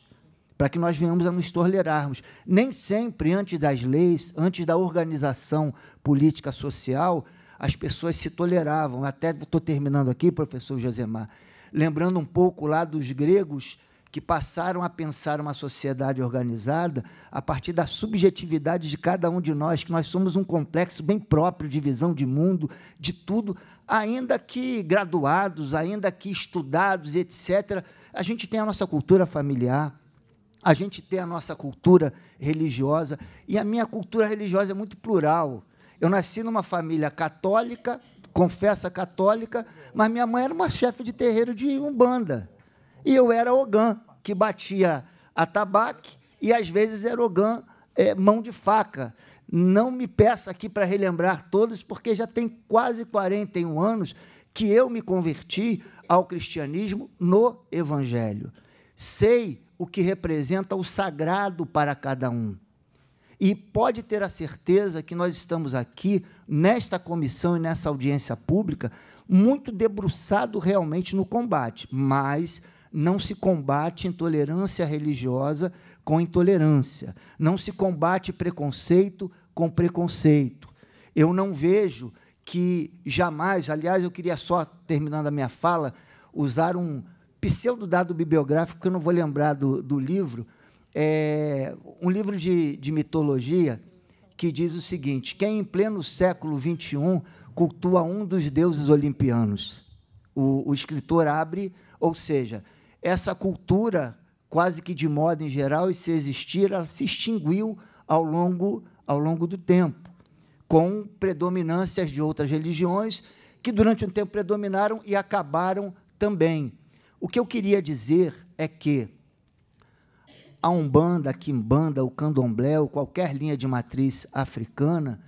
Speaker 19: Para que nós venhamos a nos tolerarmos. Nem sempre, antes das leis, antes da organização política social, as pessoas se toleravam. Até estou terminando aqui, professor Josemar, lembrando um pouco lá dos gregos que passaram a pensar uma sociedade organizada a partir da subjetividade de cada um de nós, que nós somos um complexo bem próprio de visão de mundo, de tudo, ainda que graduados, ainda que estudados, etc. A gente tem a nossa cultura familiar, a gente tem a nossa cultura religiosa, e a minha cultura religiosa é muito plural. Eu nasci numa família católica, confessa católica, mas minha mãe era uma chefe de terreiro de Umbanda. E eu era Ogã, que batia atabaque, e às vezes era Ogã é, mão de faca. Não me peça aqui para relembrar todos, porque já tem quase 41 anos que eu me converti ao cristianismo no Evangelho. Sei o que representa o sagrado para cada um. E pode ter a certeza que nós estamos aqui, nesta comissão e nessa audiência pública, muito debruçado realmente no combate, mas não se combate intolerância religiosa com intolerância, não se combate preconceito com preconceito. Eu não vejo que jamais, aliás, eu queria só, terminando a minha fala, usar um pseudo-dado bibliográfico, que eu não vou lembrar do, do livro, é um livro de, de mitologia que diz o seguinte: quem em pleno século XXI cultua um dos deuses olimpianos. O, o escritor abre, ou seja, essa cultura, quase que de moda em geral, e se existir, ela se extinguiu ao longo, ao longo do tempo, com predominâncias de outras religiões que durante um tempo predominaram e acabaram também. O que eu queria dizer é que a Umbanda, a Quimbanda, o Candomblé, ou qualquer linha de matriz africana,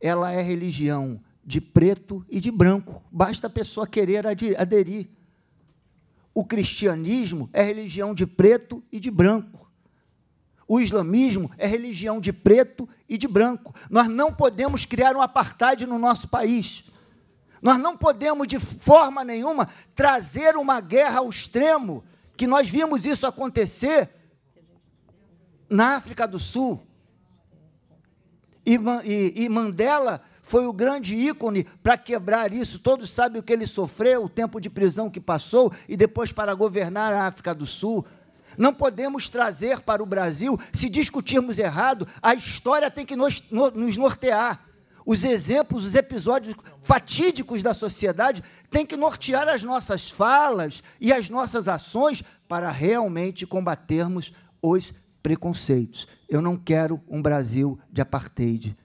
Speaker 19: ela é religião de preto e de branco. Basta a pessoa querer aderir o cristianismo é religião de preto e de branco. O islamismo é religião de preto e de branco. Nós não podemos criar um apartheid no nosso país. Nós não podemos, de forma nenhuma, trazer uma guerra ao extremo, que nós vimos isso acontecer na África do Sul. E, e, Mandela foi o grande ícone para quebrar isso. Todos sabem o que ele sofreu, o tempo de prisão que passou e depois para governar a África do Sul. Não podemos trazer para o Brasil, se discutirmos errado, a história tem que nos, nos nortear. Os exemplos, os episódios fatídicos da sociedade têm que nortear as nossas falas e as nossas ações para realmente combatermos os preconceitos. Eu não quero um Brasil de apartheid.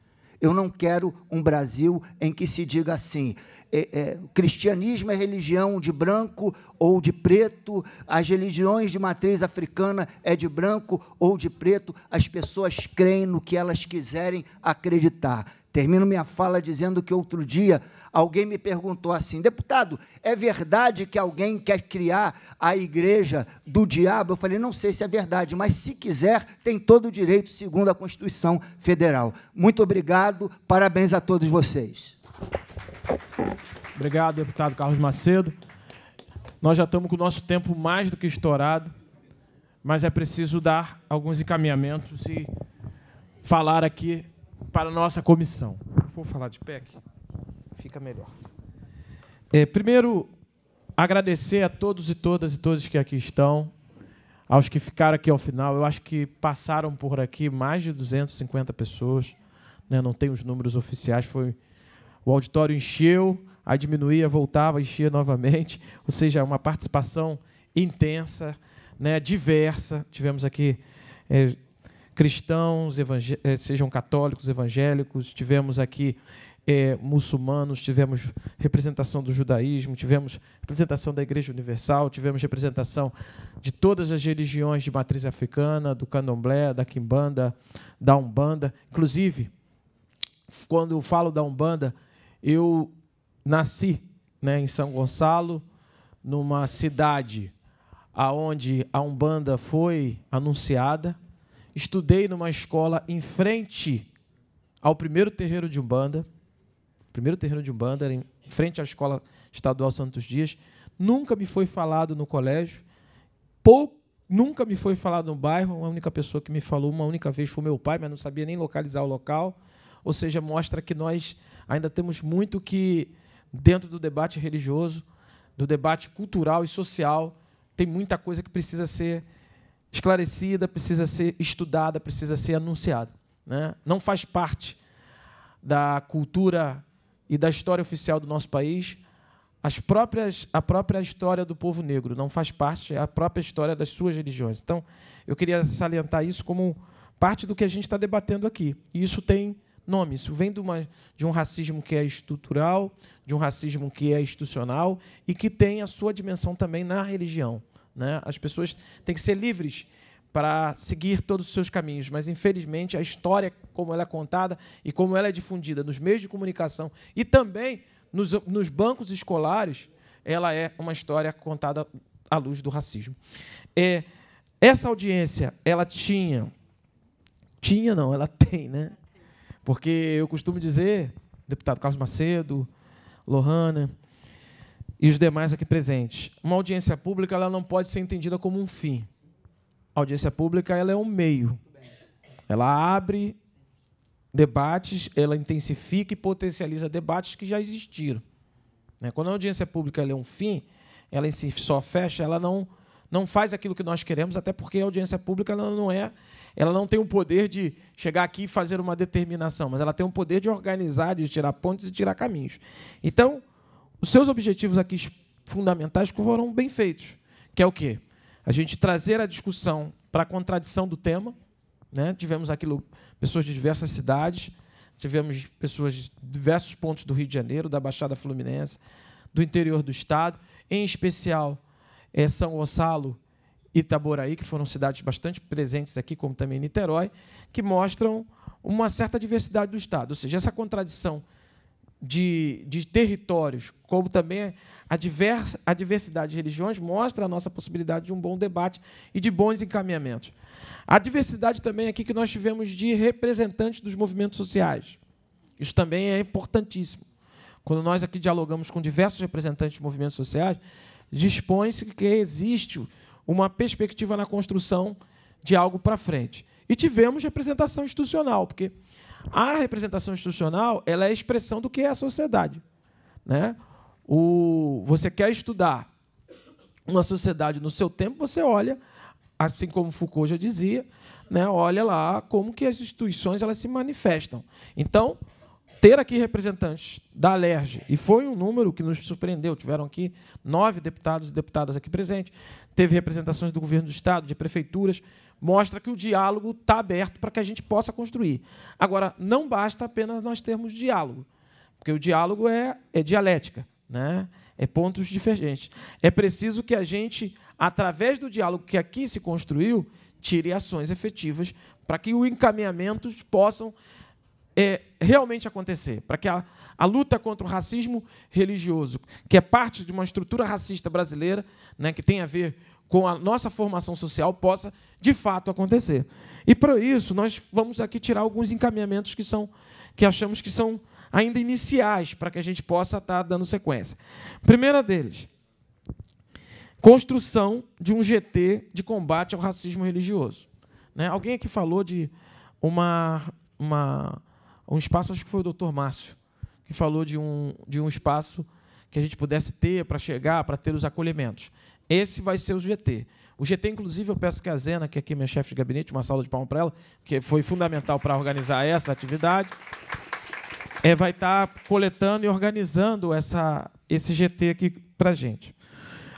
Speaker 19: Eu não quero um Brasil em que se diga assim: é, é, cristianismo é religião de branco ou de preto, as religiões de matriz africana é de branco ou de preto, as pessoas creem no que elas quiserem acreditar. Termino minha fala dizendo que outro dia alguém me perguntou assim: deputado, é verdade que alguém quer criar a igreja do diabo? Eu falei: não sei se é verdade, mas se quiser, tem todo o direito, segundo a Constituição Federal. Muito obrigado, parabéns a todos vocês.
Speaker 1: Obrigado, deputado Carlos Macedo. Nós já estamos com o nosso tempo mais do que estourado, mas é preciso dar alguns encaminhamentos e falar aqui para a nossa comissão. Vou falar de PEC? Fica melhor. É, primeiro, agradecer a todos e todas e todos que aqui estão, aos que ficaram aqui ao final. Eu acho que passaram por aqui mais de 250 pessoas. Né? Não tem os números oficiais. Foi o auditório encheu, aí diminuía, voltava, enchia novamente. Ou seja, uma participação intensa, né? diversa. Tivemos aqui é, cristãos, eh, sejam católicos, evangélicos, tivemos aqui é, muçulmanos, tivemos representação do judaísmo, tivemos representação da Igreja Universal, tivemos representação de todas as religiões de matriz africana, do candomblé, da quimbanda, da umbanda. Inclusive, quando eu falo da umbanda, eu nasci né, em São Gonçalo, numa cidade aonde a umbanda foi anunciada, estudei numa escola em frente ao primeiro terreiro de Umbanda. primeiro terreiro de Umbanda era em frente à escola estadual Santos Dias. Nunca me foi falado no colégio. Pouco, nunca me foi falado no bairro. A única pessoa que me falou uma única vez foi meu pai, mas não sabia nem localizar o local. Ou seja, mostra que nós ainda temos muito que, dentro do debate religioso, do debate cultural e social, tem muita coisa que precisa ser esclarecida, precisa ser estudada, precisa ser anunciada. Né? Não faz parte da cultura e da história oficial do nosso país as próprias, a própria história do povo negro, não faz parte a própria história das suas religiões. Então, eu queria salientar isso como parte do que a gente está debatendo aqui. E isso tem nome, isso vem de, uma, de um racismo que é estrutural, de um racismo que é institucional e que tem a sua dimensão também na religião. Né? As pessoas têm que ser livres para seguir todos os seus caminhos, mas infelizmente a história como ela é contada e como ela é difundida nos meios de comunicação e também nos, nos bancos escolares, ela é uma história contada à luz do racismo. É, essa audiência, ela tinha, tinha não, ela tem, né? Porque eu costumo dizer, deputado Carlos Macedo, Lohana e os demais aqui presentes, uma audiência pública ela não pode ser entendida como um fim. A audiência pública ela é um meio. Ela abre debates, ela intensifica e potencializa debates que já existiram. Né? Quando a audiência pública é um fim, ela si só fecha, ela não, não faz aquilo que nós queremos, até porque a audiência pública ela não é, ela não tem o poder de chegar aqui e fazer uma determinação, mas ela tem o poder de organizar, de tirar pontes e tirar caminhos. Então, os seus objetivos aqui fundamentais foram bem feitos, que é o quê? A gente trazer a discussão para a contradição do tema, né? Tivemos aquilo pessoas de diversas cidades, tivemos pessoas de diversos pontos do Rio de Janeiro, da Baixada Fluminense, do interior do estado, em especial é, São Gonçalo e Itaboraí, que foram cidades bastante presentes aqui, como também Niterói, que mostram uma certa diversidade do estado. Ou seja, essa contradição de, de territórios, como também a, divers, a diversidade de religiões, mostra a nossa possibilidade de um bom debate e de bons encaminhamentos. A diversidade também aqui que nós tivemos de representantes dos movimentos sociais. Isso também é importantíssimo. Quando nós aqui dialogamos com diversos representantes de movimentos sociais, dispõe-se que existe uma perspectiva na construção de algo para frente. E tivemos representação institucional, porque a representação institucional ela é a expressão do que é a sociedade. Né? O, você quer estudar uma sociedade no seu tempo, você olha, assim como Foucault já dizia, né, olha lá como que as instituições elas se manifestam. Então, ter aqui representantes da Alerj, e foi um número que nos surpreendeu, tiveram aqui nove deputados e deputadas aqui presentes, teve representações do governo do Estado, de prefeituras, mostra que o diálogo está aberto para que a gente possa construir. Agora, não basta apenas nós termos diálogo, porque o diálogo é, é dialética, né? é pontos diferentes. É preciso que a gente, através do diálogo que aqui se construiu, tire ações efetivas para que os encaminhamentos possam é, realmente acontecer, para que a, a luta contra o racismo religioso, que é parte de uma estrutura racista brasileira, né, que tem a ver com a nossa formação social, possa de fato acontecer. E para isso nós vamos aqui tirar alguns encaminhamentos que são que achamos que são ainda iniciais para que a gente possa estar dando sequência. Primeira deles, construção de um GT de combate ao racismo religioso. Né? Alguém aqui falou de uma, uma um espaço, acho que foi o doutor Márcio, que falou de um, de um espaço que a gente pudesse ter para chegar, para ter os acolhimentos. Esse vai ser o GT. O GT, inclusive, eu peço que a Zena, que é aqui é minha chefe de gabinete, uma sala de palma para ela, que foi fundamental para organizar essa atividade, é, vai estar tá coletando e organizando essa, esse GT aqui para a gente.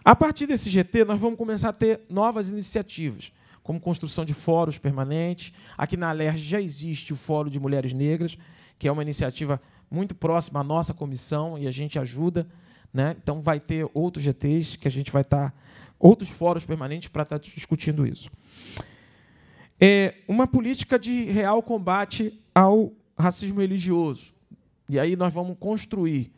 Speaker 1: A partir desse GT, nós vamos começar a ter novas iniciativas como construção de fóruns permanentes. Aqui na Alerj já existe o Fórum de Mulheres Negras, que é uma iniciativa muito próxima à nossa comissão e a gente ajuda. Né? Então, vai ter outros GTs que a gente vai estar, tá, outros fóruns permanentes para estar tá discutindo isso. É uma política de real combate ao racismo religioso. E aí nós vamos construir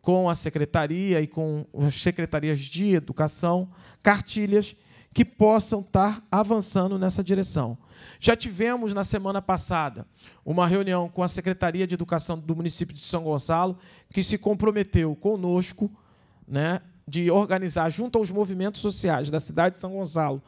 Speaker 1: com a secretaria e com as secretarias de educação cartilhas que possam estar avançando nessa direção. Já tivemos na semana passada uma reunião com a Secretaria de Educação do município de São Gonçalo, que se comprometeu conosco né, de organizar, junto aos movimentos sociais da cidade de São Gonçalo,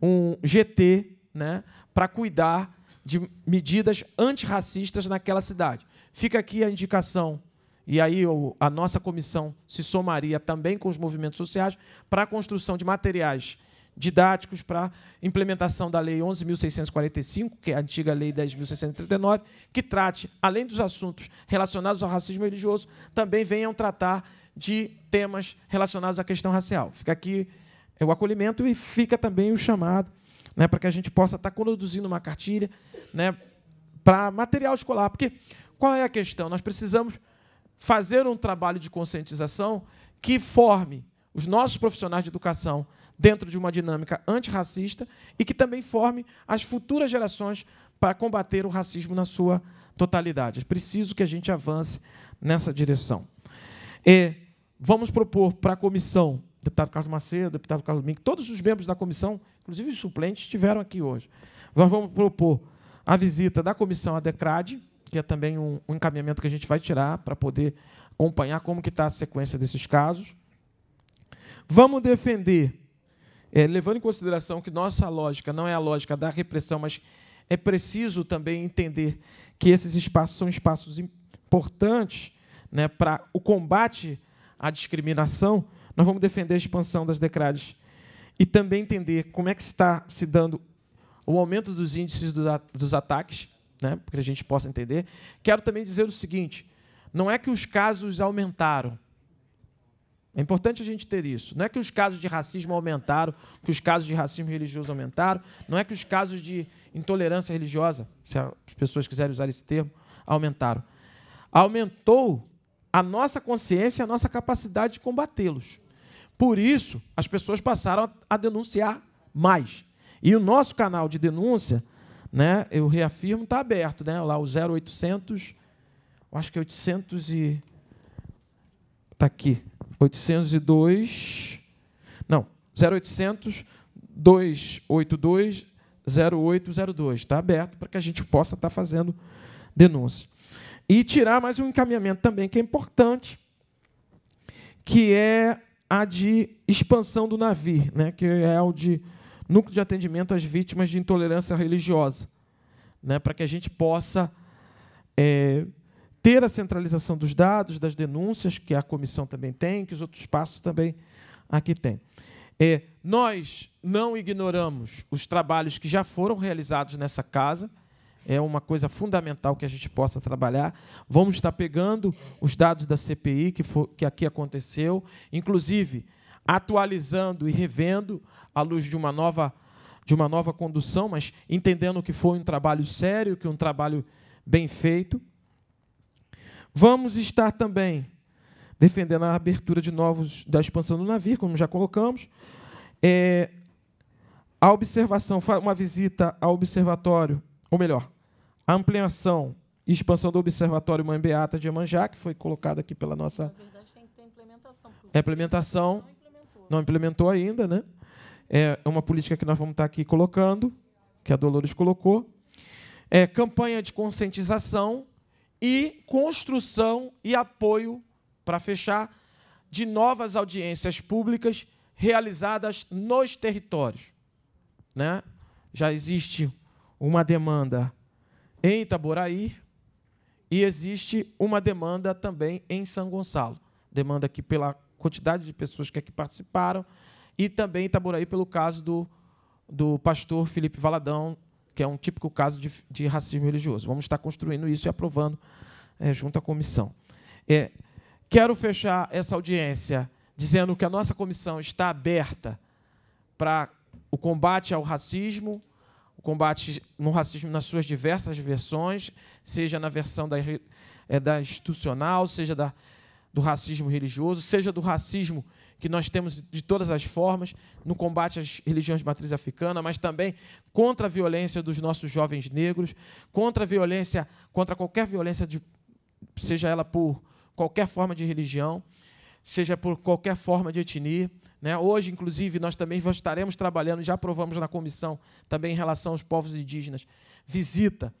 Speaker 1: um GT né, para cuidar de medidas antirracistas naquela cidade. Fica aqui a indicação e aí a nossa comissão se somaria também com os movimentos sociais para a construção de materiais didáticos para implementação da Lei 11.645, que é a antiga Lei 10.639, que trate, além dos assuntos relacionados ao racismo religioso, também venham tratar de temas relacionados à questão racial. Fica aqui o acolhimento e fica também o chamado né, para que a gente possa estar produzindo uma cartilha né, para material escolar. Porque qual é a questão? Nós precisamos fazer um trabalho de conscientização que forme os nossos profissionais de educação dentro de uma dinâmica antirracista e que também forme as futuras gerações para combater o racismo na sua totalidade. É preciso que a gente avance nessa direção. E vamos propor para a comissão, deputado Carlos Macedo, deputado Carlos Mink, todos os membros da comissão, inclusive os suplentes, estiveram aqui hoje. Nós vamos propor a visita da comissão à DECRAD, que é também um, um encaminhamento que a gente vai tirar para poder acompanhar como que está a sequência desses casos. Vamos defender é, levando em consideração que nossa lógica não é a lógica da repressão, mas é preciso também entender que esses espaços são espaços importantes né, para o combate à discriminação, nós vamos defender a expansão das decrades e também entender como é que está se dando o aumento dos índices dos ataques, né, para que a gente possa entender. Quero também dizer o seguinte: não é que os casos aumentaram, é importante a gente ter isso. Não é que os casos de racismo aumentaram, que os casos de racismo religioso aumentaram, não é que os casos de intolerância religiosa, se as pessoas quiserem usar esse termo, aumentaram. Aumentou a nossa consciência, a nossa capacidade de combatê-los. Por isso, as pessoas passaram a denunciar mais. E o nosso canal de denúncia, né, eu reafirmo, está aberto, né? Lá o 0800, acho que é 800 e está aqui, 802. Não, 0800 282 0802. Está aberto para que a gente possa estar tá fazendo denúncia. E tirar mais um encaminhamento também que é importante, que é a de expansão do navio, né, que é o de núcleo de atendimento às vítimas de intolerância religiosa, né, para que a gente possa é, ter a centralização dos dados, das denúncias, que a comissão também tem, que os outros passos também aqui têm. É, nós não ignoramos os trabalhos que já foram realizados nessa casa, é uma coisa fundamental que a gente possa trabalhar. Vamos estar pegando os dados da CPI que, for, que aqui aconteceu, inclusive atualizando e revendo à luz de uma nova de uma nova condução, mas entendendo que foi um trabalho sério, que um trabalho bem feito. Vamos estar também defendendo a abertura de novos da expansão do navio, como já colocamos. É, a observação, uma visita ao observatório, ou melhor, a ampliação e expansão do observatório Mãe Beata de Emanjá, que foi colocado aqui pela nossa. Na verdade, tem que ter implementação. É implementação. Não implementou. não implementou ainda, né? É uma política que nós vamos estar aqui colocando, que a Dolores colocou. É, campanha de conscientização e construção e apoio, para fechar, de novas audiências públicas realizadas nos territórios. Né? Já existe uma demanda em Itaboraí e existe uma demanda também em São Gonçalo. Demanda aqui pela quantidade de pessoas que aqui participaram e também em Itaboraí pelo caso do, do pastor Felipe Valadão, que é um típico caso de, de racismo religioso. Vamos estar construindo isso e aprovando é, junto à comissão. É, quero fechar essa audiência dizendo que a nossa comissão está aberta para o combate ao racismo, o combate no racismo nas suas diversas versões, seja na versão da, é, da institucional, seja da, do racismo religioso, seja do racismo que nós temos de todas as formas no combate às religiões de matriz africana, mas também contra a violência dos nossos jovens negros, contra a violência, contra qualquer violência, de, seja ela por qualquer forma de religião, seja por qualquer forma de etnia. Né? Hoje, inclusive, nós também estaremos trabalhando, já aprovamos na comissão também em relação aos povos indígenas, visita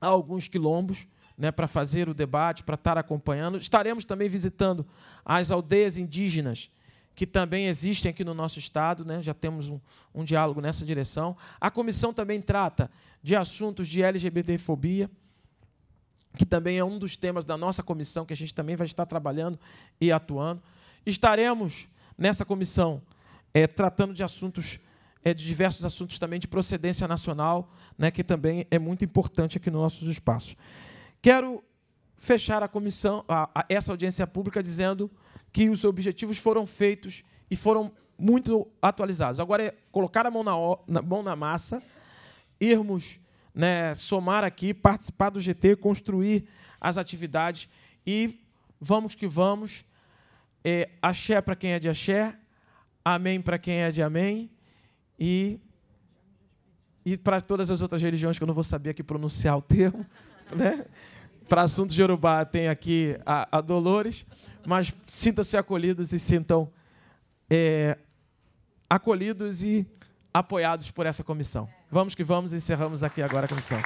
Speaker 1: a alguns quilombos, né, para fazer o debate, para estar acompanhando. Estaremos também visitando as aldeias indígenas que também existem aqui no nosso estado, né? já temos um, um diálogo nessa direção. A comissão também trata de assuntos de LGBTfobia, que também é um dos temas da nossa comissão, que a gente também vai estar trabalhando e atuando. Estaremos nessa comissão é, tratando de assuntos, é, de diversos assuntos também de procedência nacional, né, que também é muito importante aqui nos nossos espaços. Quero fechar a comissão, a, a essa audiência pública, dizendo que os objetivos foram feitos e foram muito atualizados. Agora é colocar a mão na, na, mão na massa, irmos né, somar aqui, participar do GT, construir as atividades e vamos que vamos. É, axé para quem é de axé, amém para quem é de amém e, e para todas as outras religiões que eu não vou saber aqui pronunciar o termo. Né? Para assuntos de Yorubá tem aqui a, a Dolores, mas sintam-se acolhidos e sintam é, acolhidos e apoiados por essa comissão. Vamos que vamos, encerramos aqui agora a comissão.